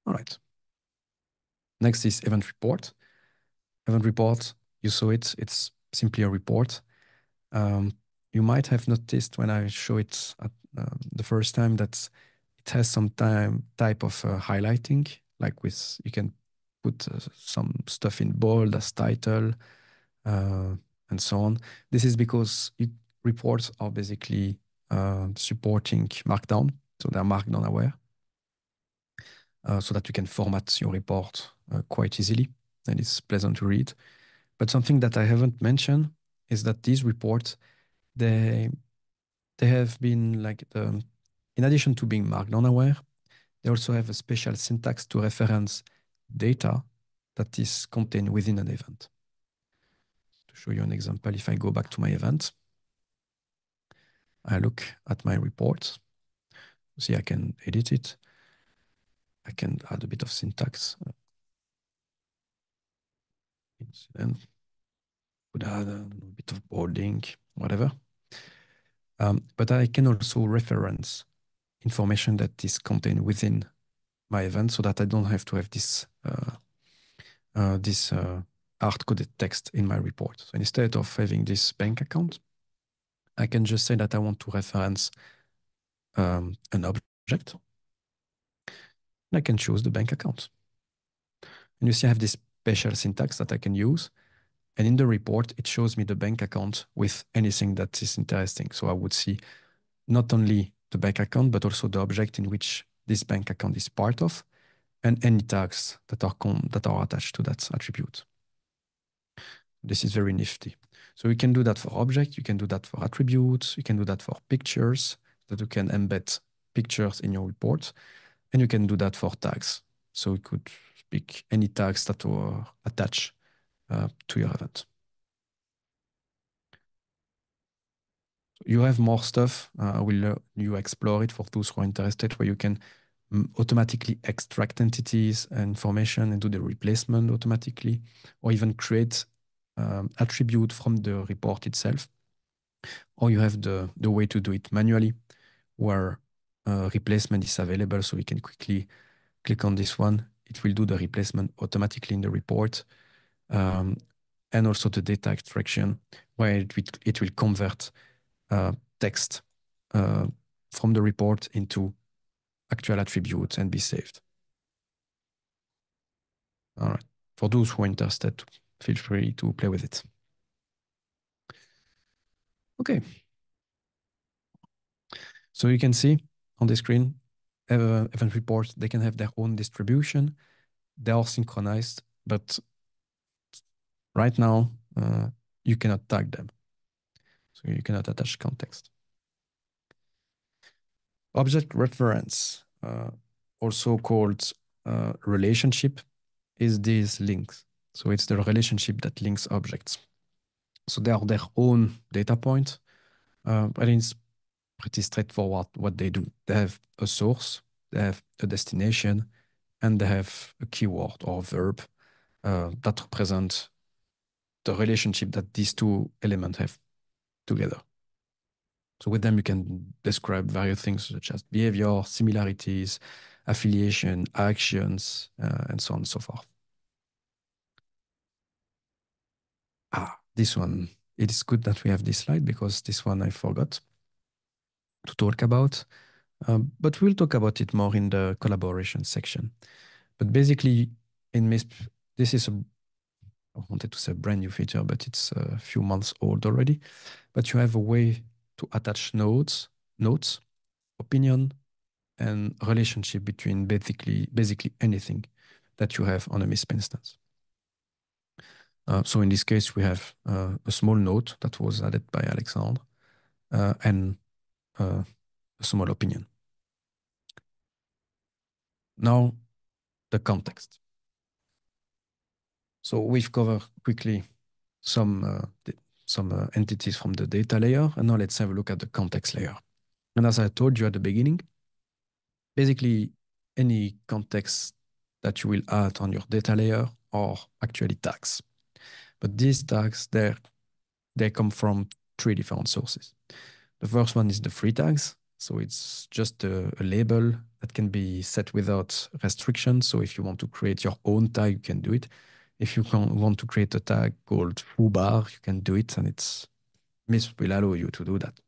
A: All right. Next is event report. Event report, you saw it, it's simply a report. Um, you might have noticed when I show it at, uh, the first time that it has some time type of uh, highlighting, like with, you can put uh, some stuff in bold as title uh, and so on. This is because reports are basically uh, supporting Markdown, so they're Markdown aware. uh, so that you can format your report quite easily and it's pleasant to read. But something that I haven't mentioned is that these reports, they they have been like the, in addition to being markdown aware, they also have a special syntax to reference data that is contained within an event. To show you an example, if I go back to my event, I look at my report. See, I can edit it. I can add a bit of syntax. Incident. Could add a bit of boarding, whatever. Um, but I can also reference information that is contained within my event so that I don't have to have this uh, uh, this uh, hard-coded text in my report. So instead of having this bank account, I can just say that I want to reference um, an object. And I can choose the bank account. And you see I have this special syntax that I can use. And in the report, it shows me the bank account with anything that is interesting. So I would see not only the bank account, but also the object in which this bank account is part of, and any tags that are that are attached to that attribute. This is very nifty. So you can do that for object, you can do that for attributes, you can do that for pictures, that you can embed pictures in your report, and you can do that for tags. So you could pick any tags that are attached uh, to your event. You have more stuff. Uh, will uh, you explore it for those who are interested, where you can um, automatically extract entities and information and do the replacement automatically, or even create um, attribute from the report itself. Or you have the, the way to do it manually, where uh, replacement is available, so we can quickly click on this one. It will do the replacement automatically in the report. Um, and also the data extraction, where it will, it will convert uh, text uh, from the report into actual attributes and be saved. All right. For those who are interested, feel free to play with it. Okay. So you can see on the screen, uh, event reports, they can have their own distribution. They are synchronized, but right now, uh, you cannot tag them. So you cannot attach context. Object reference, uh, also called uh, relationship, is these links. So it's the relationship that links objects. So they are their own data point, uh, but it's pretty straightforward what they do. They have a source, they have a destination, and they have a keyword or a verb uh, that represent the relationship that these two elements have together. So with them, you can describe various things such as behavior, similarities, affiliation, actions, uh, and so on and so forth. Ah, this one. It is good that we have this slide because this one I forgot to talk about. Um, but we'll talk about it more in the collaboration section. But basically, in MISP, this is a, I wanted to say a brand new feature, but it's a few months old already. But you have a way to attach nodes, notes, opinion, and relationship between basically basically anything that you have on a MISP instance. Uh, so in this case, we have uh, a small note that was added by Alexandre uh, and uh, a small opinion. Now, the context. So we've covered quickly some uh, some uh, entities from the data layer, and now let's have a look at the context layer. And as I told you at the beginning, basically any context that you will add on your data layer are actually tags. But these tags, they come from three different sources. The first one is the free tags. So it's just a, a label that can be set without restrictions. So if you want to create your own tag, you can do it. If you want to create a tag called foobar, you can do it, and it's MISP will allow you to do that.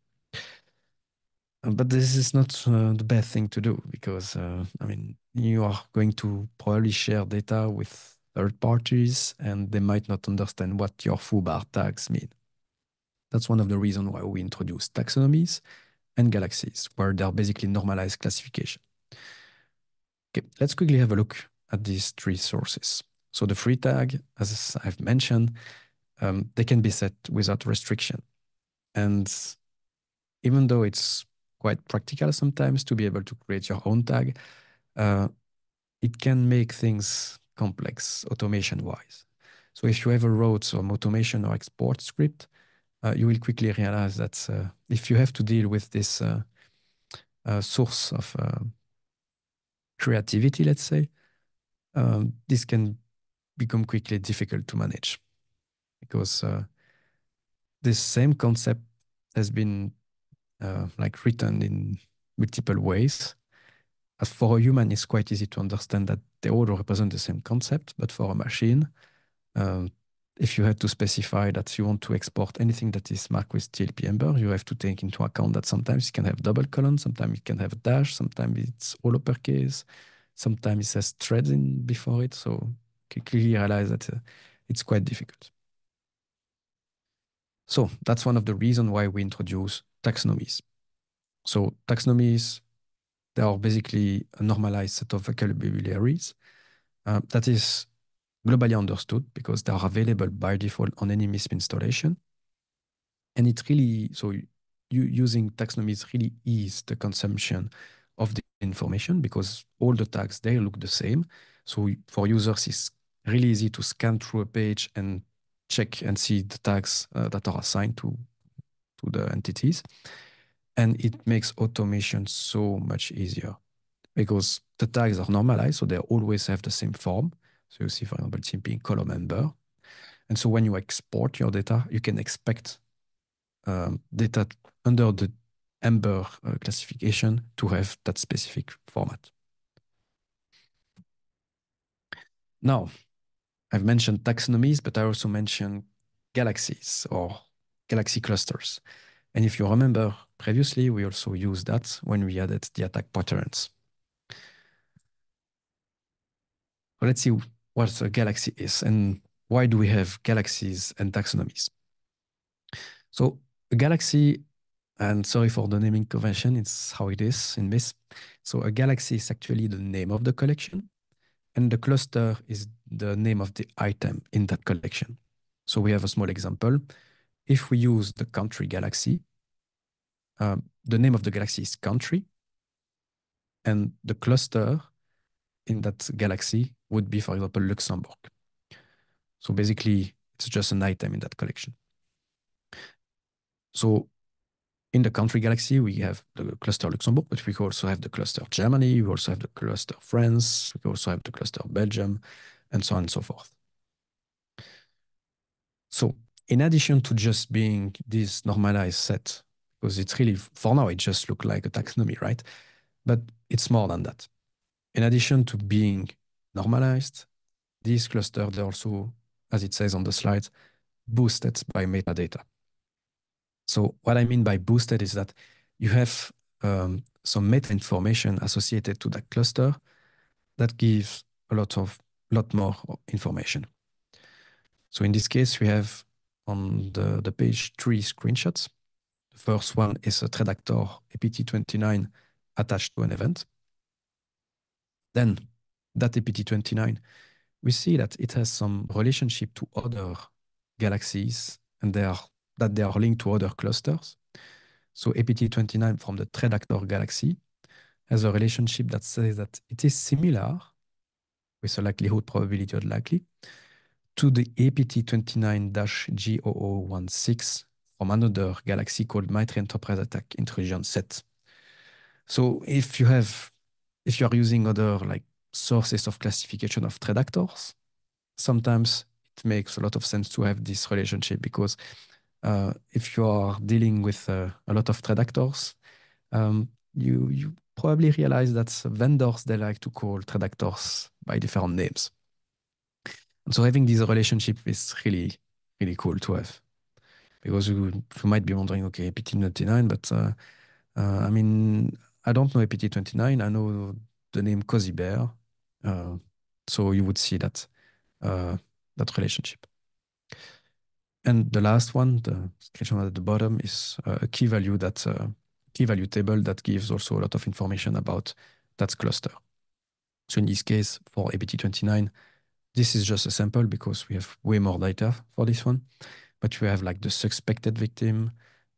A: Uh, but this is not uh, the best thing to do because, uh, I mean, you are going to probably share data with third parties and they might not understand what your foobar tags mean. That's one of the reasons why we introduced taxonomies and galaxies, where they're basically normalized classification. Okay, let's quickly have a look at these three sources. So the free tag, as I've mentioned, um, they can be set without restriction. And even though it's quite practical sometimes to be able to create your own tag, uh, it can make things complex automation wise. So if you ever wrote some automation or export script, uh, you will quickly realize that uh, if you have to deal with this uh, uh source of uh, creativity, let's say, um, this can become quickly difficult to manage because this same concept has been like written in multiple ways. As for a human, it's quite easy to understand that they all represent the same concept, but for a machine, um, if you had to specify that you want to export anything that is marked with TLP Amber, you have to take into account that sometimes it can have double colon, sometimes it can have a dash, sometimes it's all uppercase, sometimes it has threads in before it. So you clearly realize that uh, it's quite difficult. So that's one of the reasons why we introduce taxonomies. So taxonomies, they are basically a normalized set of vocabularies uh, that is globally understood because they are available by default on any MISP installation. And it really, so you, using taxonomies really ease the consumption of the information because all the tags, they look the same. So for users, it's really easy to scan through a page and check and see the tags uh, that are assigned to, to the entities. And it makes automation so much easier because the tags are normalized, so they always have the same form. So you see, for example, TLP column Amber. And so when you export your data, you can expect um, data under the Amber uh, classification to have that specific format. Now, I've mentioned taxonomies, but I also mentioned galaxies or galaxy clusters. And if you remember previously, we also used that when we added the attack patterns. Let's see what a galaxy is and why do we have galaxies and taxonomies. So a galaxy, and sorry for the naming convention, it's how it is in MISP. So a galaxy is actually the name of the collection, and the cluster is the name of the item in that collection. So we have a small example. If we use the country galaxy, um, the name of the galaxy is country, and the cluster in that galaxy would be, for example, Luxembourg. So basically, it's just an item in that collection. So in the country galaxy, we have the cluster Luxembourg, but we also have the cluster Germany, we also have the cluster France, we also have the cluster Belgium, and so on and so forth. So in addition to just being this normalized set, because it's really, for now, it just looks like a taxonomy, right? But it's more than that. In addition to being normalized, these clusters are also, as it says on the slide, boosted by metadata. So what I mean by boosted is that you have um, some meta information associated to that cluster that gives a lot of lot more information. So in this case, we have on the, the page three screenshots. The first one is a threat actor APT29 attached to an event. Then that APT29, we see that it has some relationship to other galaxies and they are that they are linked to other clusters. So APT29 from the threat actor galaxy has a relationship that says that it is similar with a likelihood probability of likely to the APT29-G0016 from another galaxy called MITRE Enterprise ATT&CK intrusion set. So if you have if you are using other like sources of classification of threat actors, sometimes it makes a lot of sense to have this relationship because uh, if you are dealing with uh, a lot of threat actors, um, you you probably realize that vendors they like to call threat actors by different names. And so having this relationship is really really cool to have because you, you might be wondering, okay, APT29, but uh, uh, I mean, I don't know APT29. I know the name Cozy Bear. Uh, so you would see that uh, that relationship. And the last one, the screenshot at the bottom, is uh, a key value that uh, key value table that gives also a lot of information about that cluster. So in this case, for APT29, this is just a sample because we have way more data for this one. But we have like the suspected victim,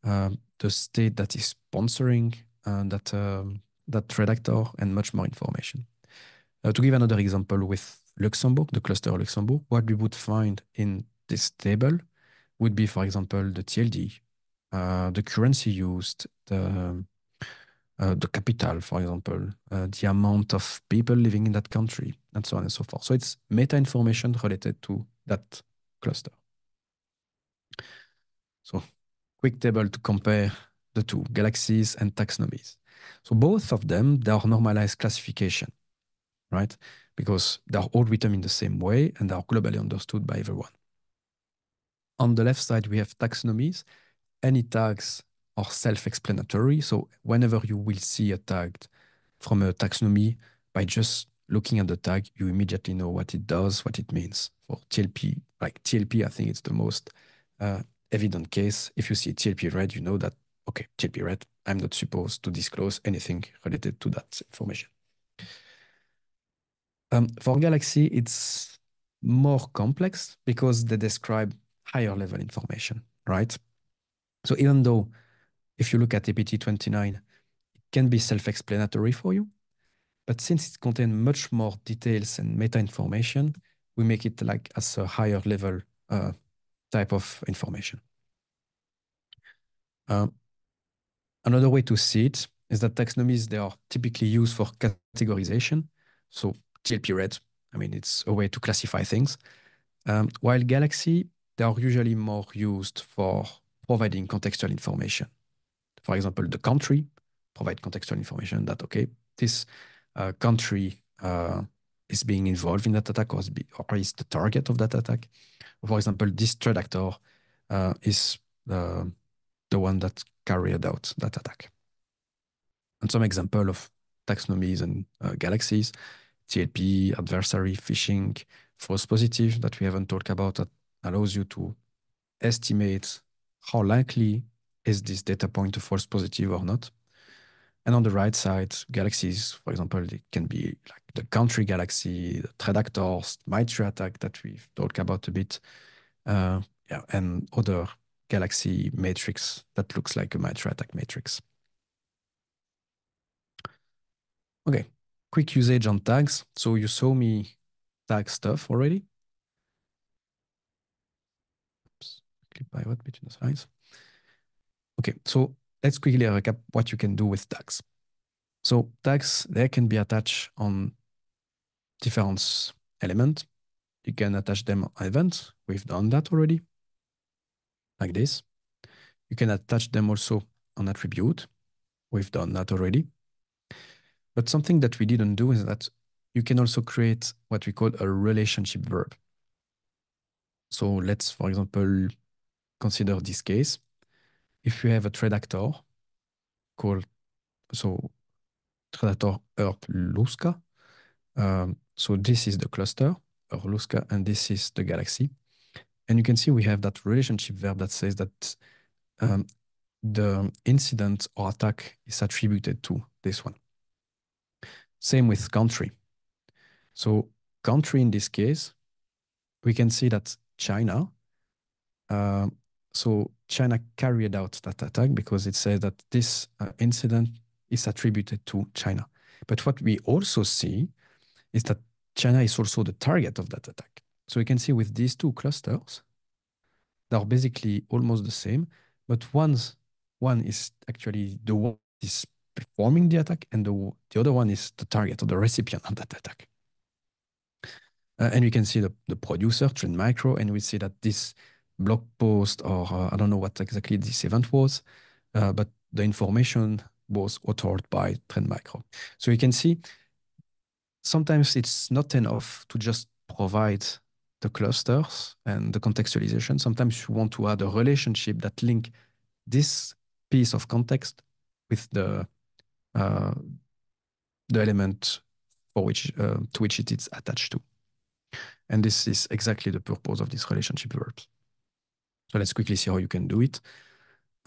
A: um, the state that is sponsoring uh, that um, that threat actor, and much more information. Uh, to give another example with Luxembourg, the cluster Luxembourg, what we would find in this table would be, for example, the TLD, uh, the currency used, the uh, the capital, for example, uh, the amount of people living in that country, and so on and so forth. So it's meta information related to that cluster. So quick table to compare the two, galaxies and taxonomies. So both of them, they are normalized classification, right? Because they are all written in the same way and they are globally understood by everyone. On the left side, we have taxonomies. Any tags are self-explanatory. So whenever you will see a tag from a taxonomy, by just looking at the tag, you immediately know what it does, what it means. For TLP, like TLP, I think it's the most uh, evident case. If you see TLP red, you know that, okay, TLP red, I'm not supposed to disclose anything related to that information. Um, for Galaxy, it's more complex because they describe higher level information, right? So even though if you look at APT29, it can be self-explanatory for you, but since it contains much more details and meta information, we make it like as a higher level uh, type of information. Uh, another way to see it is that taxonomies, they are typically used for categorization. So TLP red, I mean, it's a way to classify things. Um, while Galaxy, they are usually more used for providing contextual information. For example, the country provide contextual information that, okay, this uh, country uh, is being involved in that attack or is, be, or is, the target of that attack. For example, this threat actor uh, is the, the one that carried out that attack. And some example of taxonomies and uh, galaxies, TLP, adversary, phishing, false positive that we haven't talked about that allows you to estimate how likely is this data point a false positive or not. And on the right side, galaxies, for example, it can be like the country galaxy, the threat actors, MITRE ATT&CK that we've talked about a bit, uh, yeah, and other galaxy matrix that looks like a MITRE ATT&CK matrix. Okay, quick usage on tags. So you saw me tag stuff already. Oops, click pivot between the slides. Okay, so let's quickly recap what you can do with tags. So tags, they can be attached on different elements. You can attach them on events. We've done that already, like this. You can attach them also on attribute. We've done that already. But something that we didn't do is that you can also create what we call a relationship verb. So let's, for example, consider this case if you have a threat actor called so threat actor Earth Lusca, um, so this is the cluster Earth Lusca, and this is the galaxy. And you can see we have that relationship verb that says that um, the incident or attack is attributed to this one. Same with country. So country in this case, we can see that China uh, so China carried out that attack because it says that this uh, incident is attributed to China. But what we also see is that China is also the target of that attack. So you can see with these two clusters, they are basically almost the same, but one's, one is actually the one is performing the attack and the, the other one is the target or the recipient of that attack. Uh, and we can see the, the producer, Trend Micro, and we see that this blog post or uh, I don't know what exactly this event was, uh, but the information was authored by Trend Micro. So you can see sometimes it's not enough to just provide the clusters and the contextualization. Sometimes you want to add a relationship that link this piece of context with the uh, the element for which uh, to which it is attached to. And this is exactly the purpose of these relationship verbs. So let's quickly see how you can do it.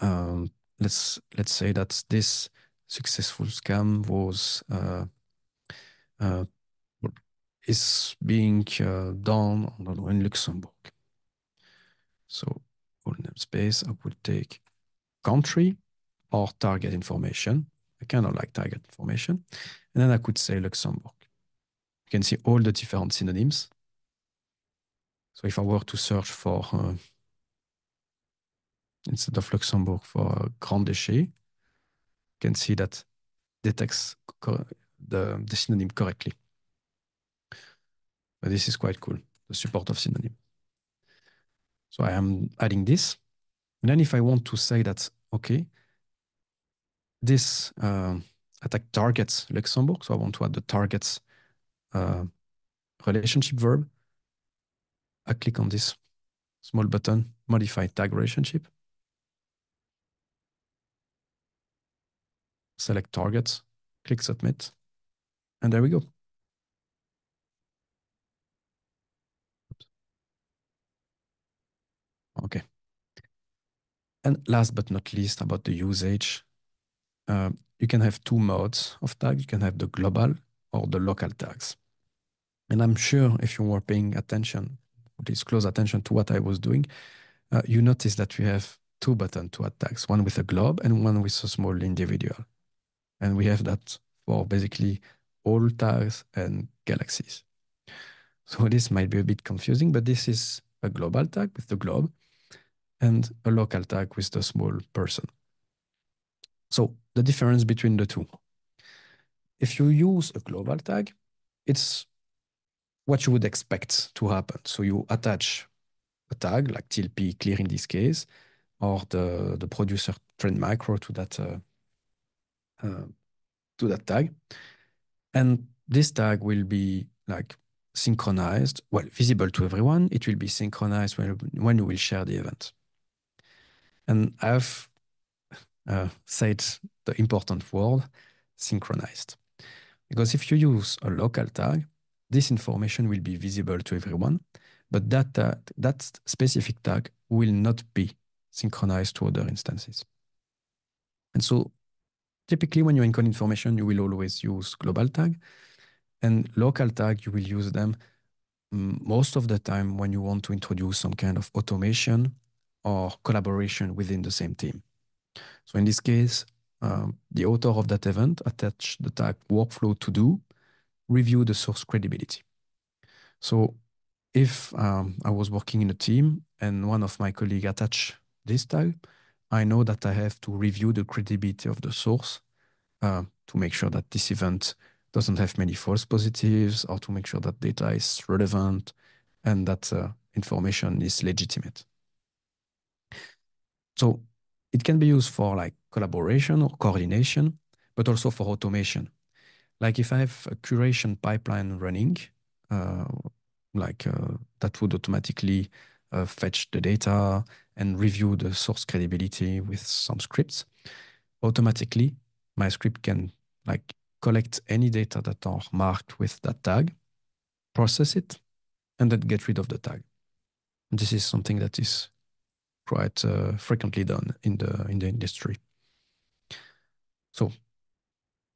A: Um, let's let's say that this successful scam was uh, uh, is being uh, done in Luxembourg. So full namespace, I would take country or target information. I kind of like target information. And then I could say Luxembourg. You can see all the different synonyms. So if I were to search for, uh, instead of Luxembourg, for uh, Grand Duché, you can see that detects the, the synonym correctly. But this is quite cool, the support of synonym. So I am adding this. And then if I want to say that, okay, this uh, attack targets Luxembourg, so I want to add the targets uh, relationship verb, I click on this small button, modify tag relationship. Select targets, click submit, and there we go. Okay. And last but not least, about the usage, uh, you can have two modes of tag. You can have the global or the local tags. And I'm sure if you were paying attention, please close attention to what I was doing, uh, you notice that we have two buttons to add tags, one with a globe and one with a small individual. And we have that for basically all tags and galaxies. So this might be a bit confusing, but this is a global tag with the globe and a local tag with the small person. So the difference between the two. If you use a global tag, it's what you would expect to happen. So you attach a tag like TLP clear in this case, or the, the producer Trend Micro to that uh, uh, to that tag. And this tag will be like synchronized, well, visible to everyone. It will be synchronized when, when you will share the event. And I've uh, said the important word, synchronized. Because if you use a local tag, this information will be visible to everyone, but that, uh, that specific tag will not be synchronized to other instances. And so typically when you encode information, you will always use global tag and local tag, you will use them mm, most of the time when you want to introduce some kind of automation or collaboration within the same team. So in this case, um, the author of that event attached the tag workflow to do, review the source credibility. So if um, I was working in a team and one of my colleagues attached this tag, I know that I have to review the credibility of the source uh, to make sure that this event doesn't have many false positives or to make sure that data is relevant and that uh, information is legitimate. So it can be used for like collaboration or coordination, but also for automation. Like if I have a curation pipeline running, uh, like uh, that would automatically uh, fetch the data and review the source credibility with some scripts. Automatically, my script can like collect any data that are marked with that tag, process it, and then get rid of the tag. This is something that is quite uh, frequently done in the in the industry. So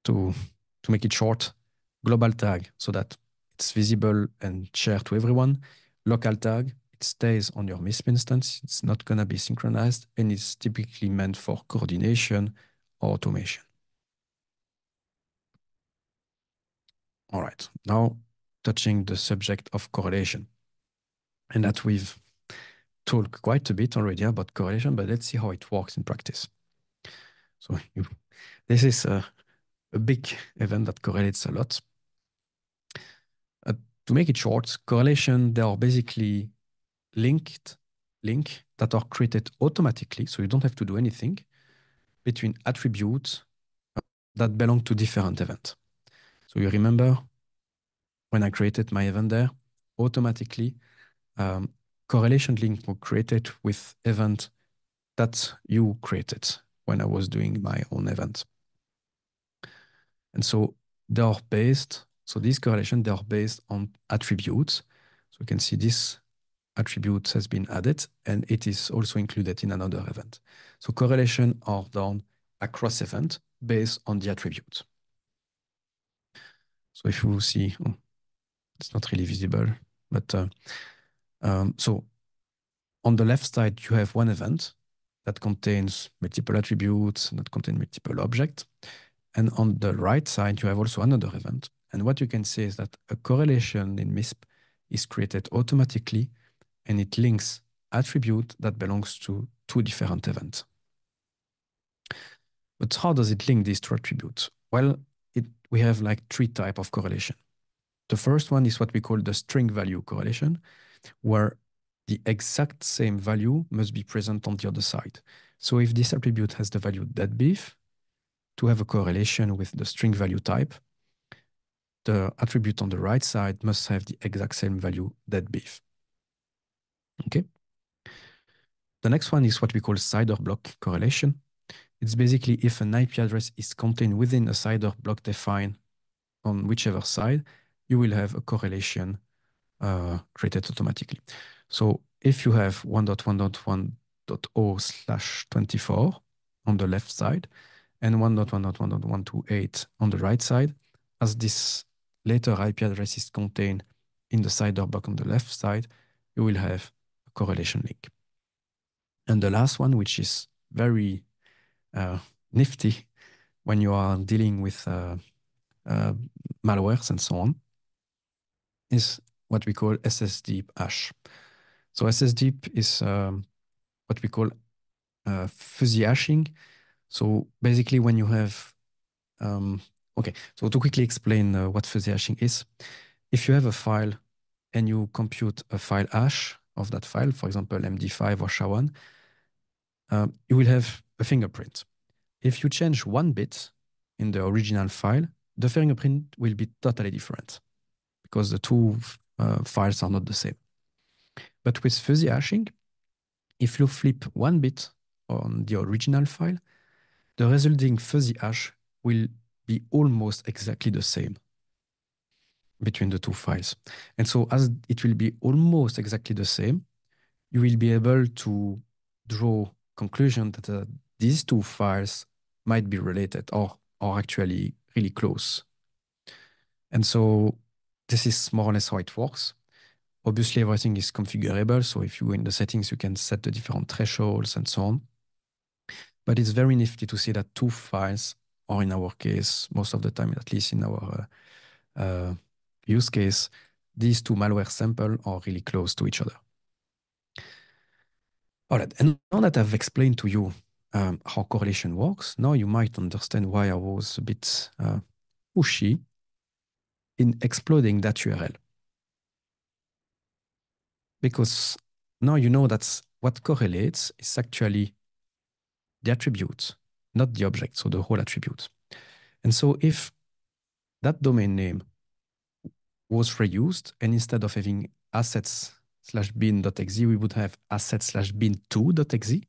A: to to make it short, global tag so that it's visible and shared to everyone. Local tag, it stays on your MISP instance. It's not going to be synchronized and it's typically meant for coordination or automation. All right, now touching the subject of correlation and that we've talked quite a bit already about correlation, but let's see how it works in practice. So you, this is a, a, big event that correlates a lot. Uh, to make it short, correlation, they are basically linked link that are created automatically, so you don't have to do anything, between attributes that belong to different events. So you remember when I created my event there, automatically um, correlation link were created with event that you created when I was doing my own event. And so they are based, so these correlations, they are based on attributes. So you can see this attribute has been added and it is also included in another event. So correlation are done across event based on the attribute. So if you see, oh, it's not really visible, but uh, um, so on the left side, you have one event that contains multiple attributes, that contain multiple objects. And on the right side, you have also another event. And what you can see is that a correlation in MISP is created automatically and it links attribute that belongs to two different events. But how does it link these two attributes? Well, it, we have like three type of correlation. The first one is what we call the string value correlation, where the exact same value must be present on the other side. So if this attribute has the value deadbeef, to have a correlation with the string value type, the attribute on the right side must have the exact same value deadbeef. Okay. The next one is what we call CIDR block correlation. It's basically if an IP address is contained within a CIDR block defined on whichever side, you will have a correlation uh, created automatically. So if you have 1.1.1.0 slash 24 on the left side and 1.1.1.128 on the right side, as this later IP address is contained in the CIDR block on the left side, you will have a correlation link. And the last one, which is very uh, nifty when you are dealing with uh, uh, malwares and so on, is what we call SSDeep hash. So SSDeep is um, what we call uh, fuzzy hashing. So basically when you have, um, okay, so to quickly explain uh, what fuzzy hashing is, if you have a file and you compute a file hash of that file, for example, MD5 or SHA-1, um, you will have a fingerprint. If you change one bit in the original file, the fingerprint will be totally different because the two uh, files are not the same. But with fuzzy hashing, if you flip one bit on the original file, the resulting fuzzy hash will be almost exactly the same between the two files. And so as it will be almost exactly the same, you will be able to draw conclusion that uh, these two files might be related or are actually really close. And so this is more or less how it works. Obviously, everything is configurable. So if you go in the settings, you can set the different thresholds and so on. But it's very nifty to see that two files, or in our case, most of the time, at least in our uh, uh, use case, these two malware samples are really close to each other. All right, and now that I've explained to you um, how correlation works, now you might understand why I was a bit uh, pushy in exploding that URL. Because now you know that what correlates is actually the attribute, not the object, so the whole attribute. And so if that domain name was reused, and instead of having assets slash bin.exe, we would have assets slash bin2.exe.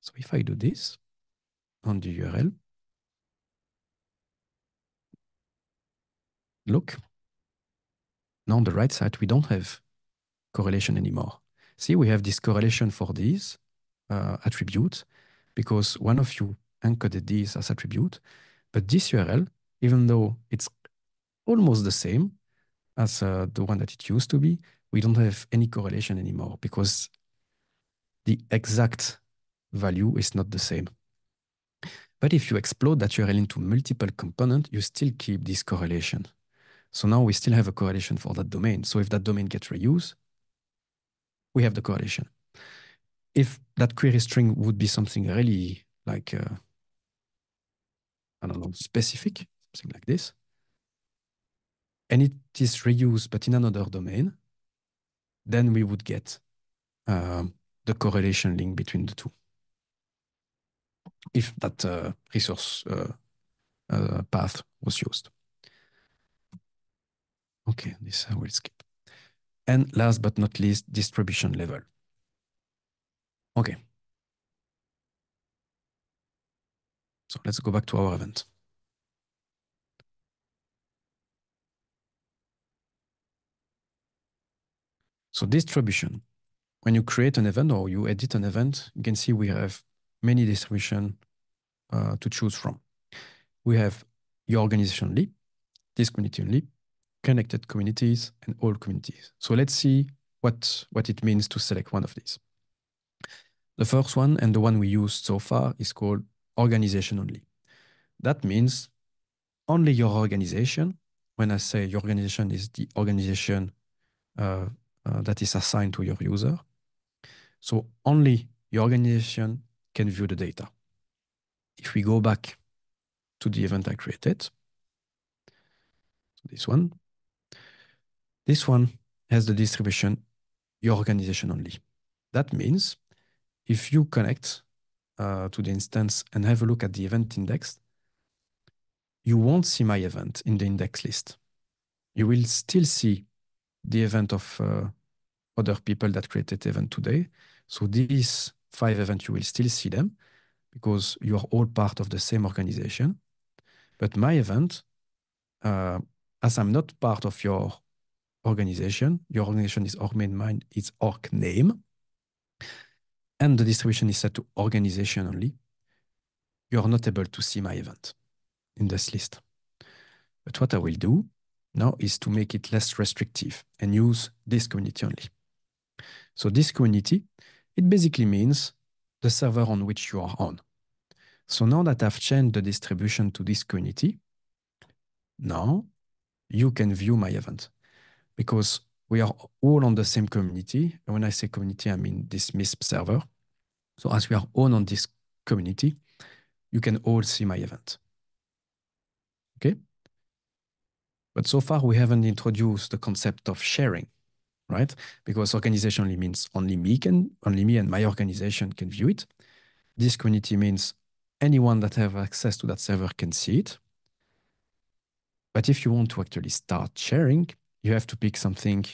A: So if I do this on the URL, look, now on the right side, we don't have correlation anymore. See, we have this correlation for these uh, attributes because one of you encoded these as attribute, but this URL, even though it's almost the same as uh, the one that it used to be, we don't have any correlation anymore because the exact value is not the same. But if you explode that URL into multiple components, you still keep this correlation. So now we still have a correlation for that domain. So if that domain gets reused, we have the correlation. If that query string would be something really like, uh, I don't know, specific, something like this, and it is reused but in another domain, then we would get um, the correlation link between the two. If that uh, resource uh, uh, path was used. Okay, this I will skip. And last but not least, distribution level. Okay. So let's go back to our event. So distribution, when you create an event or you edit an event, you can see we have many distribution uh, to choose from. We have your organization only, this community only, connected communities, and all communities. So let's see what, what it means to select one of these. The first one, and the one we used so far, is called organization only. That means only your organization, when I say your organization is the organization uh, uh, that is assigned to your user. So only your organization can view the data. If we go back to the event I created, this one, this one has the distribution your organization only. That means if you connect uh, to the instance and have a look at the event index, you won't see my event in the index list. You will still see the event of uh, other people that created event today. So these five events, you will still see them because you are all part of the same organization. But my event, uh, as I'm not part of your organization, your organization is org main mine is org name, and the distribution is set to organization only, you are not able to see my event in this list. But what I will do now is to make it less restrictive and use this community only. So this community, it basically means the server on which you are on. So now that I've changed the distribution to this community, now you can view my event because we are all on the same community. And when I say community, I mean this MISP server. So as we are all on this community, you can all see my event. Okay? But so far, we haven't introduced the concept of sharing, right? Because organization only means only me can, only me and my organization can view it. This community means anyone that have access to that server can see it. But if you want to actually start sharing, you have to pick something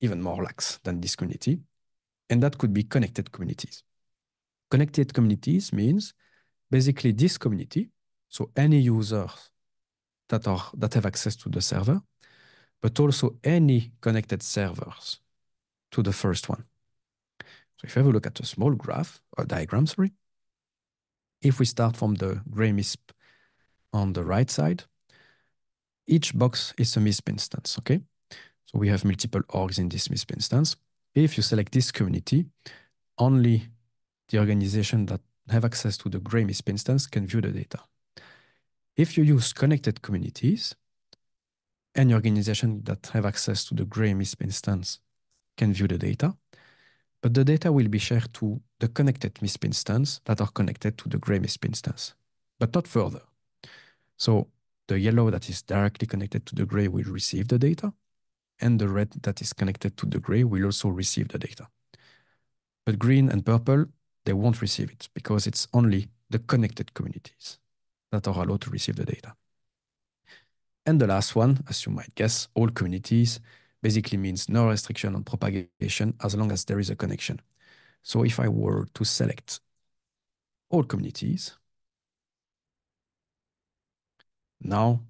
A: even more lax than this community. And that could be connected communities. Connected communities means basically this community, so any users that, are, that have access to the server, but also any connected servers to the first one. So if you have a look at a small graph, or diagram, sorry, if we start from the gray MISP on the right side, each box is a MISP instance, okay? So we have multiple orgs in this MISP instance. If you select this community, only the organization that have access to the gray MISP instance can view the data. If you use connected communities, any organization that have access to the gray MISP instance can view the data, but the data will be shared to the connected MISP instance that are connected to the gray MISP instance, but not further. So the yellow that is directly connected to the gray will receive the data, and the red that is connected to the gray will also receive the data. But green and purple, they won't receive it because it's only the connected communities that are allowed to receive the data. And the last one, as you might guess, all communities basically means no restriction on propagation as long as there is a connection. So if I were to select all communities, now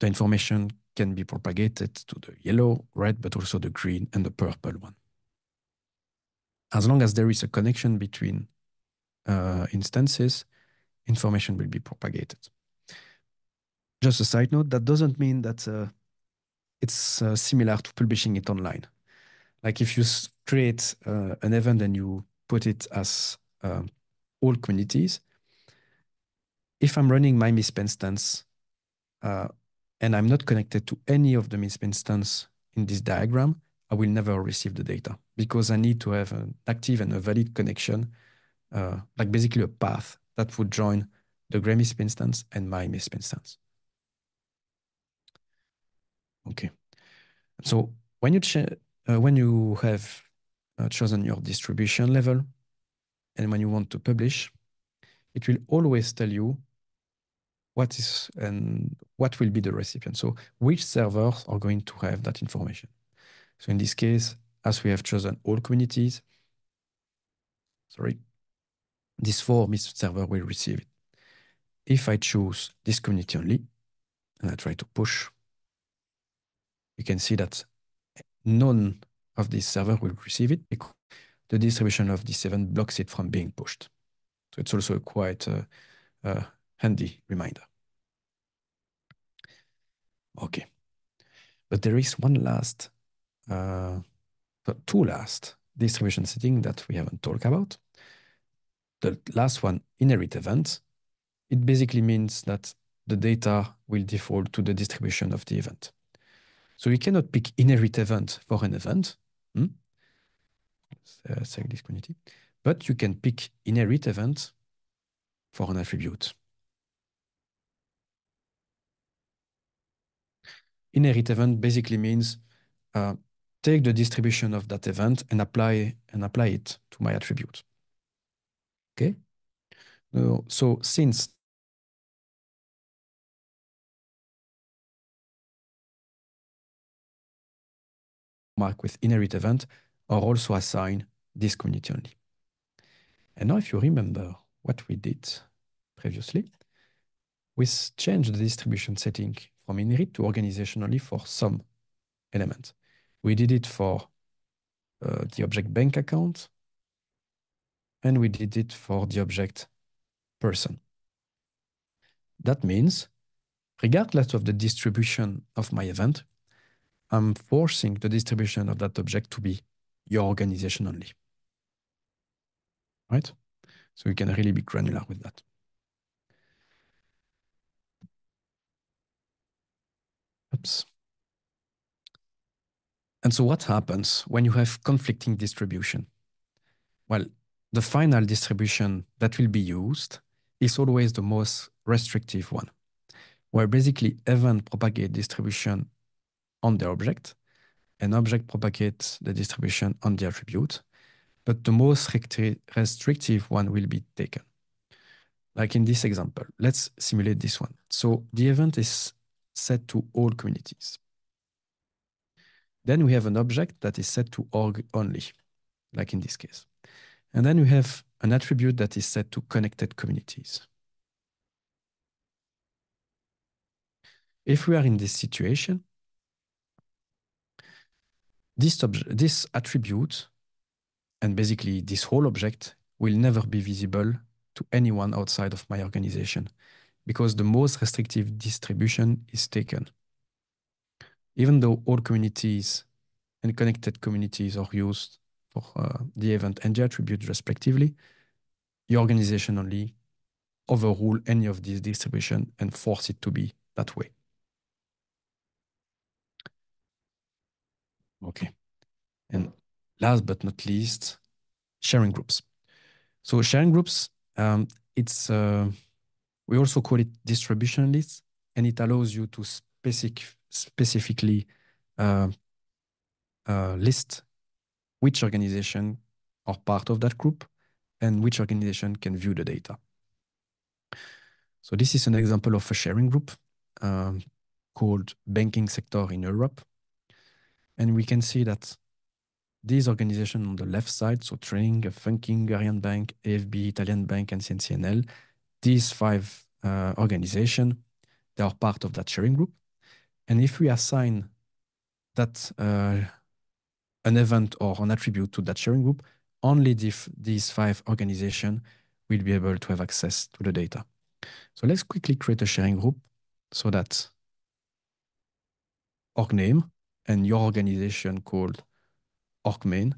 A: the information can be propagated to the yellow, red, but also the green and the purple one. As long as there is a connection between uh, instances, information will be propagated. Just a side note, that doesn't mean that uh, it's uh, similar to publishing it online. Like if you create uh, an event and you put it as um, all communities, if I'm running my MISP instance uh, and I'm not connected to any of the MISP instance in this diagram, I will never receive the data because I need to have an active and a valid connection, uh, like basically a path that would join the gray MISP instance and my MISP instance. Okay. So when you uh, when you have uh, chosen your distribution level and when you want to publish, it will always tell you what is and what will be the recipient. So which servers are going to have that information. So in this case, as we have chosen all communities, sorry, this four MISP server will receive it. If I choose this community only, and I try to push, you can see that none of these server will receive it because the distribution of this event blocks it from being pushed. So it's also quite uh, uh, handy reminder. Okay. But there is one last, uh, two last distribution setting that we haven't talked about. The last one, inherit event, it basically means that the data will default to the distribution of the event. So you cannot pick inherit event for an event. Hmm? Uh, this community. But you can pick inherit event for an attribute. Inherit event basically means uh, take the distribution of that event and apply and apply it to my attribute. Okay. so since mark with inherit event are also assigned this community only. And now if you remember what we did previously, we changed the distribution setting from inherit to organization only for some element. We did it for uh, the object bank account, and we did it for the object person. That means, regardless of the distribution of my event, I'm forcing the distribution of that object to be your organization only. Right? So you can really be granular with that. And so what happens when you have conflicting distribution? Well, the final distribution that will be used is always the most restrictive one, where basically event propagate distribution on the object, and object propagates the distribution on the attribute, but the most restrictive one will be taken. Like in this example, let's simulate this one. So the event is set to all communities. Then we have an object that is set to org only, like in this case. And then we have an attribute that is set to connected communities. If we are in this situation, this, this attribute and basically this whole object will never be visible to anyone outside of my organization because the most restrictive distribution is taken. Even though all communities and connected communities are used for uh, the event and the attribute respectively, your organization only overrule any of these distribution and force it to be that way. Okay. And last but not least, sharing groups. So sharing groups, um, it's uh, we also call it distribution lists, and it allows you to specific, specifically uh, uh, list which organization are part of that group and which organization can view the data. So this is an example of a sharing group um, called Banking Sector in Europe. And we can see that these organizations on the left side, so Tring, Funking, Hungarian Bank, AFB, Italian Bank, and CNCNL, these five uh, organizations, they are part of that sharing group. And if we assign that uh, an event or an attribute to that sharing group, only these five organizations will be able to have access to the data. So let's quickly create a sharing group so that org name and your organization called org main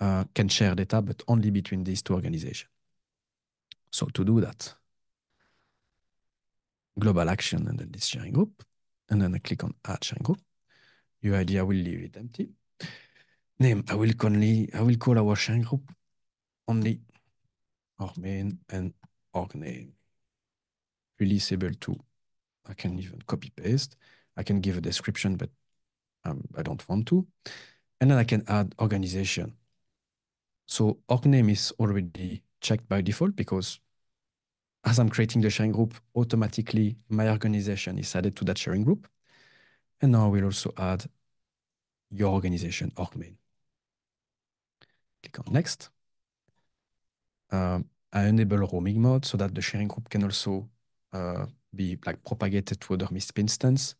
A: uh, can share data, but only between these two organizations. So to do that, global action and then this sharing group, and then I click on add sharing group. Your I will leave it empty. Name, I will only, I will call our sharing group only org main and org name. Releaseable to, I can even copy paste. I can give a description, but um, I don't want to. And then I can add organization. So org name is already checked by default because as I'm creating the sharing group, automatically my organization is added to that sharing group. And now I will also add your organization org main. Click on next. Um, I enable roaming mode so that the sharing group can also uh, be like propagated to other MISP instance.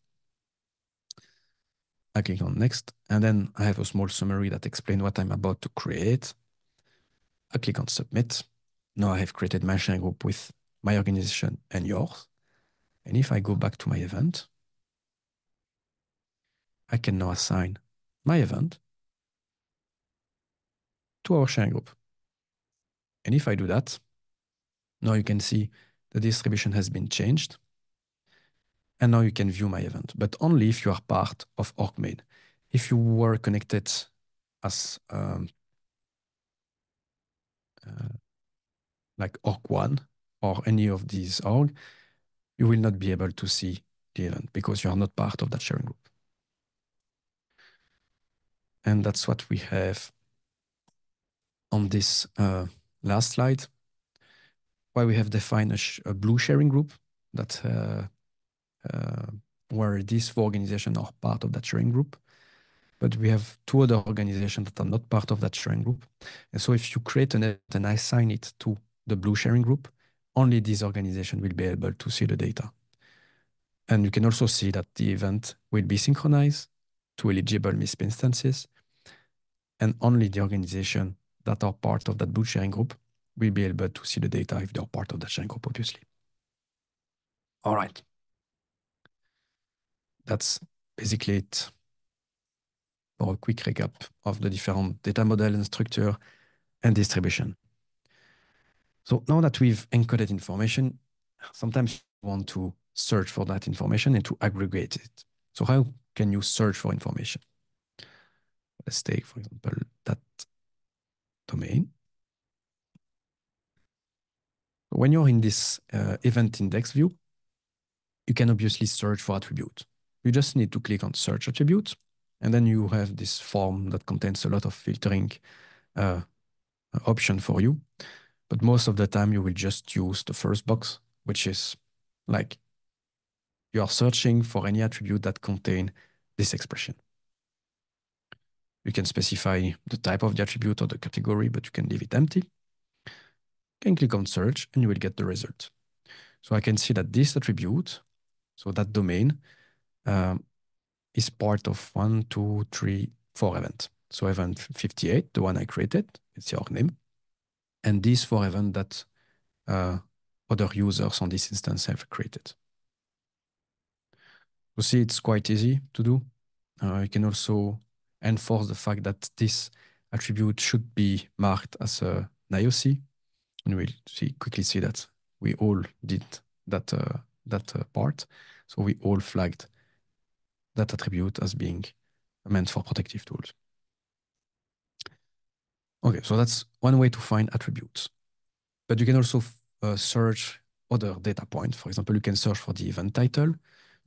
A: I click on next, and then I have a small summary that explains what I'm about to create. I click on submit. Now I have created my sharing group with my organization and yours. And if I go back to my event, I can now assign my event to our sharing group. And if I do that, now you can see the distribution has been changed. And now you can view my event, but only if you are part of org-main. If you were connected as um, uh, like org1 or any of these org, you will not be able to see the event because you are not part of that sharing group. And that's what we have on this uh, last slide, why we have defined a, sh a blue sharing group that uh, uh, where these four organizations are part of that sharing group. But we have two other organizations that are not part of that sharing group. And so if you create an and assign it to the blue sharing group, only this organization will be able to see the data. And you can also see that the event will be synchronized to eligible MISP instances, and only the organization that are part of that boot sharing group will be able to see the data if they are part of that sharing group, obviously. All right. That's basically it for a quick recap of the different data model and structure and distribution. So now that we've encoded information, sometimes you want to search for that information and to aggregate it. So how can you search for information? Let's take, for example, that domain. When you're in this uh, event index view, you can obviously search for attribute. You just need to click on search attribute, and then you have this form that contains a lot of filtering uh, option for you. But most of the time you will just use the first box, which is like you are searching for any attribute that contain this expression. You can specify the type of the attribute or the category, but you can leave it empty. You can click on search and you will get the result. So I can see that this attribute, so that domain, um, is part of one, two, three, four events. So event 58, the one I created, it's your name and these four events that uh, other users on this instance have created. You see, it's quite easy to do. Uh, you can also enforce the fact that this attribute should be marked as a IOC. And we'll see quickly see that we all did that, uh, that uh, part. So we all flagged that attribute as being meant for protective tools. Okay, so that's one way to find attributes. But you can also uh, search other data points. For example, you can search for the event title.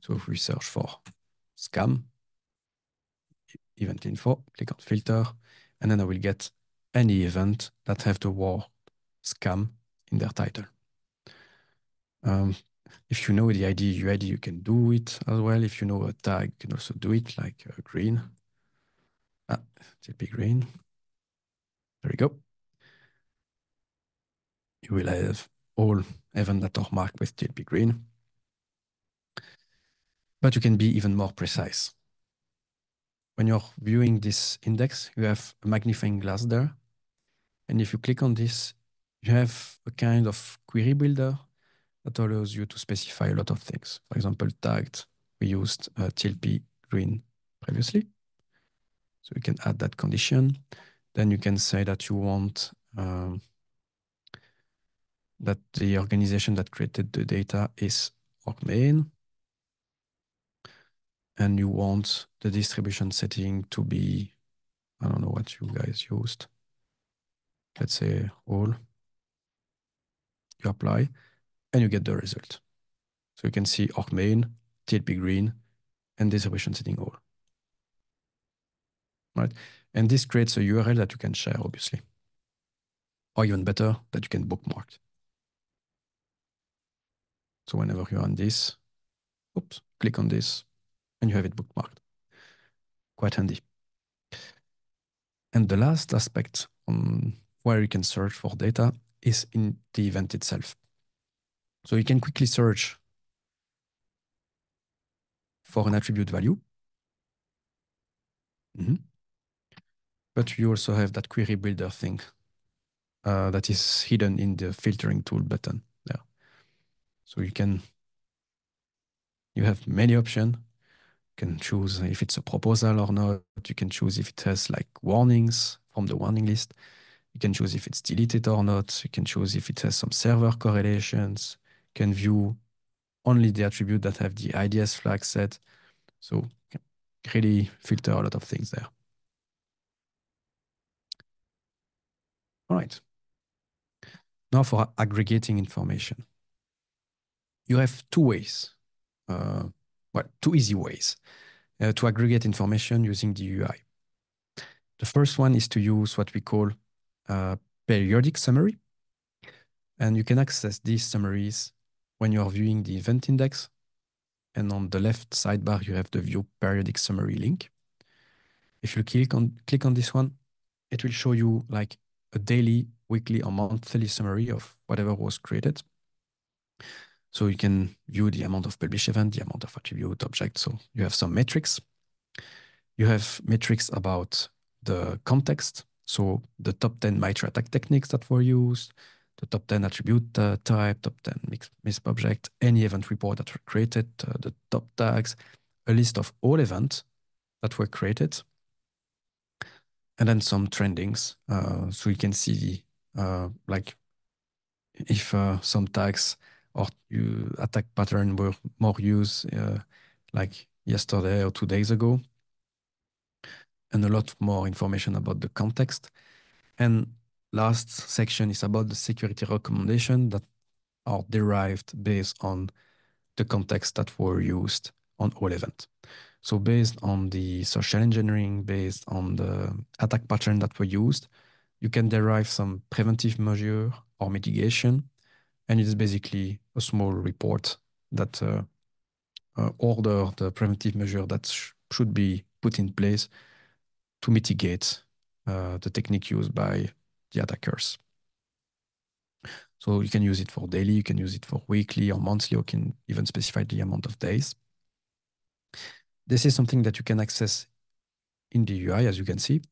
A: So if we search for scam, event info, click on filter, and then I will get any event that have the word scam in their title. Um, if you know the ID UID, you can do it as well. If you know a tag, you can also do it like uh, green. Ah, TLP green. There we go. You will have all events that are marked with TLP green. But you can be even more precise. When you're viewing this index, you have a magnifying glass there. And if you click on this, you have a kind of query builder that allows you to specify a lot of things. For example, tagged, we used uh, TLP green previously. So we can add that condition. Then you can say that you want um, that the organization that created the data is org-main. And you want the distribution setting to be, I don't know what you guys used. Let's say all. You apply and you get the result. So you can see org-main, TLP green, and distribution setting all. Right? And this creates a URL that you can share, obviously. Or even better, that you can bookmark. So whenever you're on this, oops, click on this, and you have it bookmarked. Quite handy. And the last aspect on where you can search for data is in the event itself. So you can quickly search for an attribute value. Mm -hmm. But you also have that query builder thing uh, that is hidden in the filtering tool button there. So you can, you have many options. You can choose if it's a proposal or not. You can choose if it has like warnings from the warning list. You can choose if it's deleted or not. You can choose if it has some server correlations. You can view only the attribute that have the IDS flag set. So really filter a lot of things there. All right. Now for aggregating information. You have two ways, uh, well, two easy ways uh, to aggregate information using the UI. The first one is to use what we call a periodic summary. And you can access these summaries when you are viewing the event index. And on the left sidebar, you have the view periodic summary link. If you click on, click on this one, it will show you like a daily, weekly, or monthly summary of whatever was created. So you can view the amount of published event, the amount of attribute object. So you have some metrics. You have metrics about the context. So the top 10 MITRE ATT&CK techniques that were used, the top 10 attribute uh, type, top 10 MISP object, any event report that were created, uh, the top tags, a list of all events that were created, and then some trendings. Uh, so you can see uh, like if uh, some tags or attack pattern were more used uh, like yesterday or two days ago, and a lot more information about the context. And last section is about the security recommendation that are derived based on the context that were used on all event. So based on the social engineering, based on the attack pattern that were used, you can derive some preventive measure or mitigation. And it is basically a small report that uh, uh, order the preventive measure that sh should be put in place to mitigate uh, the technique used by the attackers. So you can use it for daily, you can use it for weekly or monthly, or can even specify the amount of days. This is something that you can access in the UI, as you can see.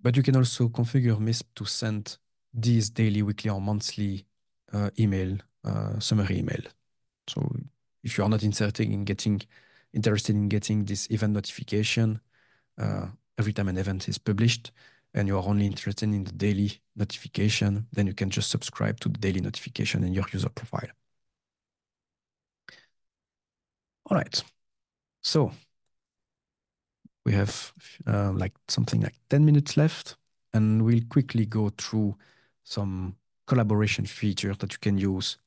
A: But you can also configure MISP to send these daily, weekly, or monthly uh, email, uh, summary email. So if you are not interested in getting interested in getting this event notification uh, every time an event is published, and you are only interested in the daily notification, then you can just subscribe to the daily notification in your user profile. All right. So we have uh, like something like 10 minutes left, and we'll quickly go through some collaboration features that you can use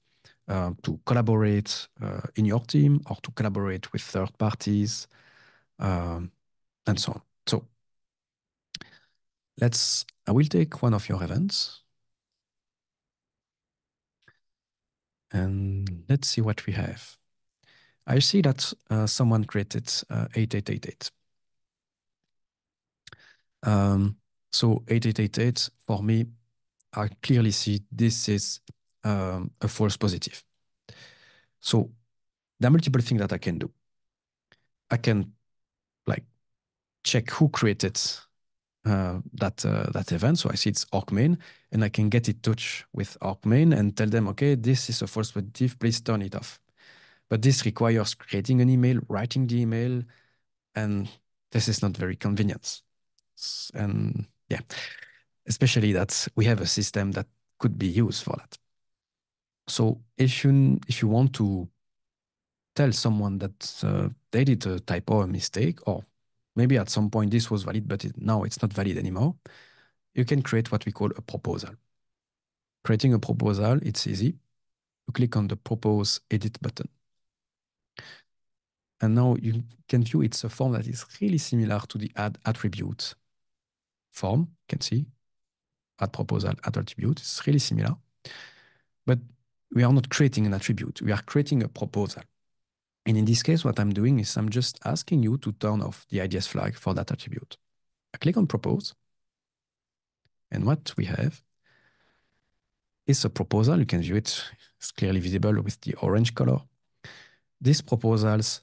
A: uh, to collaborate uh, in your team or to collaborate with third parties um, and so on. So let's, I will take one of your events and let's see what we have. I see that uh, someone created uh, 8888. Um, so 8888 for me, I clearly see this is um, a false positive. So there are multiple things that I can do. I can like check who created uh, that uh, that event. So I see it's org-main, and I can get in touch with org-main and tell them, okay, this is a false positive. Please turn it off. But this requires creating an email, writing the email, and this is not very convenient. And yeah, especially that we have a system that could be used for that. So if you if you want to tell someone that uh, they did a typo or mistake, or maybe at some point this was valid, but it, now it's not valid anymore, you can create what we call a proposal. Creating a proposal, it's easy. You click on the propose edit button. And now you can view it's a form that is really similar to the add attribute form. You can see add proposal, add attribute. It's really similar. But we are not creating an attribute. We are creating a proposal. And in this case, what I'm doing is I'm just asking you to turn off the IDS flag for that attribute. I click on propose. And what we have is a proposal. You can view it. It's clearly visible with the orange color. These proposals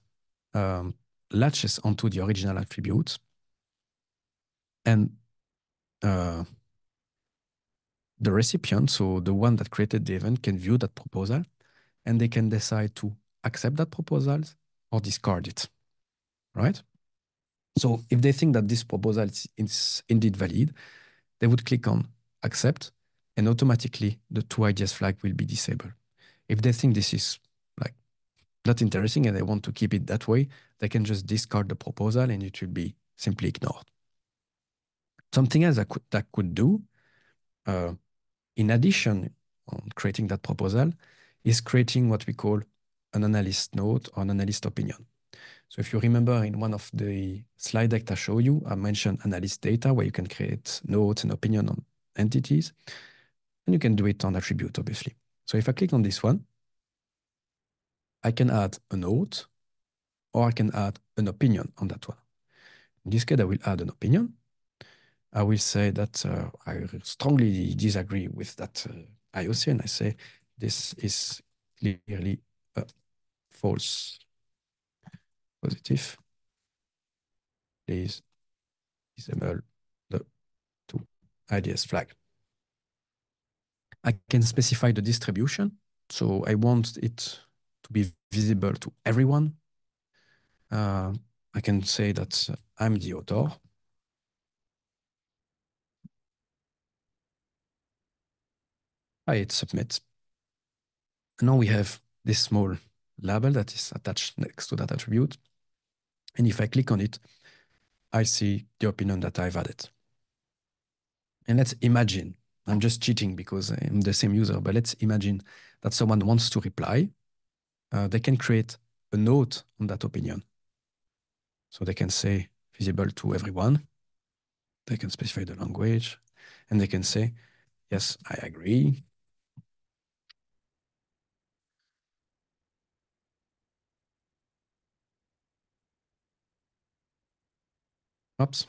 A: um, latches onto the original attribute and uh, the recipient, so the one that created the event, can view that proposal and they can decide to accept that proposal or discard it. right? So if they think that this proposal is indeed valid, they would click on accept and automatically the to_ids flag will be disabled. If they think this is not interesting and they want to keep it that way, they can just discard the proposal and it will be simply ignored. Something else that could, that could do, uh, in addition on creating that proposal, is creating what we call an analyst note or an analyst opinion. So if you remember in one of the slide deck I show you, I mentioned analyst data where you can create notes and opinion on entities. And you can do it on attribute, obviously. So if I click on this one, I can add a note or I can add an opinion on that one. In this case, I will add an opinion. I will say that uh, I strongly disagree with that uh, IOC and I say this is clearly a false positive. Please disable the two ideas flag. I can specify the distribution. So I want it to be visible to everyone. Uh, I can say that I'm the author. I hit submit. Now we have this small label that is attached next to that attribute. And if I click on it, I see the opinion that I've added. And let's imagine, I'm just cheating because I'm the same user, but let's imagine that someone wants to reply. Uh, they can create a note on that opinion. So they can say visible to everyone. They can specify the language and they can say, yes, I agree. Oops.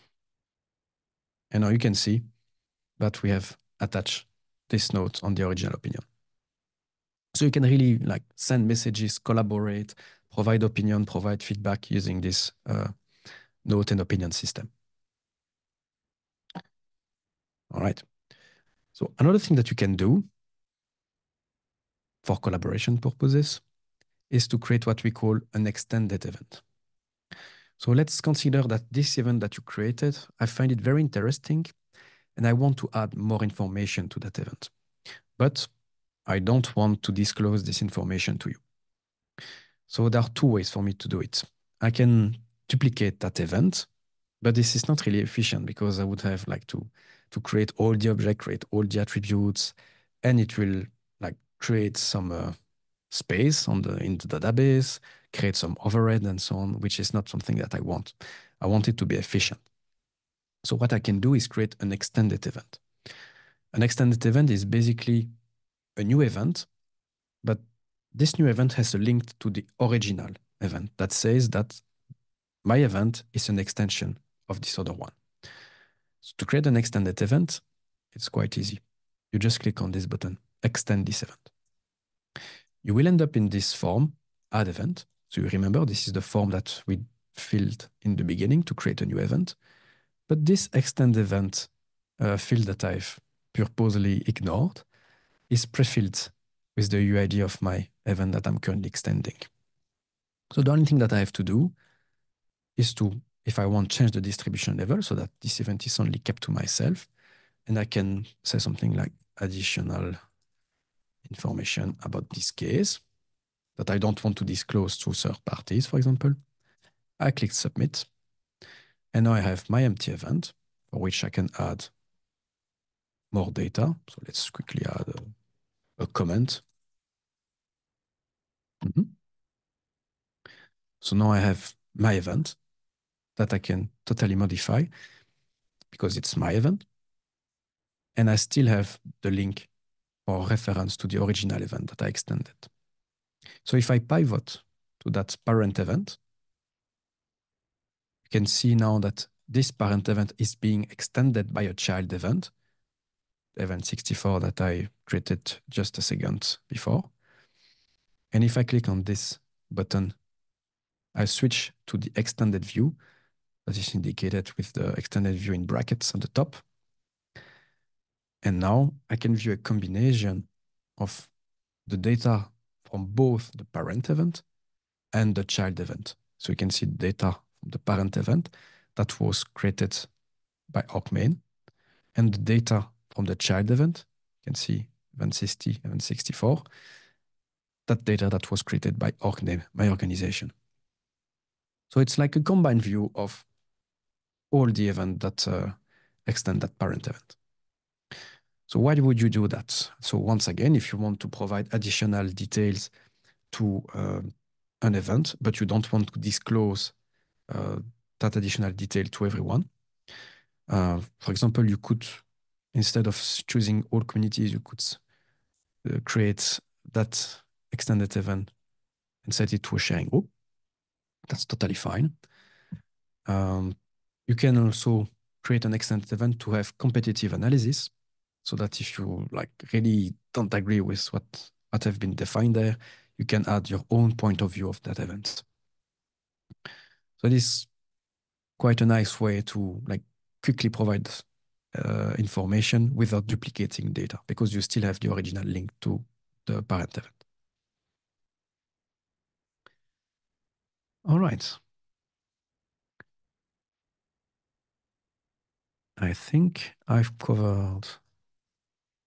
A: And now you can see that we have attached this note on the original opinion. So you can really like send messages, collaborate, provide opinion, provide feedback using this uh, note and opinion system. All right. So another thing that you can do for collaboration purposes is to create what we call an extended event. So let's consider that this event that you created, I find it very interesting and I want to add more information to that event. But I don't want to disclose this information to you. So there are two ways for me to do it. I can duplicate that event, but this is not really efficient because I would have like to, to create all the object, create all the attributes, and it will like create some uh, space on the in the database, create some overhead and so on, which is not something that I want. I want it to be efficient. So what I can do is create an extended event. An extended event is basically a new event, but this new event has a link to the original event that says that my event is an extension of this other one. So to create an extended event, it's quite easy. You just click on this button, extend this event. You will end up in this form, add event. So you remember this is the form that we filled in the beginning to create a new event. But this extend event uh, field that I've purposely ignored is pre-filled with the UID of my event that I'm currently extending. So the only thing that I have to do is to, if I want, change the distribution level so that this event is only kept to myself, and I can say something like additional information about this case that I don't want to disclose to third parties, for example. I click submit. And now I have my empty event for which I can add more data. So let's quickly add a, a comment. Mm -hmm. So now I have my event that I can totally modify because it's my event. And I still have the link or reference to the original event that I extended. So if I pivot to that parent event, you can see now that this parent event is being extended by a child event, event 64 that I created just a second before. And if I click on this button, I switch to the extended view that is indicated with the extended view in brackets on the top. And now I can view a combination of the data from both the parent event and the child event. So you can see data from the parent event that was created by org-main and the data from the child event. You can see event 60, event 64. That data that was created by org-name, my organization. So it's like a combined view of all the event that uh, extend that parent event. So why would you do that? So once again, if you want to provide additional details to uh, an event, but you don't want to disclose uh, that additional detail to everyone, uh, for example, you could, instead of choosing all communities, you could uh, create that extended event and set it to a sharing group. That's totally fine. Um, you can also create an extended event to have competitive analysis so that if you like really don't agree with what, what have been defined there, you can add your own point of view of that event. So this quite a nice way to like quickly provide information without duplicating data because you still have the original link to the parent event. All right. I think I've covered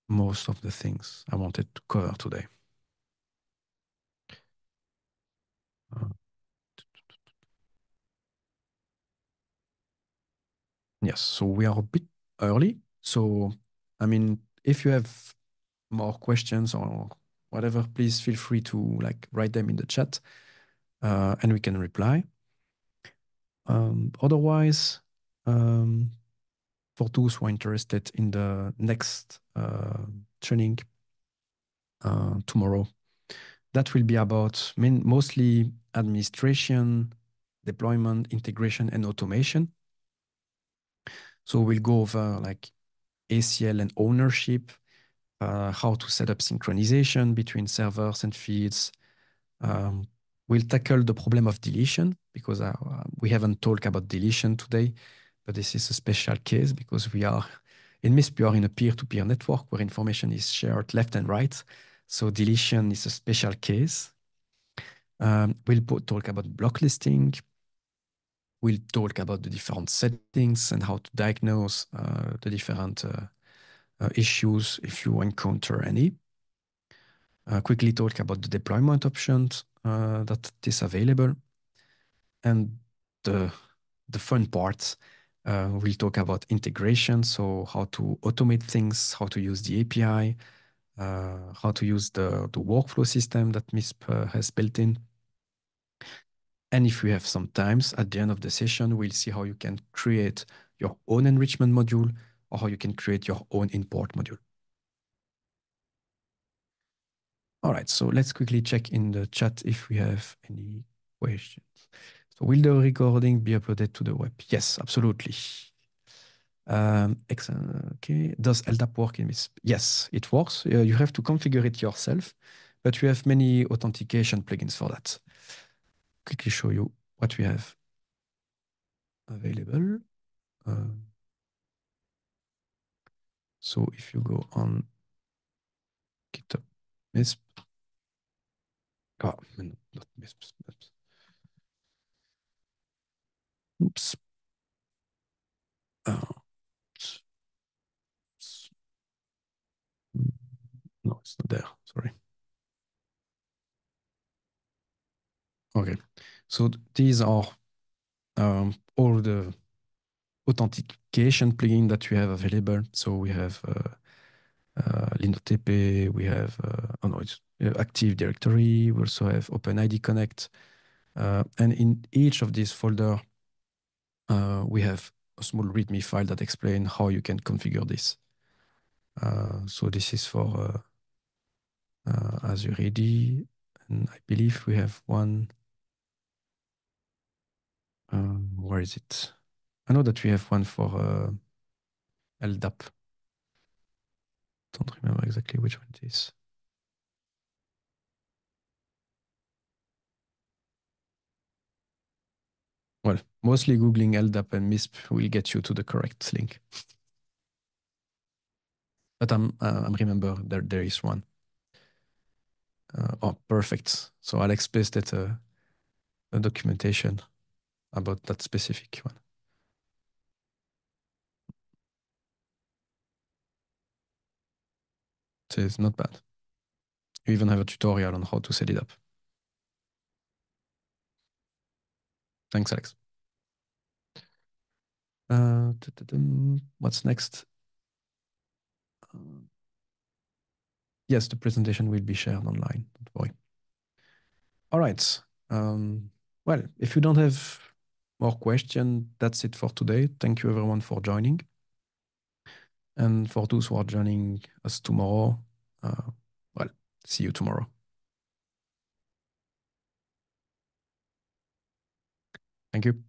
A: most of the things I wanted to cover today. Uh, yes, so we are a bit early. So, I mean, if you have more questions or whatever, please feel free to like write them in the chat uh, and we can reply. Um, otherwise, um, for those who are interested in the next uh, training uh, tomorrow, that will be about main, mostly administration, deployment, integration, and automation. So we'll go over like ACL and ownership, uh, how to set up synchronization between servers and feeds, um, We'll tackle the problem of deletion because uh, we haven't talked about deletion today, but this is a special case because we are in MISP, we are in a peer-to-peer -peer network where information is shared left and right. So deletion is a special case. Um, we'll talk about block listing. We'll talk about the different settings and how to diagnose uh, the different uh, uh, issues if you encounter any. Uh, quickly talk about the deployment options uh, that is available. And the, the fun part, we'll talk about integration, so how to automate things, how to use the API, how to use the, the workflow system that MISP has built in. And if we have some times at the end of the session, we'll see how you can create your own enrichment module or how you can create your own import module. All right, so let's quickly check in the chat if we have any questions. So will the recording be uploaded to the web? Yes, absolutely. Um, okay, does LDAP work in this? Yes, it works. Uh, you have to configure it yourself, but we have many authentication plugins for that. Quickly show you what we have available. Uh, so if you go on GitHub MISP, Ah, men not Oops. Oops. Oh. No, it's not there. Sorry. Okay. So these are um, all the authentication plugin that we have available. So we have uh, uh, LinOTP, we have, uh, oh no, it's Active Directory, we also have OpenID Connect. Uh, and in each of these folder, uh, we have a small README file that explain how you can configure this. Uh, so this is for Azure AD, and I believe we have one. Um, where is it? I know that we have one for LDAP. Don't remember exactly which one it is. Well, mostly Googling LDAP and MISP will get you to the correct link. But I'm, uh, I'm remember that there is one. Uh, oh, perfect. So Alex pasted a, a documentation. About that specific one. So it's not bad. You even have a tutorial on how to set it up. Thanks, Alex. Uh, what's next? Uh, yes, the presentation will be shared online. Don't worry. All right. Um, well, if you don't have more questions, that's it for today. Thank you everyone for joining. And for those who are joining us tomorrow, uh, well, see you tomorrow. Thank you.